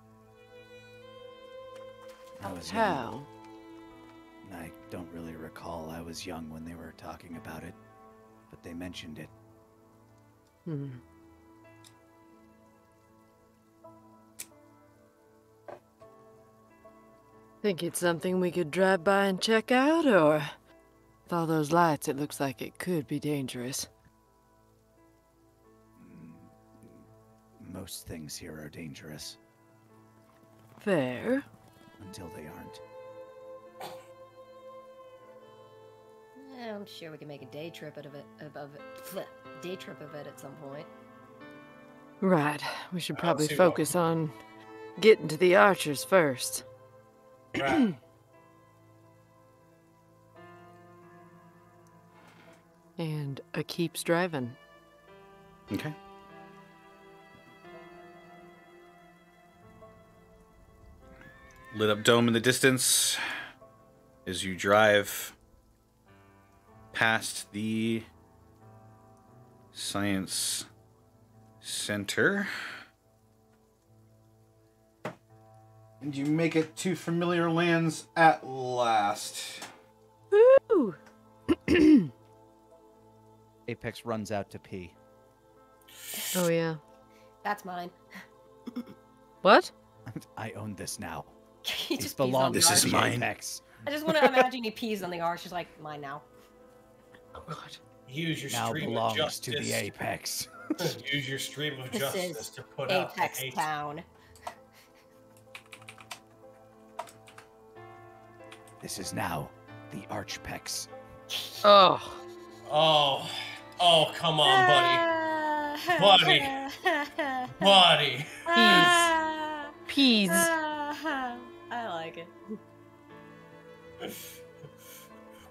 I was young. How? I don't really recall. I was young when they were talking about it, but they mentioned it. Hmm. Think it's something we could drive by and check out, or with all those lights, it looks like it could be dangerous. Most things here are dangerous Fair. until they aren't. Eh, I'm sure we can make a day trip out of it. Of, of it day trip of it at some point. Right. We should probably see why- focus on getting to the archers first. Right. And a keeps driving. Okay. Lit up dome in the distance as you drive past the science center. And you make it to familiar lands at last. Woo! Apex runs out to pee. Oh yeah. That's mine. What? I own this now. he just belongs the This is to mine. Apex. I just want to imagine he pees on the arch. He's like, mine now. Oh god. Use your Now stream of belongs justice. to the Apex. Use your stream of This justice is to put out the Apex hate. Town. This is now the Archpex. Oh. Oh, oh, come on, buddy, ah. Buddy. buddy. Peas. I ah. Like it.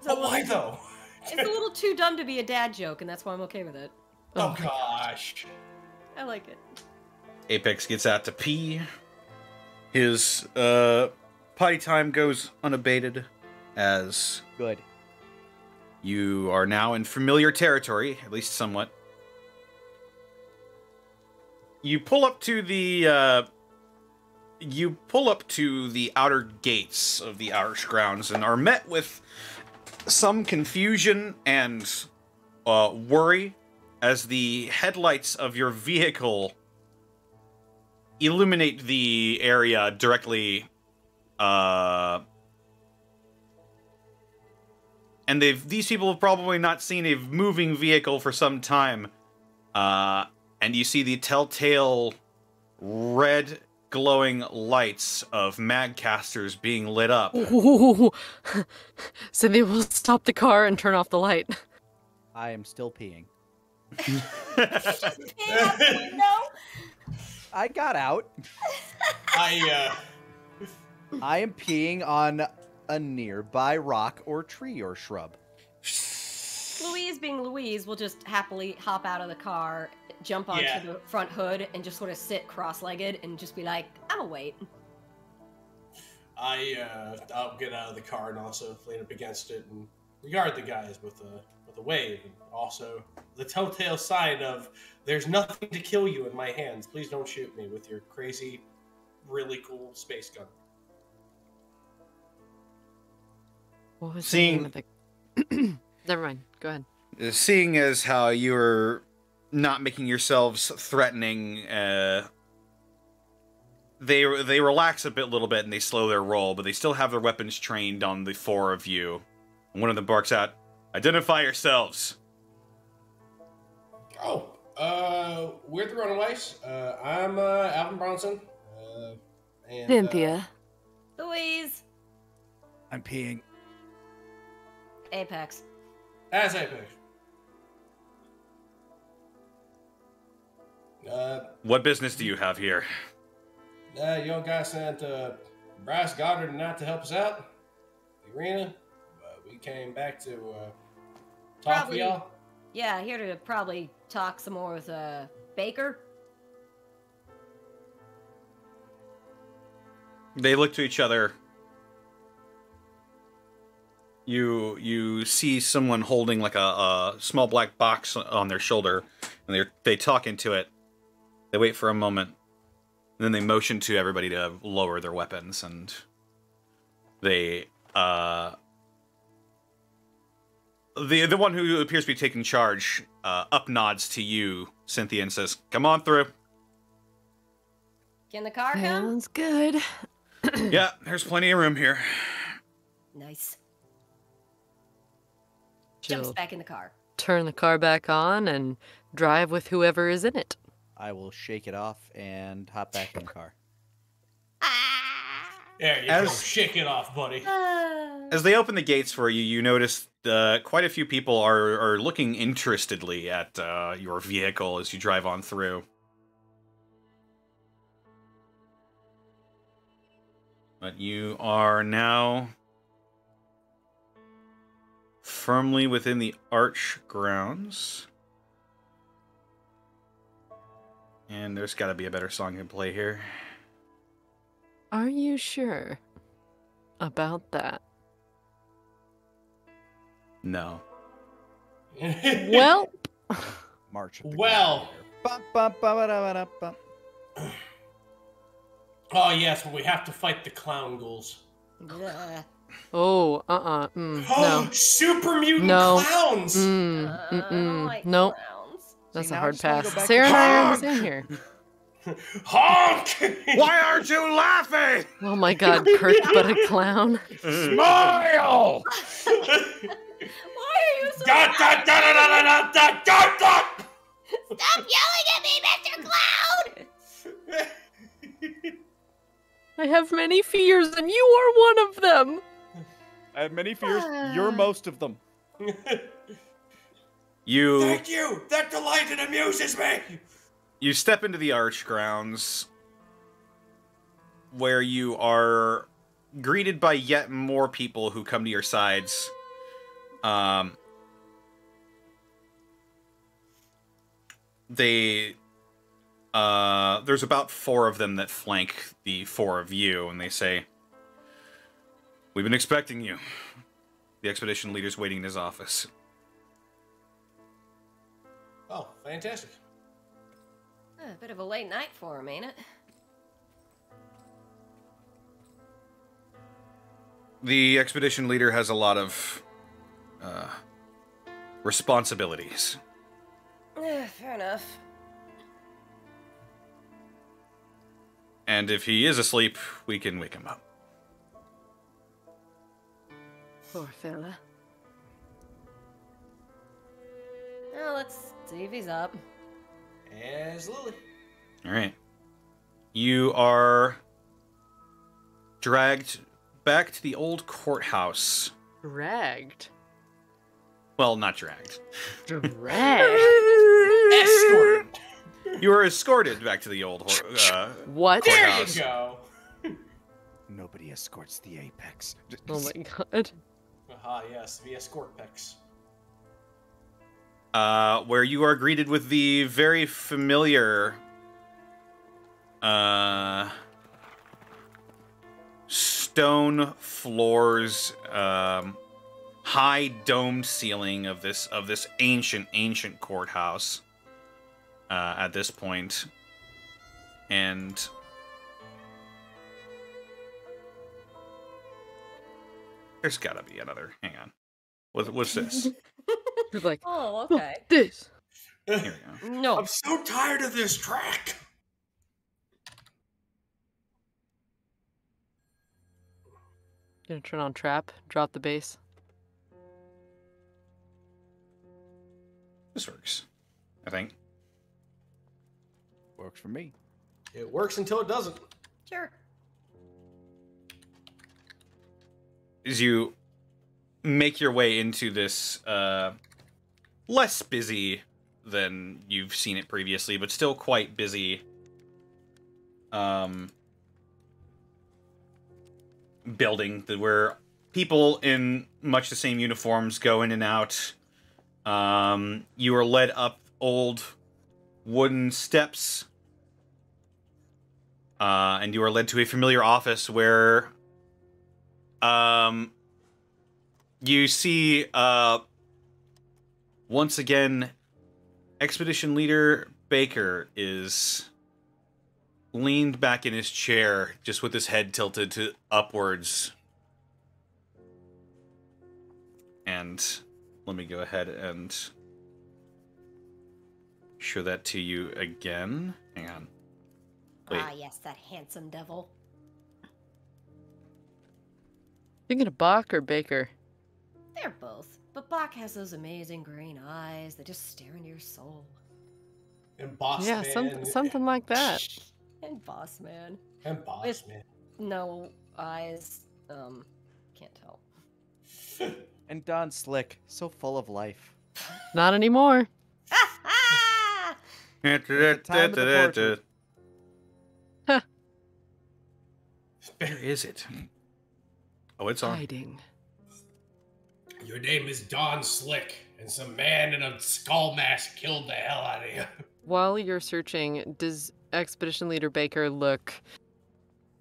But why though? It's a little too dumb to be a dad joke, and that's why I'm okay with it. Oh gosh. I like it. Apex gets out to pee. His uh, potty time goes unabated as Good. you are now in familiar territory, at least somewhat. You pull up to the uh, you pull up to the outer gates of the arch grounds and are met with some confusion and uh, worry as the headlights of your vehicle illuminate the area directly uh and they've these people have probably not seen a moving vehicle for some time uh and you see the telltale red glowing lights of magcasters being lit up Ooh. Cynthia will stop the car and turn off the light. I am still peeing. no. I got out. I uh, I am peeing on a nearby rock or tree or shrub. Louise, being Louise, will just happily hop out of the car, jump onto Yeah. the front hood, and just sort of sit cross-legged and just be like, "I'll wait." I uh, I'll get out of the car and also lean up against it and regard the guys with a with a wave and also the telltale sign of there's nothing to kill you in my hands. Please don't shoot me with your crazy, really cool space gun. What was Seeing- the name of the... Never mind. Go ahead. seeing as how you're not making yourselves threatening uh they they relax a bit little bit and they slow their roll but they still have their weapons trained on the four of you and one of them barks out identify yourselves Oh, uh, we're the Runaways. Uh, I'm uh, Alvin Bronson. Uh, and, uh, Cynthia. Louise, I'm peeing. Apex. As Apex. Uh, what business do you have here Uh, your guy sent uh, Bryce Goddard and I to help us out, the arena. But we came back to uh, talk Probably- to y'all. Yeah, here to probably talk some more with uh, Baker. they look to each other you you see someone holding like a, a small black box on their shoulder and they they talk into it they wait for a moment and then they motion to everybody to lower their weapons and they uh the the one who appears to be taking charge uh, up nods to you cynthia and says come on through Can the car come? Sounds good. yeah there's plenty of room here Nice. Jumps She'll back in the car. turn the car back on and drive with whoever is in it. I will shake it off and hop back in the car. There you go. Shake it off, buddy. Ah. As they open the gates for you, you notice uh, quite a few people are, are looking interestedly at uh, your vehicle as you drive on through. But you are now firmly within the arch grounds. And there's got to be a better song to play here. Are you sure about that? No. Well, March. Of the Well. Oh yes, we have to fight the clown ghouls. Oh, uh, uh mm, no. Super mutant no. clowns. Mm, uh, mm, mm. Like nope. Clowns. That's See, a hard pass. Sarah and I are in here. Honk! Why aren't you laughing? Oh my God, Kurt, but a clown. Smile! Why are you so dot, dot, dot, dot, dot, dot, dot, dot! Stop yelling at me, Mr. Clown! I have many fears, and you are one of them. I have many fears. You're most of them. You Thank you! That delight and amuses me! you step into the arch grounds where you are greeted by yet more people who come to your sides. Um, they uh, there's about four of them that flank the four of you, and they say, "We've been expecting you." The expedition leader's waiting in his office. Oh, fantastic. A bit of a late night for him, ain't it? The expedition leader has a lot of uh, responsibilities. Eh, fair enough. And if he is asleep, we can wake him up. Poor fella. Well, let's see if he's up. As Lily. All right. You are dragged back to the old courthouse. Dragged. Well, not dragged. Dragged. Escorted. You were escorted back to the old uh, what? There you go. Nobody escorts the apex. Oh my god. Aha, yes, the escort pecs. uh, where you are greeted with the very familiar uh, stone floors, um, high domed ceiling of this of this ancient ancient courthouse. Uh, at this point, and there's gotta be another. Hang on, what, what's this? You're like, Oh, "Oh, okay. this. Here we go. No. I'm so tired of this track. Gonna turn on trap, drop the bass. This works, I think. Works for me. It works until it doesn't. Sure. As you make your way into this uh, less busy than you've seen it previously, but still quite busy um, building that where people in much the same uniforms go in and out. Um, you are led up old wooden steps, uh, and you are led to a familiar office where um, you see, uh, once again, expedition leader Baker is leaned back in his chair, just with his head tilted to upwards. And let me go ahead and show that to you again. Hang on. Wait. Ah, yes, that handsome devil. Thinking of Bach or Baker? They're both. But Bach has those amazing green eyes that just stare into your soul. And boss yeah, man. some, something like that. And Boss Man. And boss With- man. No eyes. Um, can't tell. And Don Slick, so full of life. Not anymore. The. Where is it? Oh, it's on. Hiding. Your name is Don Slick, and some man in a skull mask killed the hell out of you. While you're searching, does Expedition Leader Baker look.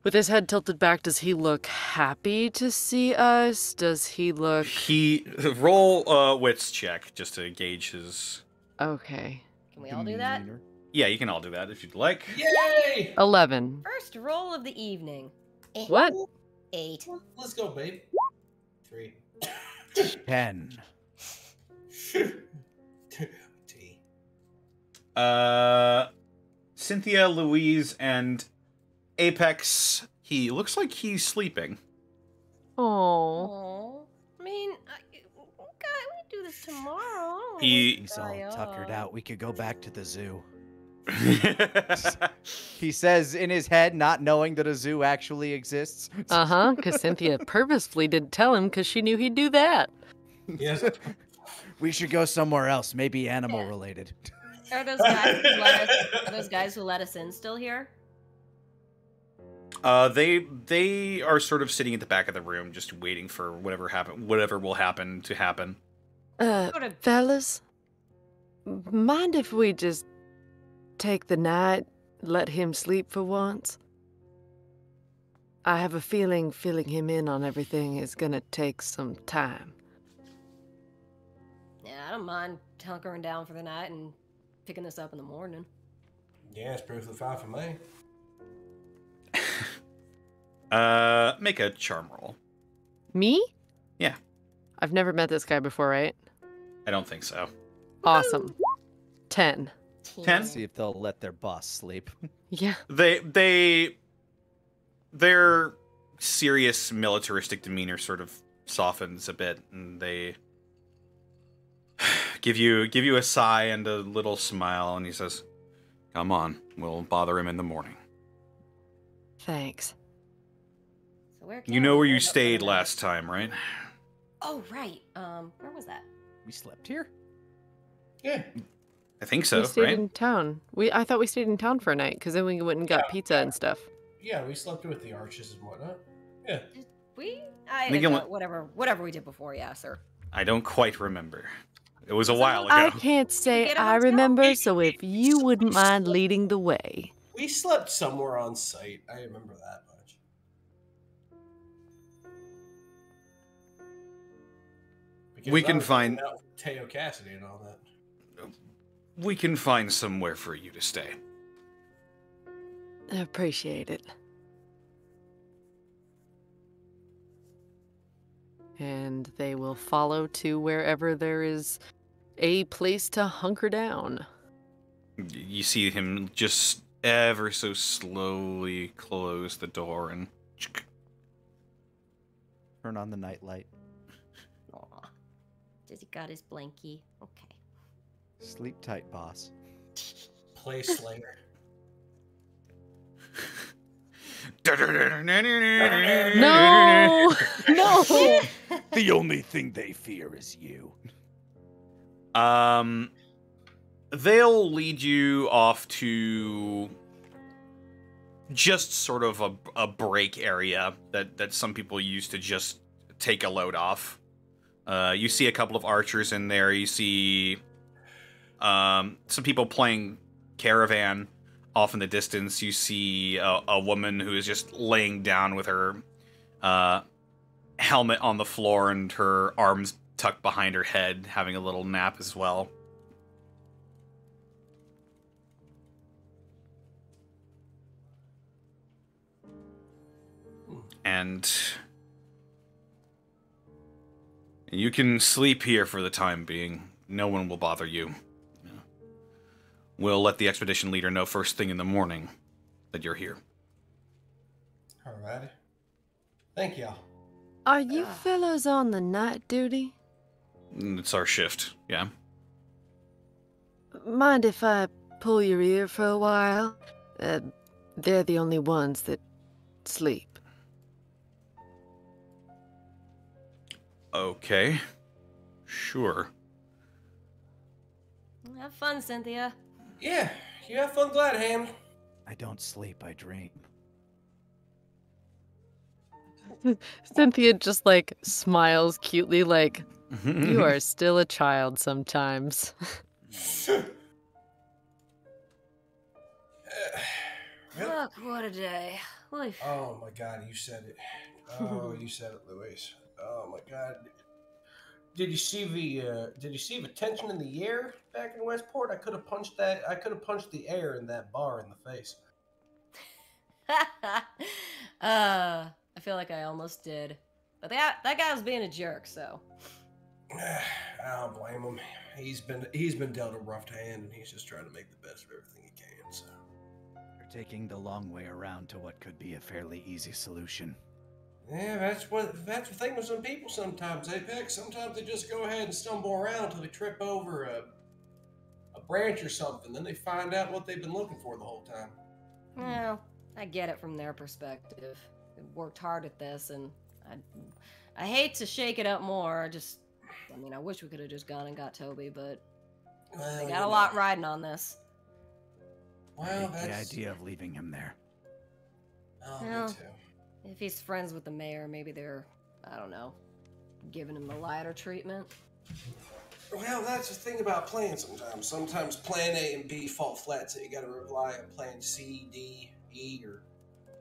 With his head tilted back, does he look happy to see us? Does he look. He roll a wits check just to gauge his. Okay. Can we all do that? Yeah, you can all do that if you'd like. Yay! 11. First roll of the evening. What? Eight. Let's go, babe. Three. Ten. T. Uh, Cynthia, Louise, and Apex. He looks like he's sleeping. Oh. I mean, I, okay, we do this tomorrow. I don't wanna He- He's all tuckered up. out. We could go back to the zoo. He says in his head, not knowing that a zoo actually exists. Uh huh. Because Cynthia purposefully didn't tell him because she knew he'd do that. Yes. we should go somewhere else, maybe animal Yeah. related. Are those guys who let us? Are those guys who let us in still here? uh, they they are sort of sitting at the back of the room, just waiting for whatever happen, whatever will happen to happen. Uh, fellas, mind if we just take the night, let him sleep for once? I have a feeling filling him in on everything is gonna take some time. Yeah, I don't mind hunkering down for the night and picking this up in the morning. yeah, it's perfectly fine for me. Uh, make a charm roll. Me? Yeah. I've never met this guy before, right? I don't think so. Awesome. Ten. Ten? See if they'll let their boss sleep. Yeah. They they their serious militaristic demeanor sort of softens a bit, and they give you give you a sigh and a little smile, and he says, "Come on, we'll bother him in the morning. Thanks. So where You know where you end up for the stayed last time, right?" Oh right. Um, where was that? We slept here? Yeah. I think so. we stayed right? in town. We I thought we stayed in town for a night because then we went and got Yeah, pizza and stuff. Yeah, we slept with the arches and whatnot. Yeah. We I, think I don't- whatever whatever we did before. Yeah, sir. I don't quite remember. It was a So while ago. I can't say get a I hotel? remember, so if you wouldn't mind leading the way. We slept somewhere on site. I remember that much. Because We can find- hanging out with Teo Cassidy and all that. We can find somewhere for you to stay. I appreciate it. And they will follow to wherever there is a place to hunker down. You see him just ever so slowly close the door and Turn on the nightlight. Aw. Does he got his blankie? Okay. Sleep tight, boss. Play Slayer. No! no! the only thing they fear is you. Um, they'll lead you off to just sort of a, a break area that that some people use to just take a load off. Uh, you see a couple of archers in there. You see um, some people playing caravan off in the distance. You see a, a woman who is just laying down with her uh, helmet on the floor and her arms tucked behind her head, having a little nap as well. And you can sleep here for the time being. No one will bother you. We'll let the expedition leader know first thing in the morning that you're here. All right. Thank y'all. Are you fellows on the night duty? Mm, It's our shift, yeah. Mind if I pull your ear for a while? Uh, they're the only ones that sleep. Okay. Sure. Have fun, Cynthia. Yeah, you have fun glad hand. I don't sleep, I dream. Cynthia just like smiles cutely, like, you are still a child sometimes. Really? Look, what a day. Life. Oh my god, you said it. Oh, you said it, Louise. Oh my god. Did you see the uh, did you see the tension in the air back in Westport? I could have punched that I could have punched the air in that bar in the face. uh, I feel like I almost did. But that that guy was being a jerk, so. I don't blame him. He's been he's been dealt a rough hand, and he's just trying to make the best of everything he can. So You're taking the long way around to what could be a fairly easy solution. Yeah, that's what that's the thing with some people. Sometimes Apex. Sometimes they just go ahead and stumble around until they trip over a a branch or something. Then they find out what they've been looking for the whole time. Well, I get it from their perspective. They worked hard at this, and I, I hate to shake it up more. I just, I mean, I wish we could have just gone and got Toby, but Well, they got a know. lot riding on this. I Well, hate the idea of leaving him there. Oh, Well, me too. If he's friends with the mayor, maybe they're, I don't know, giving him the lighter treatment. Well, that's the thing about playing sometimes. Sometimes plan A and B fall flat, so you gotta rely on plan C, D, E, or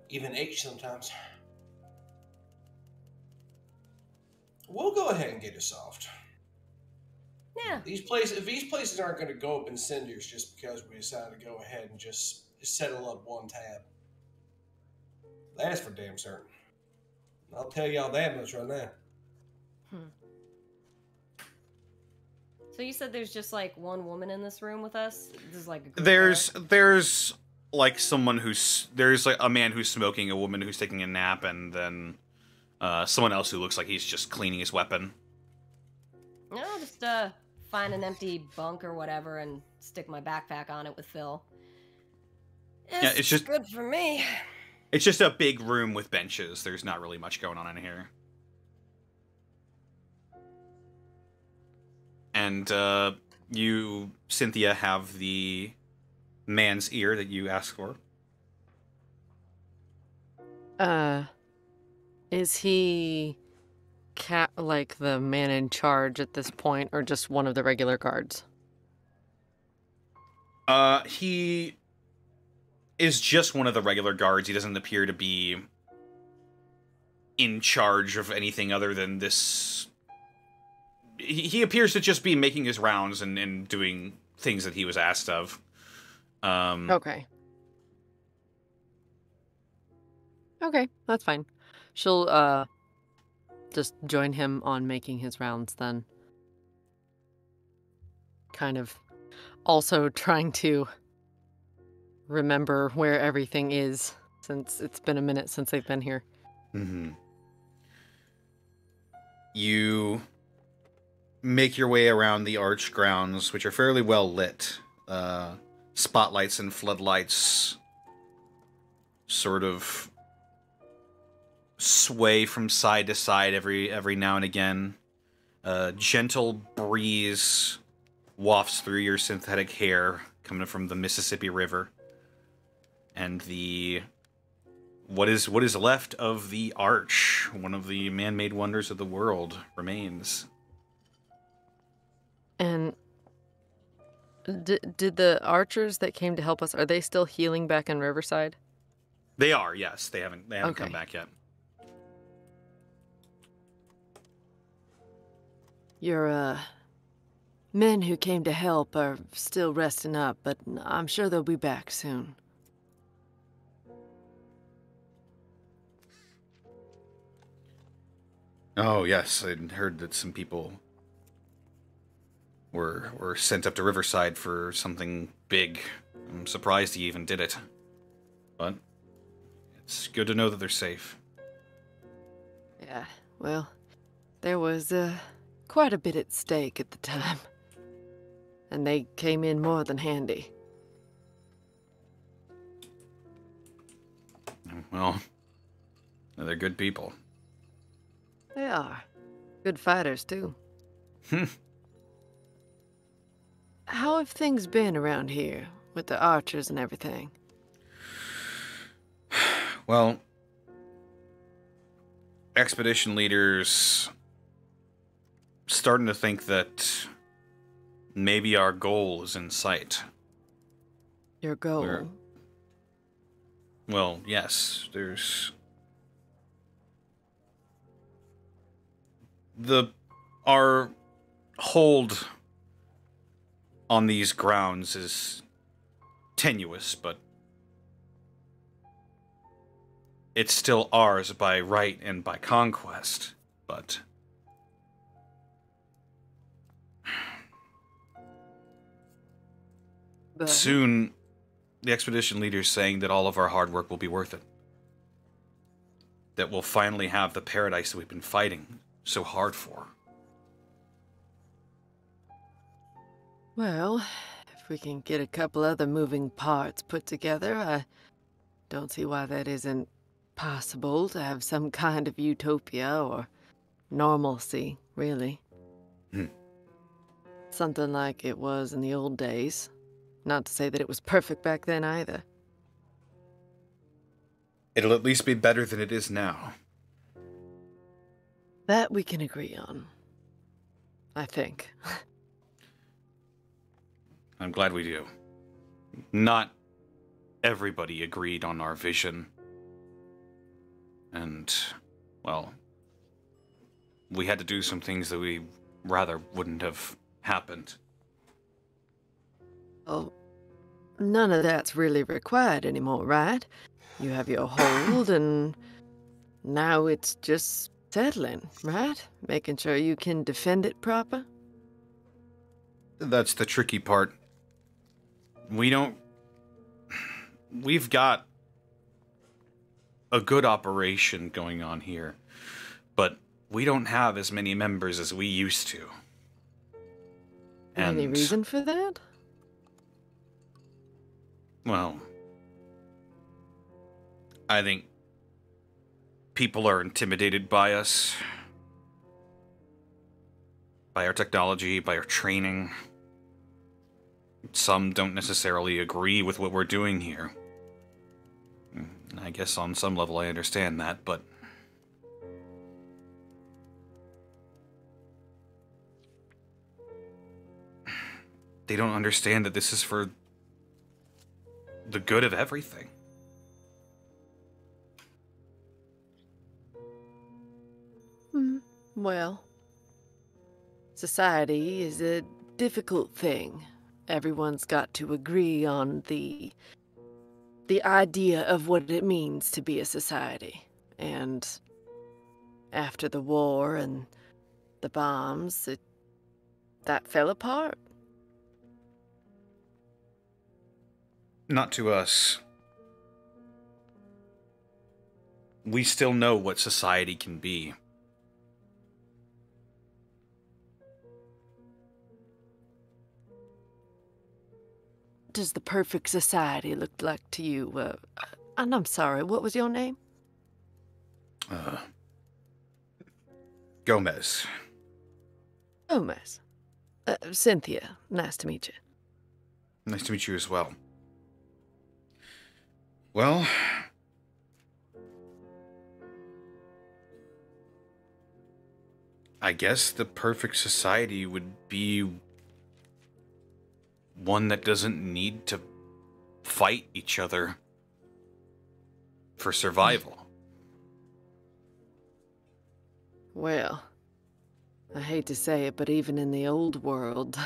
even H sometimes. We'll go ahead and get it solved. Yeah, These places, if these places aren't going to go up in cinders just because we decided to go ahead and just settle up one tab, that's for damn certain. I'll tell y'all that much right now. So you said there's just like one woman in this room with us. This is like a There's hug? there's like someone who's there's like a man who's smoking, a woman who's taking a nap, and then uh, someone else who looks like he's just cleaning his weapon. No, just uh, find an empty bunk or whatever and stick my backpack on it with Phil. Yeah, it's just- good for me. It's just a big room with benches. There's not really much going on in here. And uh, you, Cynthia, have the man's ear that you asked for. Uh, is he cat like the man in charge at this point, or just one of the regular guards? Uh, he is just one of the regular guards. He doesn't appear to be in charge of anything other than this. He, appears to just be making his rounds and, and doing things that he was asked of. Um, Okay. Okay, that's fine. She'll uh just join him on making his rounds then. Kind of also trying to remember where everything is since it's been a minute since they've been here. hmm You make your way around the arch grounds, which are fairly well lit. Uh, spotlights and floodlights sort of sway from side to side every every now and again. A gentle breeze wafts through your synthetic hair coming from the Mississippi River. And the what is what is left of the arch, one of the man-made wonders of the world, remains. And d- did the archers that came to help us are they still healing back in Riverside? They are, yes. They haven't they haven't come back yet. Your uh men who came to help are still resting up, but I'm sure they'll be back soon. Oh yes, I heard that some people were were sent up to Riverside for something big. I'm surprised he even did it. But it's good to know that they're safe. Yeah, well, there was uh, quite a bit at stake at the time. And they came in more than handy. Well, they're good people. They are. Good fighters, too. Hmm. How have things been around here with the archers and everything? Well, expedition leaders starting to think that maybe our goal is in sight. Your goal? We're- Well, yes, there's the our hold on these grounds is tenuous, but it's still ours by right and by conquest. but But soon the expedition leader's saying that all of our hard work will be worth it. That we'll finally have the paradise that we've been fighting so hard for. Well, if we can get a couple other moving parts put together, I don't see why that isn't possible to have some kind of utopia or normalcy, really. Hmm. Something like it was in the old days. Not to say that it was perfect back then either. It'll at least be better than it is now. That we can agree on. I think. I'm glad we do. Not everybody agreed on our vision. And, well, we had to do some things that we rather wouldn't have happened. Oh, none of that's really required anymore, right? You have your hold, and now it's just settling, right? Making sure you can defend it proper. That's the tricky part. We don't. We've got a good operation going on here, but we don't have as many members as we used to. Any reason for that? Well, I think people are intimidated by us, by our technology, by our training. Some don't necessarily agree with what we're doing here. I guess on some level I understand that, but. They don't understand that this is for the good of everything. Well, society is a difficult thing. Everyone's got to agree on the the idea of what it means to be a society. And after the war and the bombs, it that fell apart. Not to us. We still know what society can be. Does the perfect society look like to you? Uh, and I'm sorry, what was your name? Uh, Gomez. Gomez. Uh, Cynthia. Nice to meet you. Nice to meet you as well. Well, I guess the perfect society would be one that doesn't need to fight each other for survival. Well, I hate to say it, but even in the old world,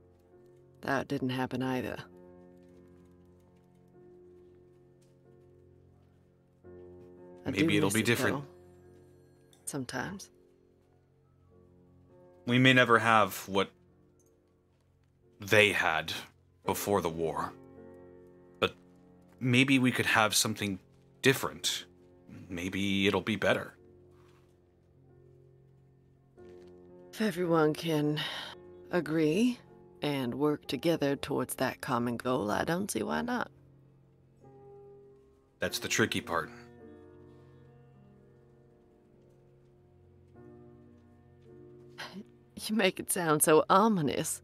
that didn't happen either. I Maybe it'll be different. though. Sometimes. We may never have what they had before the war. But maybe we could have something different. Maybe it'll be better. If everyone can agree and work together towards that common goal, I don't see why not. That's the tricky part. You make it sound so ominous.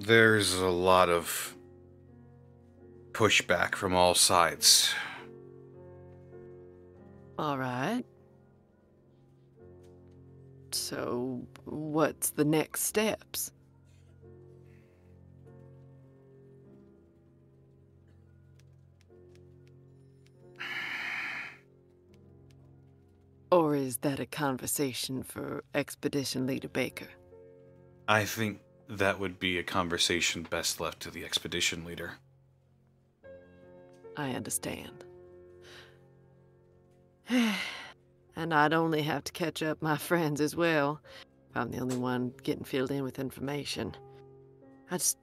There's a lot of pushback from all sides. All right. So, what's the next steps? Or is that a conversation for Expedition Leader Baker? I think that would be a conversation best left to the expedition leader. I understand. and I'd only have to catch up my friends as well. If I'm the only one getting filled in with information. I just.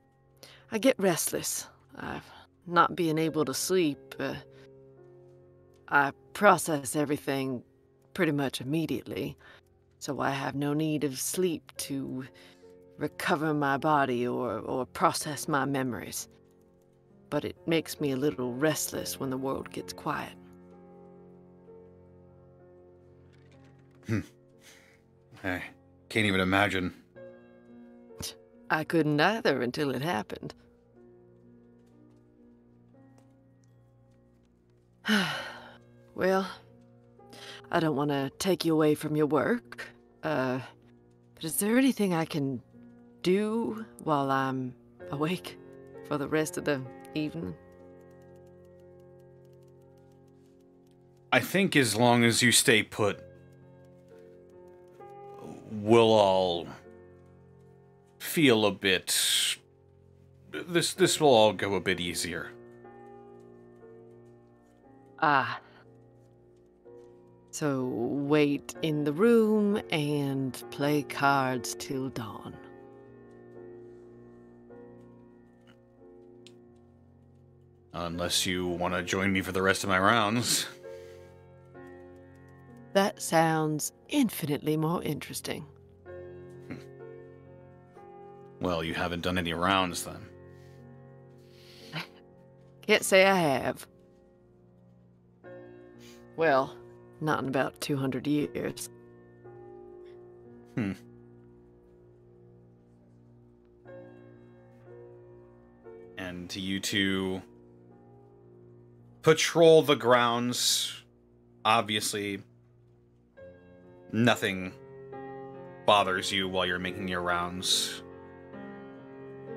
I get restless. I not being able to sleep. Uh, I process everything pretty much immediately, so I have no need of sleep to recover my body or, or process my memories. But it makes me a little restless when the world gets quiet. Hmm. I can't even imagine. I couldn't either until it happened. well, I don't want to take you away from your work. Uh, but is there anything I can do while I'm awake for the rest of the evening? I think as long as you stay put, we'll all feel a bit. This this will all go a bit easier. Ah. So wait in the room and play cards till dawn. Unless you want to join me for the rest of my rounds. That sounds infinitely more interesting. Well, you haven't done any rounds then. Can't say I have. Well, not in about 200 years. Hmm. And to you two patrol the grounds. Obviously, nothing bothers you while you're making your rounds.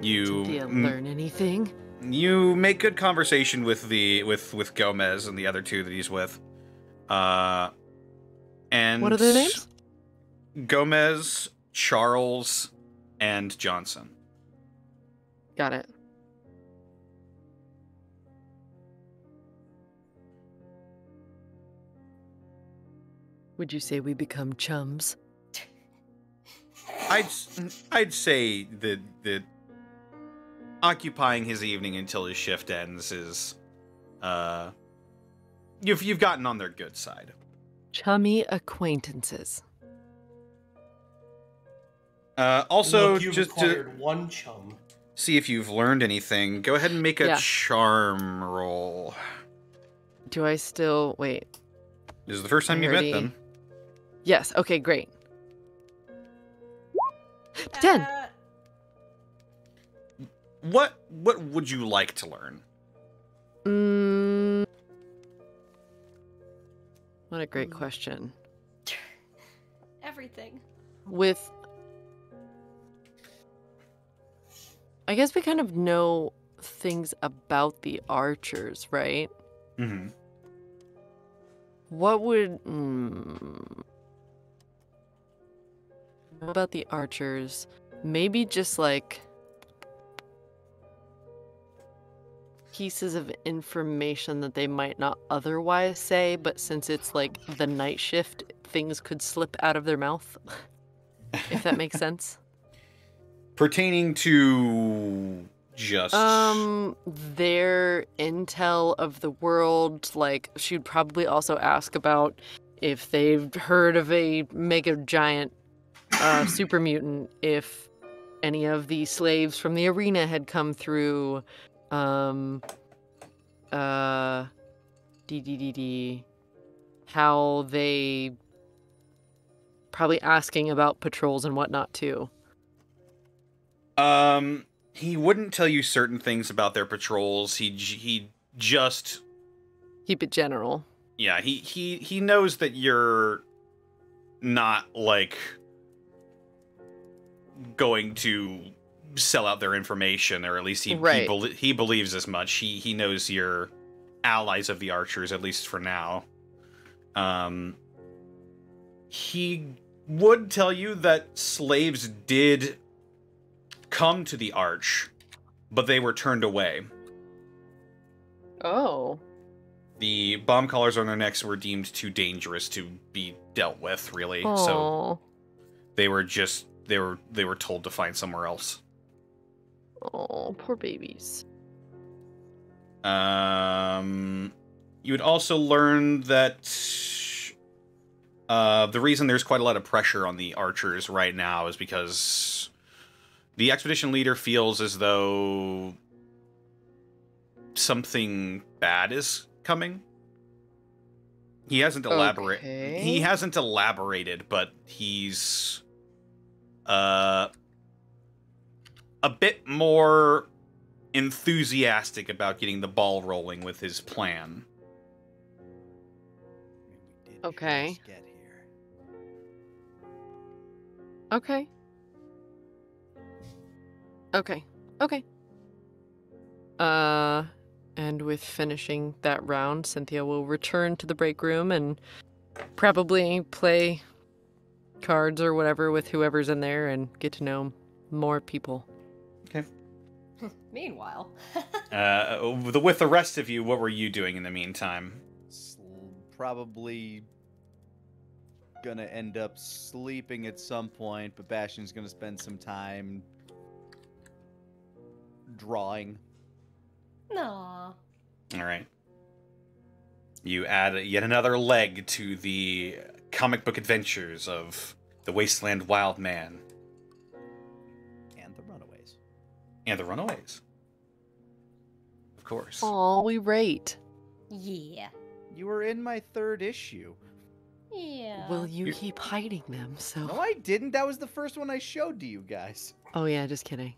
You learn anything? you make good conversation with the with with Gomez and the other two that he's with. Uh and What are their names? Gomez, Charles, and Johnson. Got it. Would you say we become chums? I'd I'd say that that occupying his evening until his shift ends is uh you've you've gotten on their good side. Chummy acquaintances. Uh also Look, you've just to one chum. see if you've learned anything, go ahead and make a Yeah. charm roll. Do I still wait? This is the first time I you met them. Yes. Okay. Great. Ten. Uh, What what would you like to learn? Mm, what a great Hmm. question. everything. With, I guess we kind of know things about the archers, right? Mm-hmm. What would mm, what about the archers? Maybe just like pieces of information that they might not otherwise say, but since it's like the night shift, things could slip out of their mouth. if that makes sense. Pertaining to just Um, their intel of the world, like she'd probably also ask about if they've heard of a mega giant uh, super mutant, if any of the slaves from the arena had come through, um, uh, DDDD, how they probably asking about patrols and whatnot too. Um, he wouldn't tell you certain things about their patrols. He he just Keep it general. yeah he he he knows that you're not like going to sell out their information, or at least he he, Right. bel he believes as much. He he knows you're allies of the archers at least for now. Um, he would tell you that slaves did come to the arch, but they were turned away. Oh. the bomb collars on their necks were deemed too dangerous to be dealt with, really. So Oh, they were just they were they were told to find somewhere else. oh, poor babies. Um, you would also learn that uh, the reason there's quite a lot of pressure on the archers right now is because the expedition leader feels as though something bad is coming. He hasn't elaborated. Okay. He hasn't elaborated, but he's uh a bit more enthusiastic about getting the ball rolling with his plan. Okay. Get here. Okay. Okay. Okay. Uh, and with finishing that round, Cynthia will return to the break room and probably play cards or whatever with whoever's in there and get to know more people. Okay. Meanwhile, Uh, the, with the rest of you, what were you doing in the meantime? Probably gonna end up sleeping at some point, but Bastion's gonna spend some time drawing. no. All right. You add yet another leg to the comic book adventures of the Wasteland Wild Man And the Runaways. and the Runaways. Of course. Oh, we rate. Yeah. You were in my third issue. Yeah. Will you You- keep hiding them? So. No, I didn't. That was the first one I showed to you guys. Oh yeah, just kidding.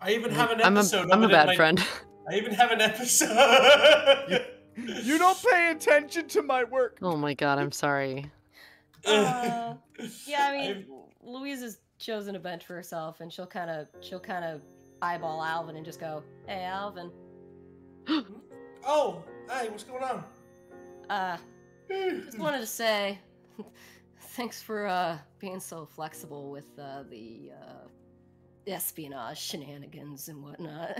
I even have an I'm a, episode. I'm a bad my- friend. I even have an episode. You don't pay attention to my work. Oh my god, I'm sorry. Uh, yeah, I mean, I've- Louise has chosen a bench for herself, and she'll kind of, she'll kind of eyeball Alvin and just go, "Hey, Alvin, oh, hey, what's going on? uh, just wanted to say, thanks for uh being so flexible with uh, the uh, espionage shenanigans and whatnot."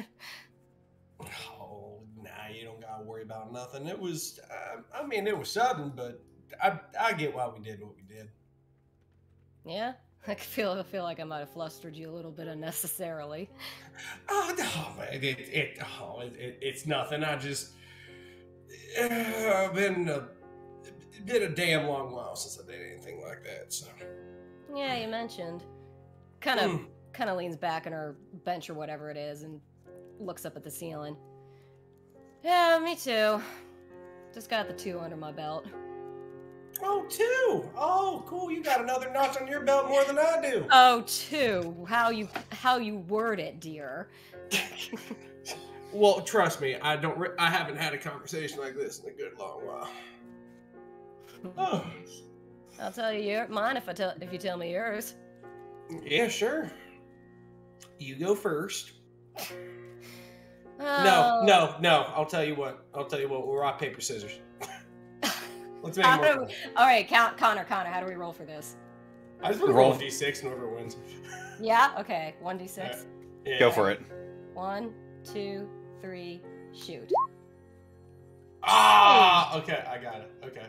Oh, nah, you don't gotta worry about nothing. It was, uh, I mean, it was sudden, but I, I get why we did what we did. Yeah, I feel, I feel like I might have flustered you a little bit unnecessarily. Oh no, man, it, it, oh, it, it, it's nothing. I just, uh, I've been a, been a damn long while since I did anything like that. So, Yeah, you mentioned. Kind of, Hmm. kind of leans back on her bench or whatever it is and looks up at the ceiling. Yeah, me too. Just got the two under my belt. oh, two. Oh, cool. You got another notch on your belt more than I do. Oh, two. How you how you word it, dear. Well, trust me, I don't. Re- I haven't had a conversation like this in a good long while. Oh, I'll tell you your, mine if I tell if you tell me yours. yeah, sure. You go first. No, Oh. no, no. I'll tell you what. I'll tell you what. We'll rock paper scissors. Let's make it more. do all right, count Connor. Connor, how do we roll for this? I just want to Roll. roll a d6 and whoever wins. Yeah. Okay. One d six. Yeah. Go for it. One, two, three, shoot. Ah, okay, I got it. Okay.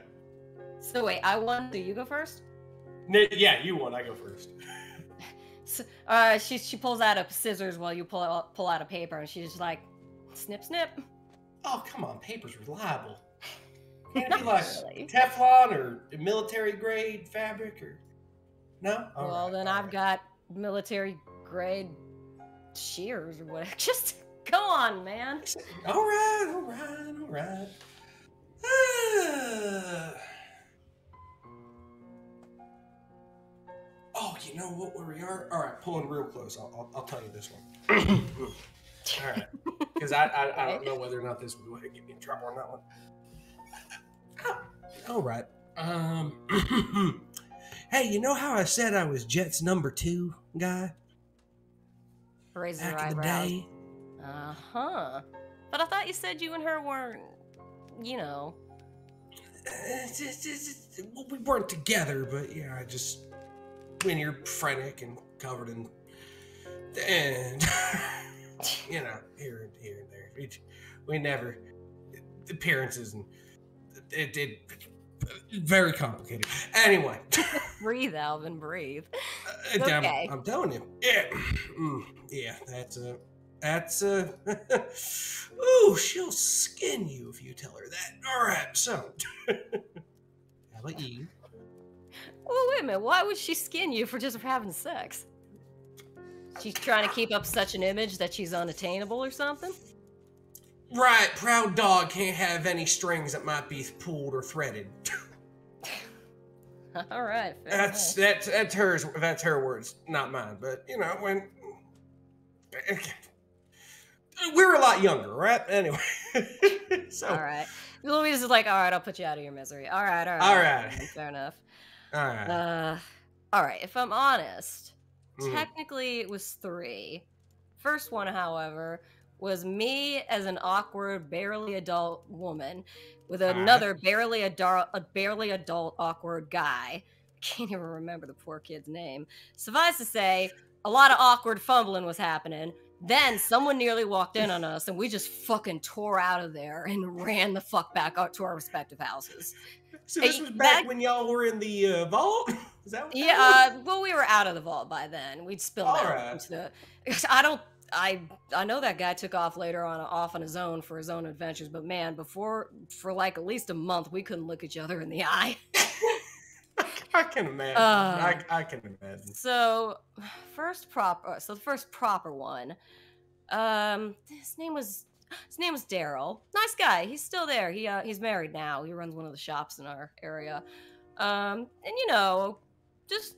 So wait, I won. Do you go first? N- yeah, you won. I go first. So, uh, she she pulls out a scissors while you pull out pull out a paper, and she's just like, snip snip. Oh, come on, paper's reliable. Can't it be like really. Teflon or military grade fabric or no? All well, right, then I've right. got military grade shears or whatever. Just go on, man. All right, all right, all right. Ah. oh, you know what? Where we are? All right, pulling real close. I'll, I'll, I'll tell you this one. all right, because I, I I don't know whether or not this would get me in trouble on that one. Ah, All right. Um. hey, you know how I said I was Jet's number two guy Raises her back in the eyebrows. Uh huh. But I thought you said you and her weren't, you know. It's just- it's well, we weren't together, but yeah, I just when you're frantic and covered in and you know here and here and there, we, we never appearances and it did very complicated. Anyway, breathe, Alvin, breathe. uh, Okay. I'm telling you, yeah, Mm, yeah, that's a. That's a. Ooh, she'll skin you if you tell her that. All right, so. How about you? Well, wait a minute. Why would she skin you for just having sex? She's trying to keep up such an image that she's unattainable or something? Right, proud dog can't have any strings that might be pulled or threaded. All right. That's enough. that's that's hers. That's her words, not mine. But you know when we were a lot younger, right? Anyway, so All right. Louise is like, all right, I'll put you out of your misery. All right, all right. All right. Fair enough. all right. Uh, all right. If I'm honest, Mhm. technically it was three. First one, however, was me as an awkward, barely adult woman with another barely adult, a barely adult, awkward guy. Can't even remember the poor kid's name. Suffice to say, a lot of awkward fumbling was happening. Then someone nearly walked in on us, and we just fucking tore out of there and ran the fuck back out to our respective houses. So this was back when y'all were in the uh, vault. Is that Yeah, uh, well, we were out of the vault by then. We'd spilled out Alright. into the. I don't. I I know that guy took off later on, off on his own for his own adventures. But man, before for like at least a month, we couldn't look each other in the eye. I can imagine. Uh. I, I can imagine. So, first proper. So the first proper one. Um, his name was. His name was Daryl. Nice guy. He's still there. He uh, he's married now. He runs one of the shops in our area. Um, and you know, just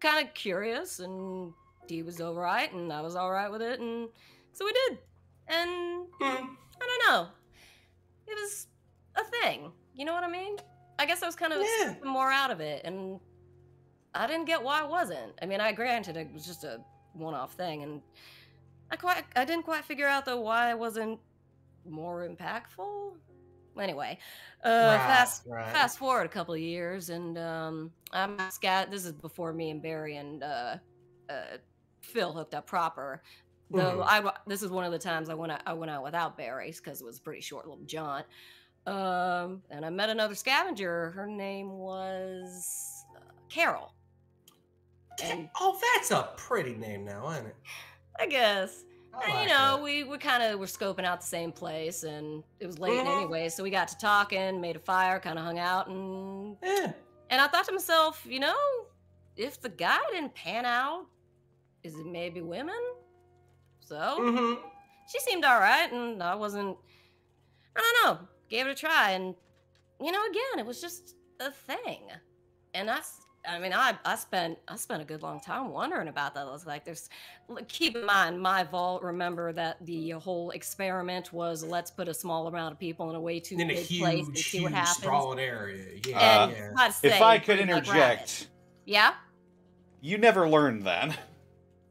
kind of curious, and he was all right, and I was all right with it, and so we did. And Hmm. I don't know. It was a thing. You know what I mean? I guess I was kind of Yeah. more out of it, and I didn't get why it wasn't. I mean, I granted it was just a one-off thing, and I quite I didn't quite figure out though why it wasn't more impactful. Anyway, uh, Right, fast right. fast forward a couple of years, and um, I'm scat. This is before me and Barry and uh, uh, Phil hooked up proper. Though Mhm. I this is one of the times I went out, I went out without Barry's because it was a pretty short little jaunt. Um, and I met another scavenger. Her name was uh, Carol. And Oh, that's a pretty name now, isn't it? I guess I and, like you know that. we we kind of were scoping out the same place, and it was late Mhm. anyway, so we got to talking, made a fire, kind of hung out, and Yeah. and I thought to myself, you know, if the guy didn't pan out, is it maybe women? So Mm-hmm. she seemed all right, and I wasn't. I don't know. Gave it a try, and you know, again, it was just a thing. And I, s- I mean, I, I spent, I spent a good long time wondering about that. I was like, there's. Keep in mind, my vault. Remember that the whole experiment was let's put a small amount of people in a way too In a big huge, place and see what huge happens. sprawling area. Yeah. And uh, yeah. I'd If say I could pretty like interject, yeah, you never learned that.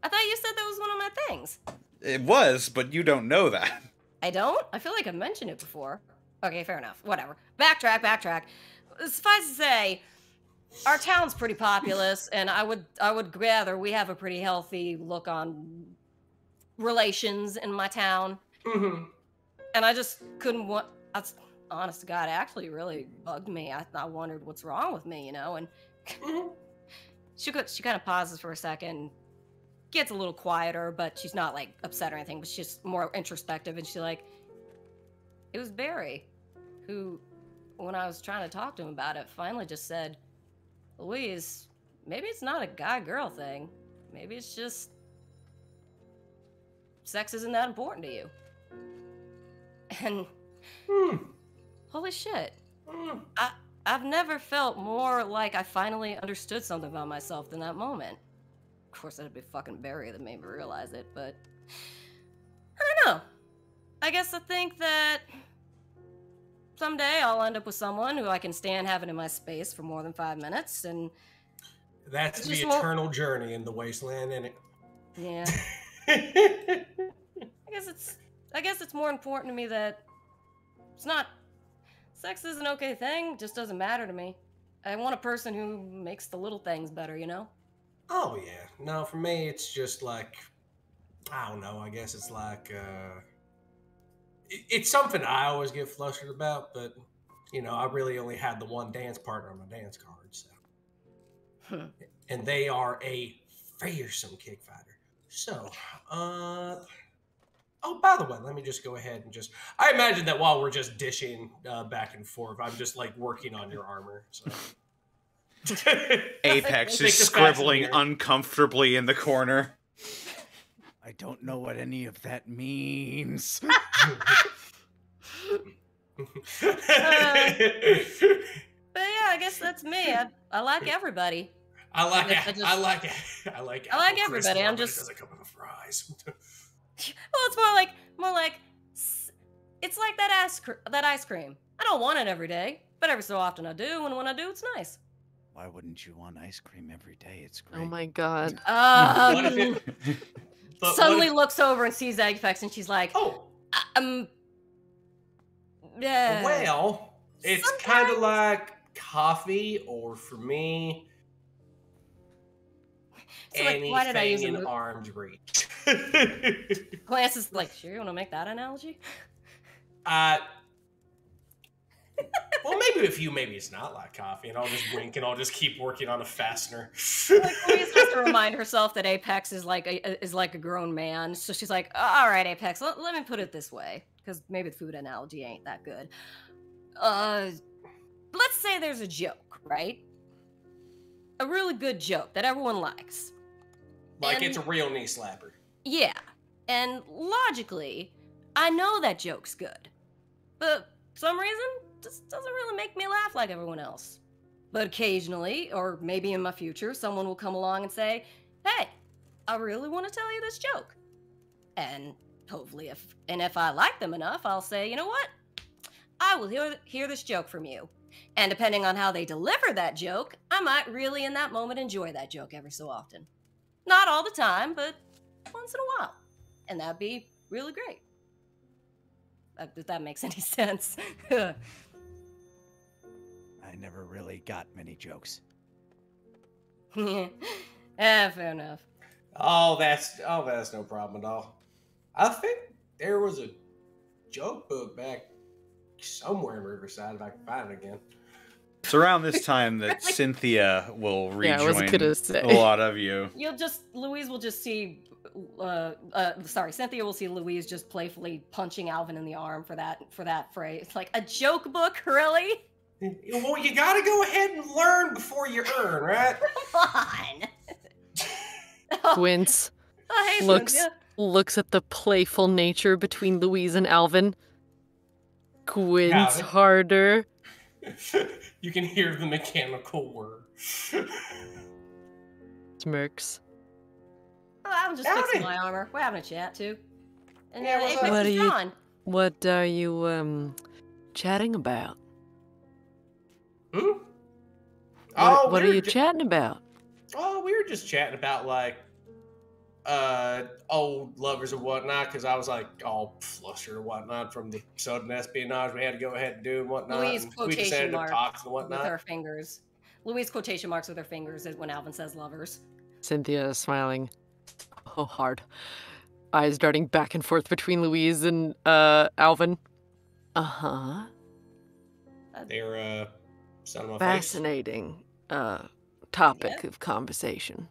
I thought you said that was one of my things. It was, but you don't know that. I don't. I feel like I've mentioned it before. Okay, fair enough. Whatever. Backtrack, backtrack. Suffice to say, our town's pretty populous, and I would I would gather we have a pretty healthy look on relations in my town. Mm-hmm. And I just couldn't want. That's honest to God, it actually really bugged me. I, I wondered what's wrong with me, you know. And Mhm. she could, she kind of pauses for a second, gets a little quieter, but she's not like upset or anything. But she's more introspective, and she's like, "It was Barry, who, when I was trying to talk to him about it, finally just said, Louise, maybe it's not a guy-girl thing. Maybe it's just sex isn't that important to you." And Hmm. holy shit, Hmm. I've never felt more like I finally understood something about myself than that moment. Of course, that'd be fucking Barry that made me realize it, but I don't know. I guess I think that someday I'll end up with someone who I can stand having in my space for more than five minutes, and That's the eternal journey in the wasteland, isn't yeah. I guess it's I guess it's more important to me that it's not sex is an okay thing, just doesn't matter to me. I want a person who makes the little things better, you know? oh yeah. No, for me, it's just like I don't know. I guess it's like uh, it- it's something I always get flustered about, but you know, I really only had the one dance partner on my dance card, so Hmm. and they are a fearsome kick fighter. So, uh, oh, by the way, let me just go ahead and just. I imagine that while we're just dishing uh, back and forth, I'm just like working on your armor. So. Apex is scribbling uncomfortably in the corner. I don't know what any of that means. But yeah, I guess that's me. I, I like everybody. I like I it. just- I like it. I like. I like everybody, I'm love, it just- doesn't come with the fries. Well, it's more like more like it's like that ice cr- that ice cream. I don't want it every day, but every so often I do, and when I do, it's nice. Why wouldn't you want ice cream every day? It's great. Oh my god. What Um, it- suddenly if- looks over and sees Apex, and she's like, oh, um, yeah. well, it's kind of like coffee, or for me, So, like, why did I use in arm's reach. Glance is like, sure, you want to make that analogy? uh, well, maybe with you, maybe it's not like coffee, and I'll just wink and I'll just keep working on a fastener. Like, Louise has to remind herself that Apex is like a is like a grown man. So she's like, "All right, Apex, let, let me put it this way, because maybe the food analogy ain't that good. Uh, let's say there's a joke, right? A really good joke that everyone likes. like And- it's a real knee slapper. Yeah, and logically, I know that joke's good, but for some reason, just doesn't really make me laugh like everyone else. But occasionally, or maybe in my future, someone will come along and say, "Hey, I really want to tell you this joke," and hopefully, if and if I like them enough, I'll say, "You know what? I will hear hear this joke from you." And depending on how they deliver that joke, I might really in that moment enjoy that joke every so often. Not all the time, but once in a while. And that'd be really great. Uh, If that makes any sense. I never really got many jokes. yeah, fair enough. Oh, that's oh, that's no problem at all. I think there was a joke book back somewhere in Riverside if I can find it again. It's around this time that Cynthia will Yeah, rejoin gonna a lot of you. You'll just, Louise will just see, uh, uh, sorry, Cynthia will see Louise just playfully punching Alvin in the arm for that, for that phrase. It's like, a joke book, really? Well, you got to go ahead and learn before you earn, right? Come on. Wince Oh, looks Cynthia. looks at the playful nature between Louise and Alvin. Gwyn's Alvin. harder. you can hear the mechanical whir. Smirks. Oh, I'm just fixing my armor. We're having a chat, too. And Yeah, uh, what's up? Apex What is are you- What are you um chatting about? Hmm? What, Oh, what we are you ju- chatting about? Oh, we were just chatting about like uh old lovers and whatnot because I was like all flustered and whatnot from the sudden espionage we had to go ahead and do and whatnot. Louise and we quotation decided to mark talk and with her fingers. Louise quotation marks with her fingers is when Alvin says lovers. Cynthia is smiling. Oh, hard. Eyes darting back and forth between Louise and uh Alvin. Uh huh. They're uh son of my face. Fascinating uh topic of conversation.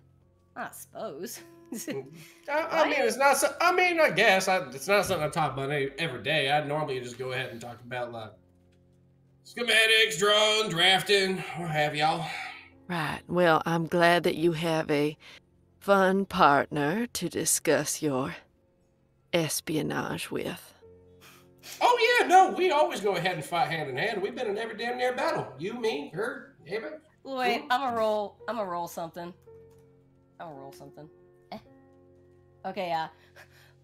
I suppose. I, I mean, it's not. So, I mean, I guess I, it's not something I talk about every day. I'd normally just go ahead and talk about like schematics, drawing, drafting, what have y'all. Right. Well, I'm glad that you have a fun partner to discuss your espionage with. Oh yeah, no, we always go ahead and fight hand in hand. We've been in every damn near battle. You, me, her, Ava. Wait, I'm gonna roll. I'm gonna roll something. I'm gonna roll something. Eh. Okay, yeah.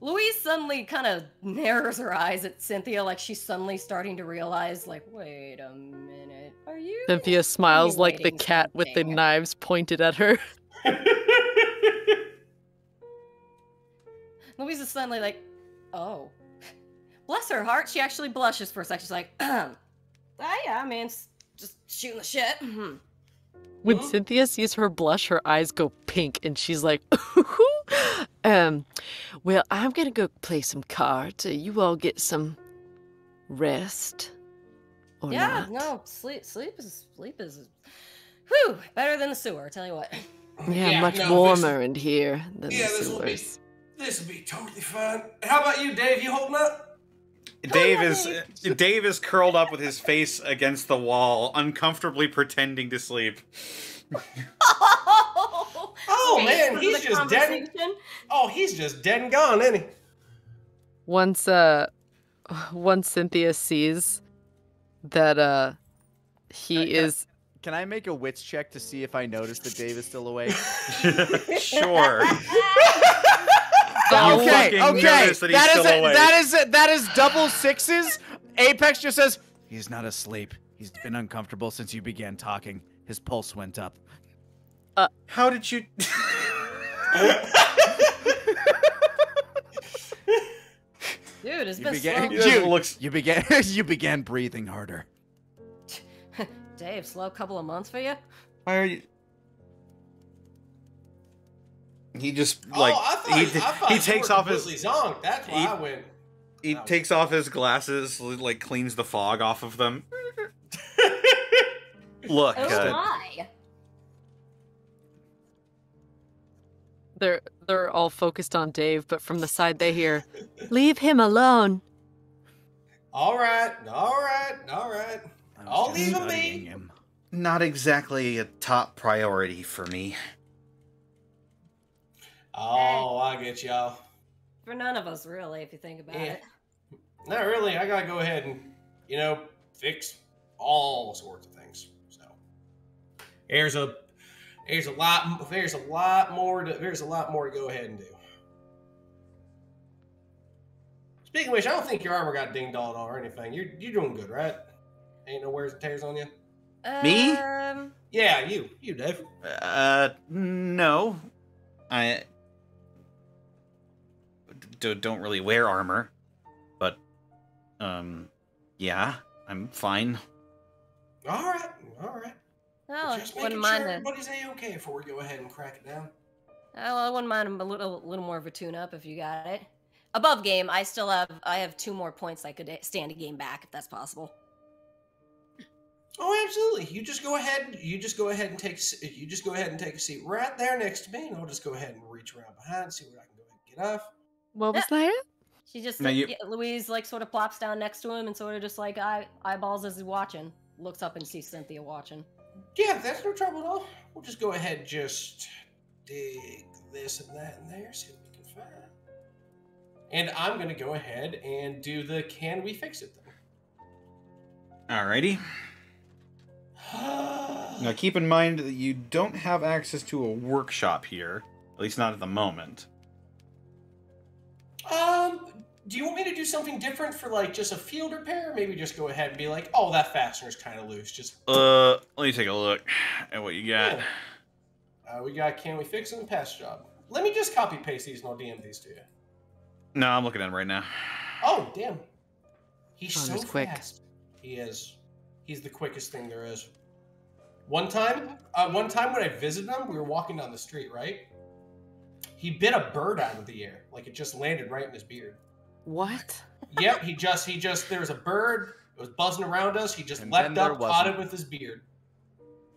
Louise suddenly kind of narrows her eyes at Cynthia, like she's suddenly starting to realize, like, wait a minute, are you? Cynthia smiles like the insinuating cat with the knives pointed at her. Louise is suddenly like, oh. Bless her heart, she actually blushes for a second. She's like, ah, yeah, I mean, just shooting the shit. Mhm. When Mhm. Cynthia sees her blush, her eyes go pink and she's like, um, well, I'm gonna go play some cards. You all get some rest? Or yeah, not? no, sleep sleep is sleep is whew, better than the sewer, I tell you what. Yeah, much no, this- warmer in here than Yeah, the this will be- sewers. This will be totally fine. How about you, Dave? You holding up? Dave is Dave is curled up with his face against the wall, uncomfortably pretending to sleep. oh, Oh man, he's just dead. Oh, he's just dead and gone, isn't he? Once uh once Cynthia sees that uh he Can I- can is Can I make a wits check to see if I notice that Dave is still awake? sure. Okay, fucking okay. notice that That is still a- awake. that is a- that is double sixes. Apex just says he's not asleep. He's been uncomfortable since you began talking. His pulse went up. Uh, How did you? Dude, it's You been began, slow. He doesn't you, look- you began you began breathing harder. Dave, slow couple of months for you? Why are you? He just like oh, I thought, he, I thought he takes off his completely zonked. That's why he- I went. he Wow. takes off his glasses, like cleans the fog off of them. Look, Oh uh, my. they're they're all focused on Dave, but from the side they hear, "Leave him alone." All right, all right, all right. I was I'll leave him be. him. not exactly a top priority for me. Oh, I get y'all. For none of us, really, if you think about Yeah. it. Not really. I gotta go ahead and, you know, fix all sorts of things. So there's a there's a lot there's a lot more to there's a lot more to go ahead and do. Speaking of which, I don't think your armor got dinged all or anything. You're you're doing good, right? Ain't no wears and tears on you. Me? Um, Yeah, you you Dave. Uh, no, I d- don't really wear armor, but um, yeah, I'm fine. All right, all right. well, Just I wouldn't making mind sure everybody's a okay before we go ahead and crack it down. well, I wouldn't mind a little, little more of a tune-up if you got it. Above game, I still have, I have two more points I could stand a game back if that's possible. Oh, absolutely. You just go ahead. You just go ahead and take. You just go ahead and take a seat right there next to me, and I'll just go ahead and reach around behind, see what I can go ahead and get off. What eh. was that? She just, Now you- yeah, Louise, like, sort of plops down next to him and sort of just like eye, eyeballs as he's watching. Looks up and sees Cynthia watching. Yeah, that's no trouble at all. We'll just go ahead and just dig this and that and there, see what we can find. And I'm gonna go ahead and do the can we fix it Alrighty. then. Now keep in mind that you don't have access to a workshop here, at least not at the moment. Um, do you want me to do something different for like just a field repair? Maybe just go ahead and be like, oh, that fastener's kind of loose. Just Uh, let me take a look at what you got. Yeah. Uh, we got can we fix it and pass job. Let me just copy paste these and I'll DM these to you. No, I'm looking at him right now. Oh damn, he's Oh, so he's quick. fast. He is. He's the quickest thing there is. One time, uh, one time when I visited him, we were walking down the street, right? He bit a bird out of the air, like it just landed right in his beard. What? yep, he just, he just, there was a bird, it was buzzing around us. He just And then leapt there up, caught wasn't. it with his beard.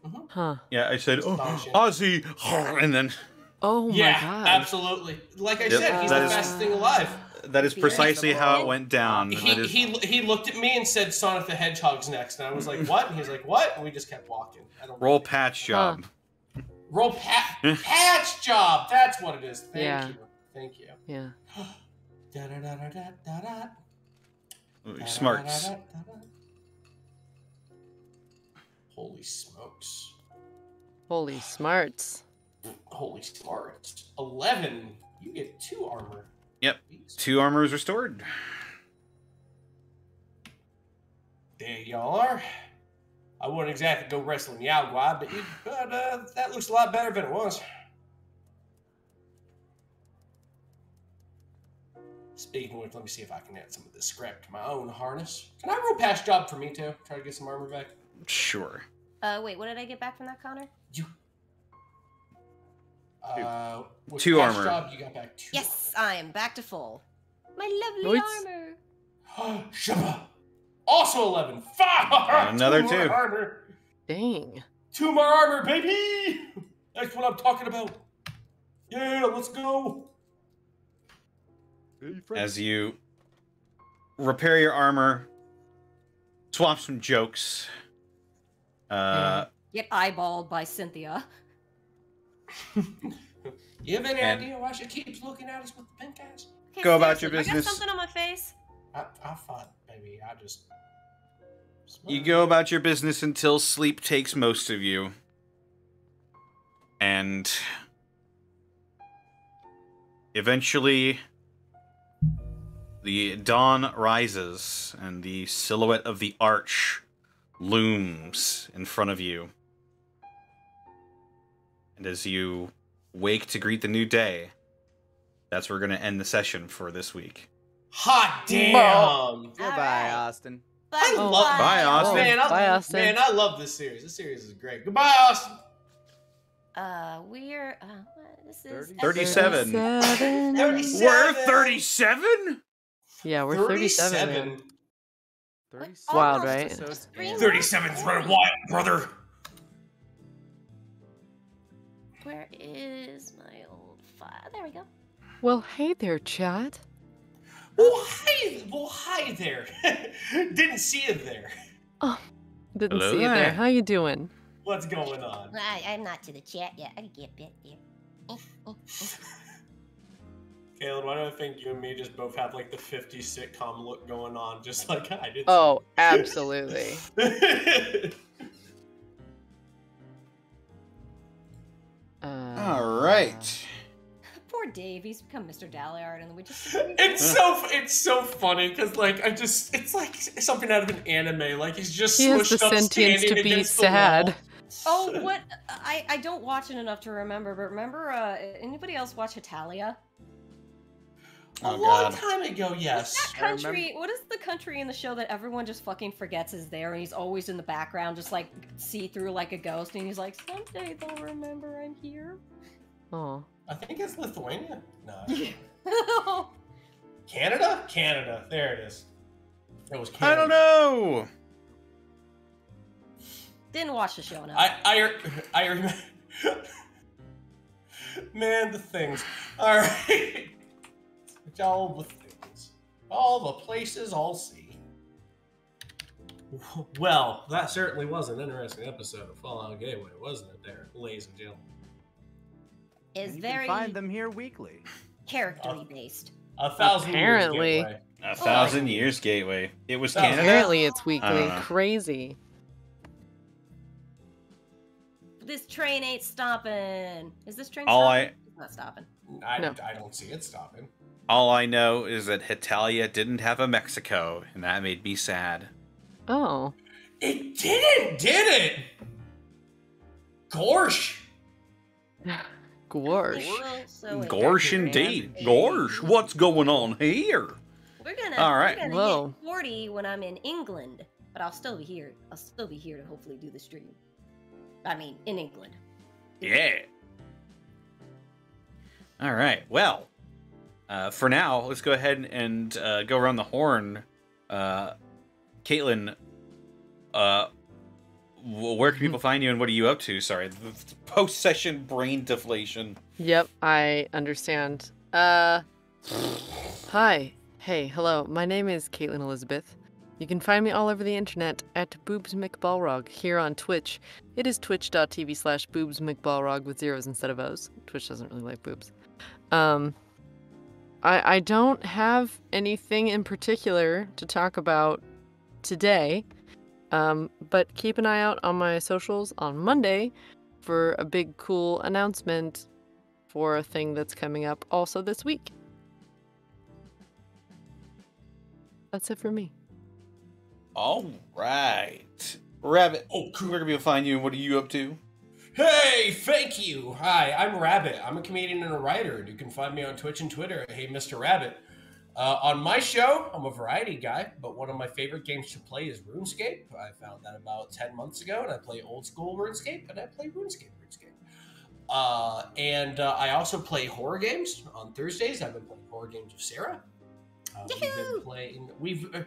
Mm-hmm. Huh? Yeah, I said, oh, Astonishing. Ozzy, and then Oh my yeah, god. absolutely. Like I Yep, said, he's that the is- fastest thing alive. that is precisely how it went down. He, That is- he he looked at me and said Sonic the Hedgehog's next, and I was like, "What?" And he's like, "What?" And we just kept walking. I don't roll patch Huh. Job. roll pat patch job. That's what it is. Thank Yeah. you. Thank you. Yeah. Da-da-da-da-da-da-da. Ooh, Smarts. Holy smokes! Holy smarts. Holy smarts! Eleven. You get two armor. Yep. Jeez. Two is restored. There y'all are. I wouldn't exactly go wrestling Yao Guai, but, you, but uh, that looks a lot better than it was. Speaking of which, let me see if I can add some of this scrap to my own harness. Can I roll past job for me too? Try to get some armor back. Sure. Uh, wait, what did I get back from that, Connor? You. Uh, Two armor. Job, you got back two. Yes, I am back to full. My lovely Nice. armor. armor. Shabba. Also 11. Five. Another more two. armor. Dang. Two more armor, baby. That's what I'm talking about. Yeah, let's go. As you repair your armor, swap some jokes. Uh, Get eyeballed by Cynthia. You have any And- idea why she keeps looking at us with the pink eyes? Okay, Go about your seriously, I business. got something on my face. I, I thought maybe I just. You go about your business until sleep takes most of you. And eventually the dawn rises and the silhouette of the arch looms in front of you. And as you wake to greet the new day, that's where we're going to end the session for this week. Hot damn! Goodbye, Alright. Austin. I Oh, love bye, Austin. Man, I, Bye, Austin. man, I love this series. This series is great. Goodbye, Austin. Uh, we're uh, this is 37. 37. 37. We're 37? Yeah, we're 37. 37. Wild, right? episodes Three in. 37's running wild, brother. Where is my old file? There we go. Well, hey there, chat. Well, hi, well, hi there. Didn't see you there. Oh, Didn't Hello see you there. there. How you doing? What's going on? I, I'm not to the chat yet. I get bit there. Caleb, why do I think you and me just both have like the 50 sitcom look going on, just like I did? Oh, absolutely. Uh, All right. Poor Dave. He's become Mr. Dalliard, and we just. it's so it's so funny because like I just it's like something out of an anime. Like he's just He has the up sentience to be sad. Oh, what? I I don't watch it enough to remember, but remember, uh, anybody else watch Hetalia? A Oh, long God. time ago, yes. That country. What is the country in the show that everyone just fucking forgets is there, and he's always in the background, just like see through like a ghost, and he's like, someday they'll remember I'm here. Oh. I think it's Lithuania. No, Canada. Canada. There it is. It was Canada. I don't know. Didn't watch the show enough. I I I remember. Man, the things. All right. All the things. All the places I'll see. Well, that certainly was an interesting episode of Fallout Gateway, wasn't it, there, ladies and gentlemen? Is You very can find them here weekly. charactery based. A thousand Apparently. years gateway. A thousand years gateway. It was Oh, Canada. Apparently, it's weekly. Crazy. This train ain't stopping. Is this train All stopping? I It's not stopping. I, No. I don't see it stopping. all I know is that Hetalia didn't have a Mexico, and that made me sad. Oh. It didn't, did it? Gorsh. Gorsh. Well, so it- Gorsh indeed. Gorsh, what's going on here? We're gonna. All right. We're gonna Whoa. hit 40 when I'm in England, but I'll still be here. I'll still be here to hopefully do the stream. I mean, in England. Yeah. All right. Well, uh, for now, let's go ahead and uh, go around the horn. Uh, Caitlin, uh, wh- where can people find you, and what are you up to? Sorry, the post-session brain deflation. Yep, I understand. Uh, hi. Hey, hello. My name is Caitlin Elizabeth. You can find me all over the internet at Boobs McBalrog here on Twitch. It is twitch.tv slash boobs McBalrog with zeros instead of O's. Twitch doesn't really like boobs. Um, I, I don't have anything in particular to talk about today, um, but keep an eye out on my socials on Monday for a big cool announcement for a thing that's coming up also this week. That's it for me. All right, Rabbit. Oh, cool. Where can people find you, and what are you up to? Hey, thank you. Hi, I'm Rabbit. I'm a comedian and a writer. You can find me on Twitch and Twitter Hey Mr. Rabbit. Uh, on my show, I'm a variety guy, but one of my favorite games to play is RuneScape. I found that about 10 months ago, and I play old school RuneScape, and I play RuneScape RuneScape. Uh, and uh, I also play horror games on Thursdays. I've been playing horror games with Sarah. Uh, we've been playing. We've uh,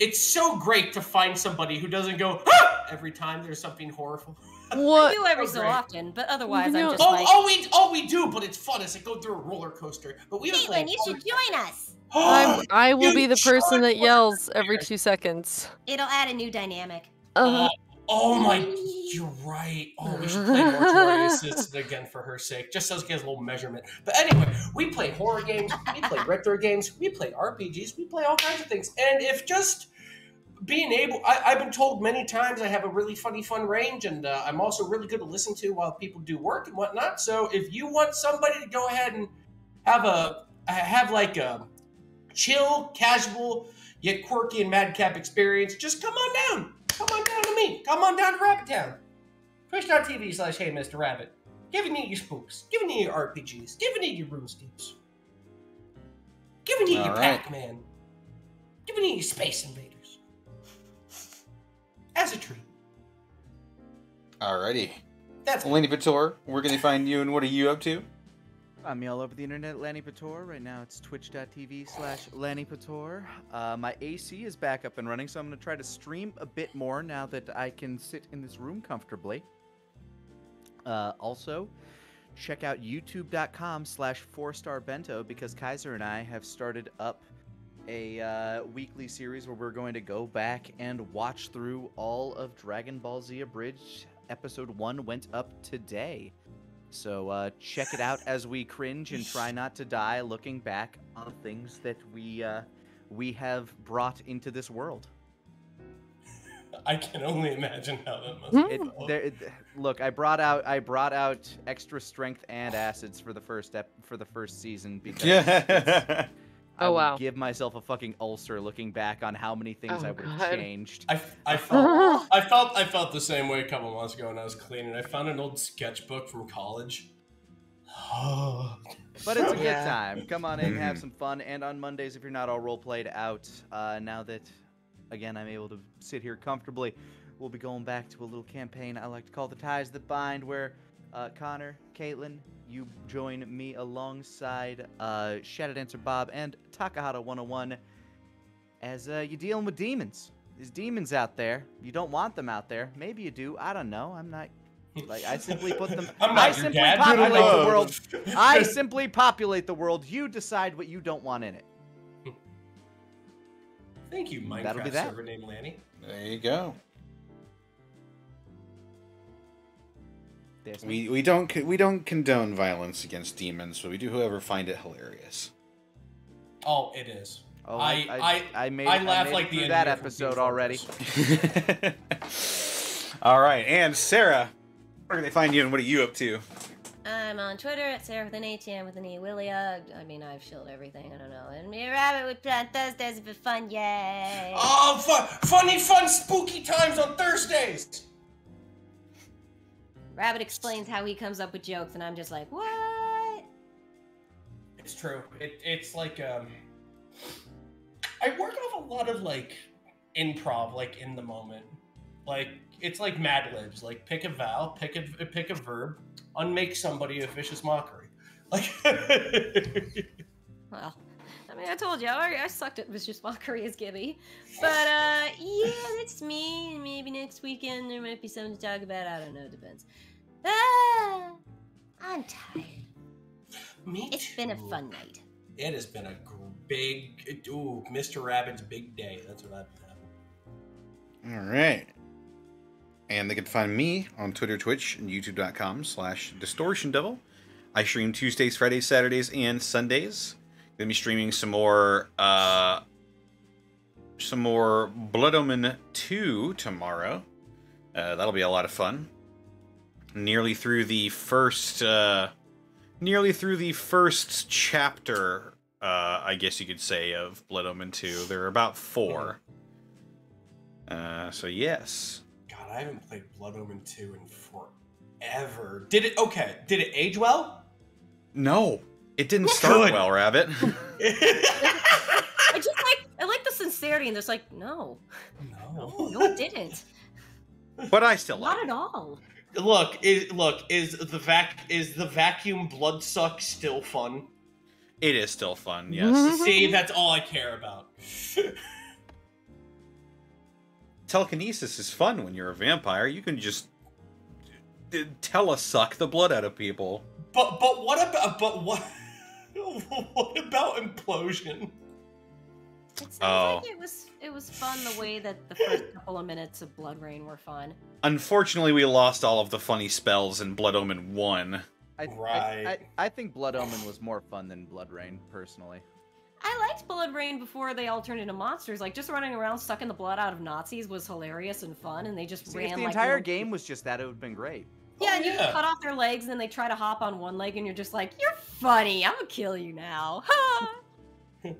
it's so great to find somebody who doesn't go "Ah!" every time there's something horrible. I What? do every Oh, so often, but otherwise know- I'm just Oh, like, oh, we oh we do, but it's fun. It's like going through a roller coaster. But we haven't played. Caitlin, you should join us. I'm, I will You be the person that yells every two seconds. It'll add a new dynamic. Uh, Oh my, you're right. Oh, we should play Mortuary Assistant again for her sake, just so it gets a little measurement. But anyway, we play horror games, we play retro games, we play RPGs, we play all kinds of things. And if just being able, I, I've been told many times I have a really funny, fun range, and uh, I'm also really good to listen to while people do work and whatnot. So if you want somebody to go ahead and have a have like a chill, casual, yet quirky and madcap experience, just come on down. Come on down to me. Come on down to Rabbit Town. Twitch.tv slash Hey Mr. Rabbit. Giving you your spooks. Giving you your RPGs. Giving you your RuneScapes. Giving you your All right. Pac-Man. Giving you your Space Invaders. As a treat. Alrighty. That's Lanipator, where can they find you and what are you up to? I'm me all over the internet, Lanipator. Right now it's twitch.tv slash Lanipator. Uh, my AC is back up and running, so I'm going to try to stream a bit more now that I can sit in this room comfortably. Uh, also, check out youtube.com slash four star bento because Kaiser and I have started up a uh, weekly series where we're going to go back and watch through all of Dragon Ball Z Abridged. Episode 1 went up today. So uh, check it out as we cringe and try not to die looking back on things that we uh, we have brought into this world. I can only imagine how that must Hmm? It, there, it, look, I brought out I brought out extra strength and acids for the first ep- for the first season because it's- Yeah. I Oh, would wow. give myself a fucking ulcer looking back on how many things Oh, I would have changed. I, I felt I felt I felt the same way a couple months ago when I was cleaning. I found an old sketchbook from college. But it's a good Yeah. time. Come on in, have Mhm. some fun. And on Mondays, if you're not all role played out, uh, now that, again, I'm able to sit here comfortably, we'll be going back to a little campaign I like to call The Ties That Bind, where uh, Connor, Caitlin, you join me alongside uh, Shadow Dancer Bob and Takahata 101 as uh, you're dealing with demons. There's demons out there. You don't want them out there. Maybe you do. I don't know. I'm not. Like I simply put them. I'm not I simply dad. populate the world. I simply populate the world. You decide what you don't want in it. Thank you, Mike. That'll be Minecraft that. server named Lanny. There you go. There's We we don't we don't condone violence against demons, but we do, however, find it hilarious. Oh, it is. Oh, I- I, I, made. I it- laugh made like the that episode already. All right, and Sarah, where can they find you and what are you up to? I'm on Twitter at Sarah with an ATM with an E Willia. I mean, I've shielded everything. I don't know. And me and Rabbit we play on Thursdays for fun. Yay! Oh, fun, funny, fun, spooky times on Thursdays. Rabbit explains how he comes up with jokes, and I'm just like, what? It's true. It, it's like um, I work off a lot of like improv, like in the moment. Like it's like Mad Libs. Like pick a vowel, pick a pick a verb, unmake somebody a vicious mockery. Like Well, I I told you, I, I sucked at vicious mockery as Gibby. But, uh, yeah, that's me. Maybe next weekend there might be something to talk about. I don't know, depends. Ah, I'm tired. me. It's been a fun night. It has been a gr- big, ooh, Mr. Rabbit's big day. That's what I've been having. All right. And they can find me on Twitter, Twitch, and YouTube.com slash Distortion Devil. I stream Tuesdays, Fridays, Saturdays, and Sundays. Gonna be streaming some more uh some more Blood Omen 2 tomorrow. Uh, that'll be a lot of fun. Nearly through the first uh nearly through the first chapter, uh, I guess you could say, of Blood Omen 2. There are about four. Uh, so yes. God, I haven't played Blood Omen 2 in forever. Did it? Okay. Did it age well? No, it didn't start Good. well, Rabbit. I just like, I like the sincerity, and there's like, no, no. no, it didn't. but I still Not like at it. all. Look, is look is the vac is the vacuum blood suck still fun? It is still fun, yes. Mm-hmm. See, that's all I care about. telekinesis is fun when you're a vampire. You can just uh, d- telesuck the blood out of people. But but what about but what what about implosion? It sounds Oh. like it was it was fun the way that the first couple of minutes of BloodRayne were fun. Unfortunately, we lost all of the funny spells in Blood Omen 1. I, I- Right. I, I think Blood Omen was more fun than BloodRayne, personally. I liked BloodRayne before they all turned into monsters. Like just running around sucking the blood out of Nazis was hilarious and fun, and they just See, ran if the like entire little- game was just that, it would have been great. Yeah, Oh, and you yeah. cut off their legs, and then they try to hop on one leg, and you're just like, "You're funny. I'm gonna kill you now."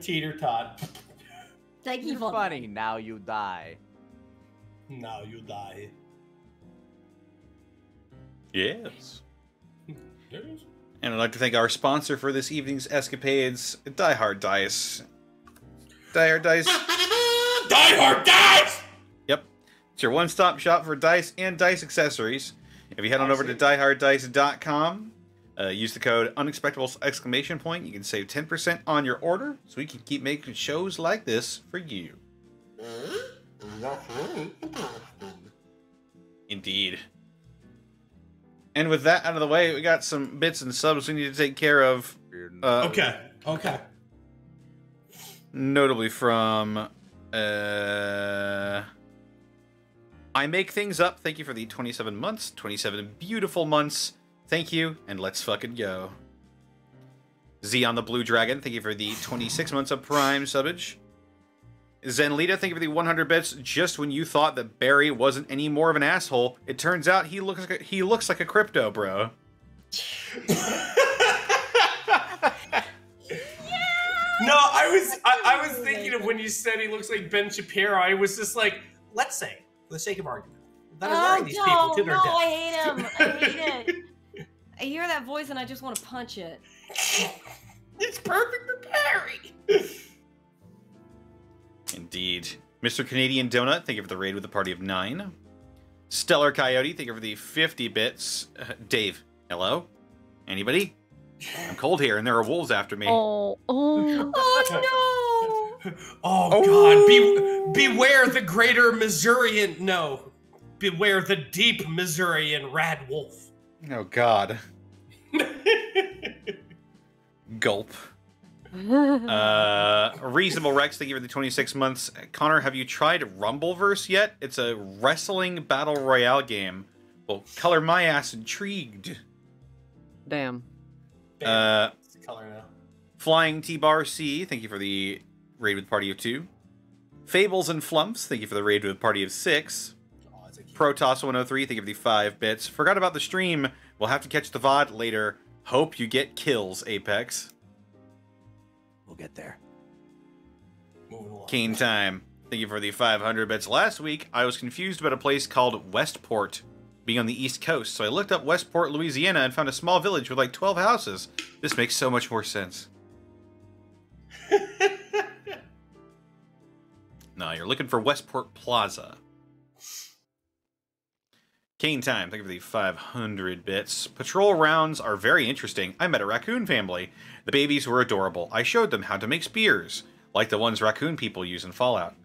Teeter tot. Thank you You're for funny, now you die. Now you die. Yes. Yes. And I'd like to thank our sponsor for this evening's escapades, Die Hard Dice. Die Hard Dice. Die hard dice! Yep. It's your one stop shop for dice and dice accessories. If you head on over to dieharddice.com, uh, use the code unexpectables exclamation point, you can save 10% on your order so we can keep making shows like this for you. Indeed. And with that out of the way, we got some bits and subs we need to take care of. Uh, Okay. Okay. Notably from uh I make things up. Thank you for the 27 months, 27 beautiful months. Thank you, and let's fucking go. Z on the Blue Dragon, thank you for the 26 months of Prime subbage. Zenlita, thank you for the 100 bits. Just when you thought that Barry wasn't any more of an asshole, it turns out he looks like a, he looks like a crypto bro. No, I was I, I was thinking of when you said he looks like Ben Shapiro. I was just like, let's say, for the sake of argument, that are wearing these people Oh, no, to their no, death. I hate him. I hate it. I hear that voice and I just want to punch it. It's perfect for Barry. Indeed. Mr. Canadian Donut, thank you for the raid with a party of nine. Stellar Coyote, thank you for the 50 bits. Uh, Dave, hello? Anybody? I'm cold here and there are wolves after me. Oh, oh. Oh no! Oh, God! Be, beware the greater Missourian. No, beware the deep Missourian rad wolf. Oh, God. Gulp. oh. Uh, Reasonable Rex, thank you for the 26 months. Connor, have you tried Rumbleverse yet? It's a wrestling battle royale game. Well, color my ass intrigued. Damn. Uh, color now. Flying T Bar C, thank you for the raid with party of two. Fables and Flumps, thank you for the raid with party of six. Oh, it's a cute- Protoss103, thank you for the five bits. Forgot about the stream. We'll have to catch the VOD later. Hope you get kills, Apex. We'll get there. Moving along. Kane time. Thank you for the 500 bits. Last week, I was confused about a place called Westport being on the East Coast, so I looked up Westport, Louisiana, and found a small village with like 12 houses. This makes so much more sense. No, you're looking for Westport Plaza. Kane time. Thank you for the 500 bits. Patrol rounds are very interesting. I met a raccoon family. The babies were adorable. I showed them how to make spears, like the ones raccoon people use in Fallout.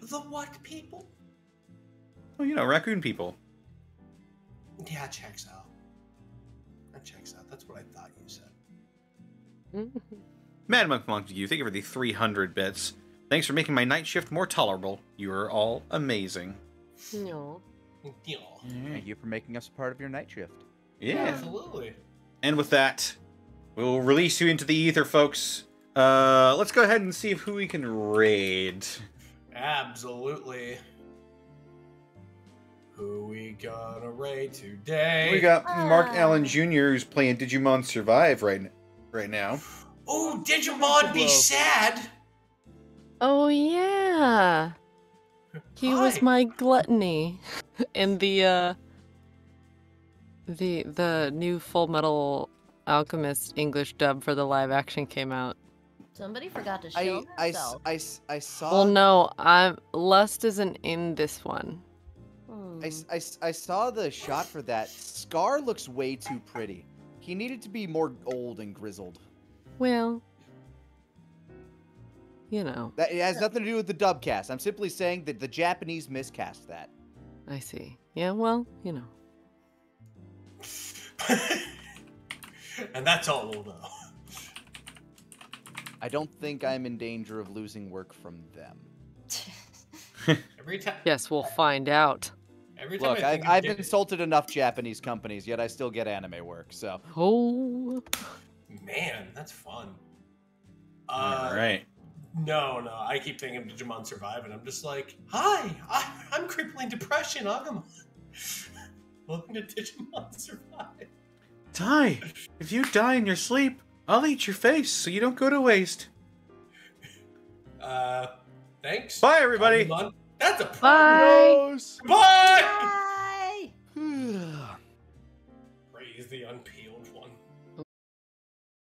The what people? Well, you know, raccoon people. Yeah, checks out. That checks out. That's what I thought you said. Mm. Mad Monk Montague, thank you for the 300 bits. Thanks for making my night shift more tolerable. You are all amazing. No. Yeah. Thank you for making us a part of your night shift. Yeah. Absolutely. And with that, we'll release you into the ether, folks. Uh, let's go ahead and see who we can raid. Absolutely. Who we gonna raid today? We got Mark Ah. Allen Jr. who's playing Digimon Survive right right now. Oh, Digimon be sad. Oh yeah. He was my gluttony in the uh the the new Full Metal Alchemist English dub for the live action came out. Somebody forgot to I, show I, s- I, I, s- I saw. Well, no, I'm Lust isn't in this one. Hmm. I saw the shot for that. Scar looks way too pretty. He needed to be more old and grizzled. Well, you know. That it has nothing to do with the dub cast. I'm simply saying that the Japanese miscast that. I see. Yeah, well, you know. and that's all we'll know. I don't think I'm in danger of losing work from them. Every time, Yes, we'll find out. every time Look, I I've, think I've Dick- insulted enough Japanese companies, yet I still get anime work. So Oh, Man, that's fun. All Uh, right. No, no. I keep thinking of Digimon Survive, and I'm just like, hi, I, I'm crippling depression, Agumon. Welcome to Digimon Survive. Die. If you die in your sleep, I'll eat your face so you don't go to waste. Uh, thanks. Bye, everybody. Agumon. That's a Bye. Bye.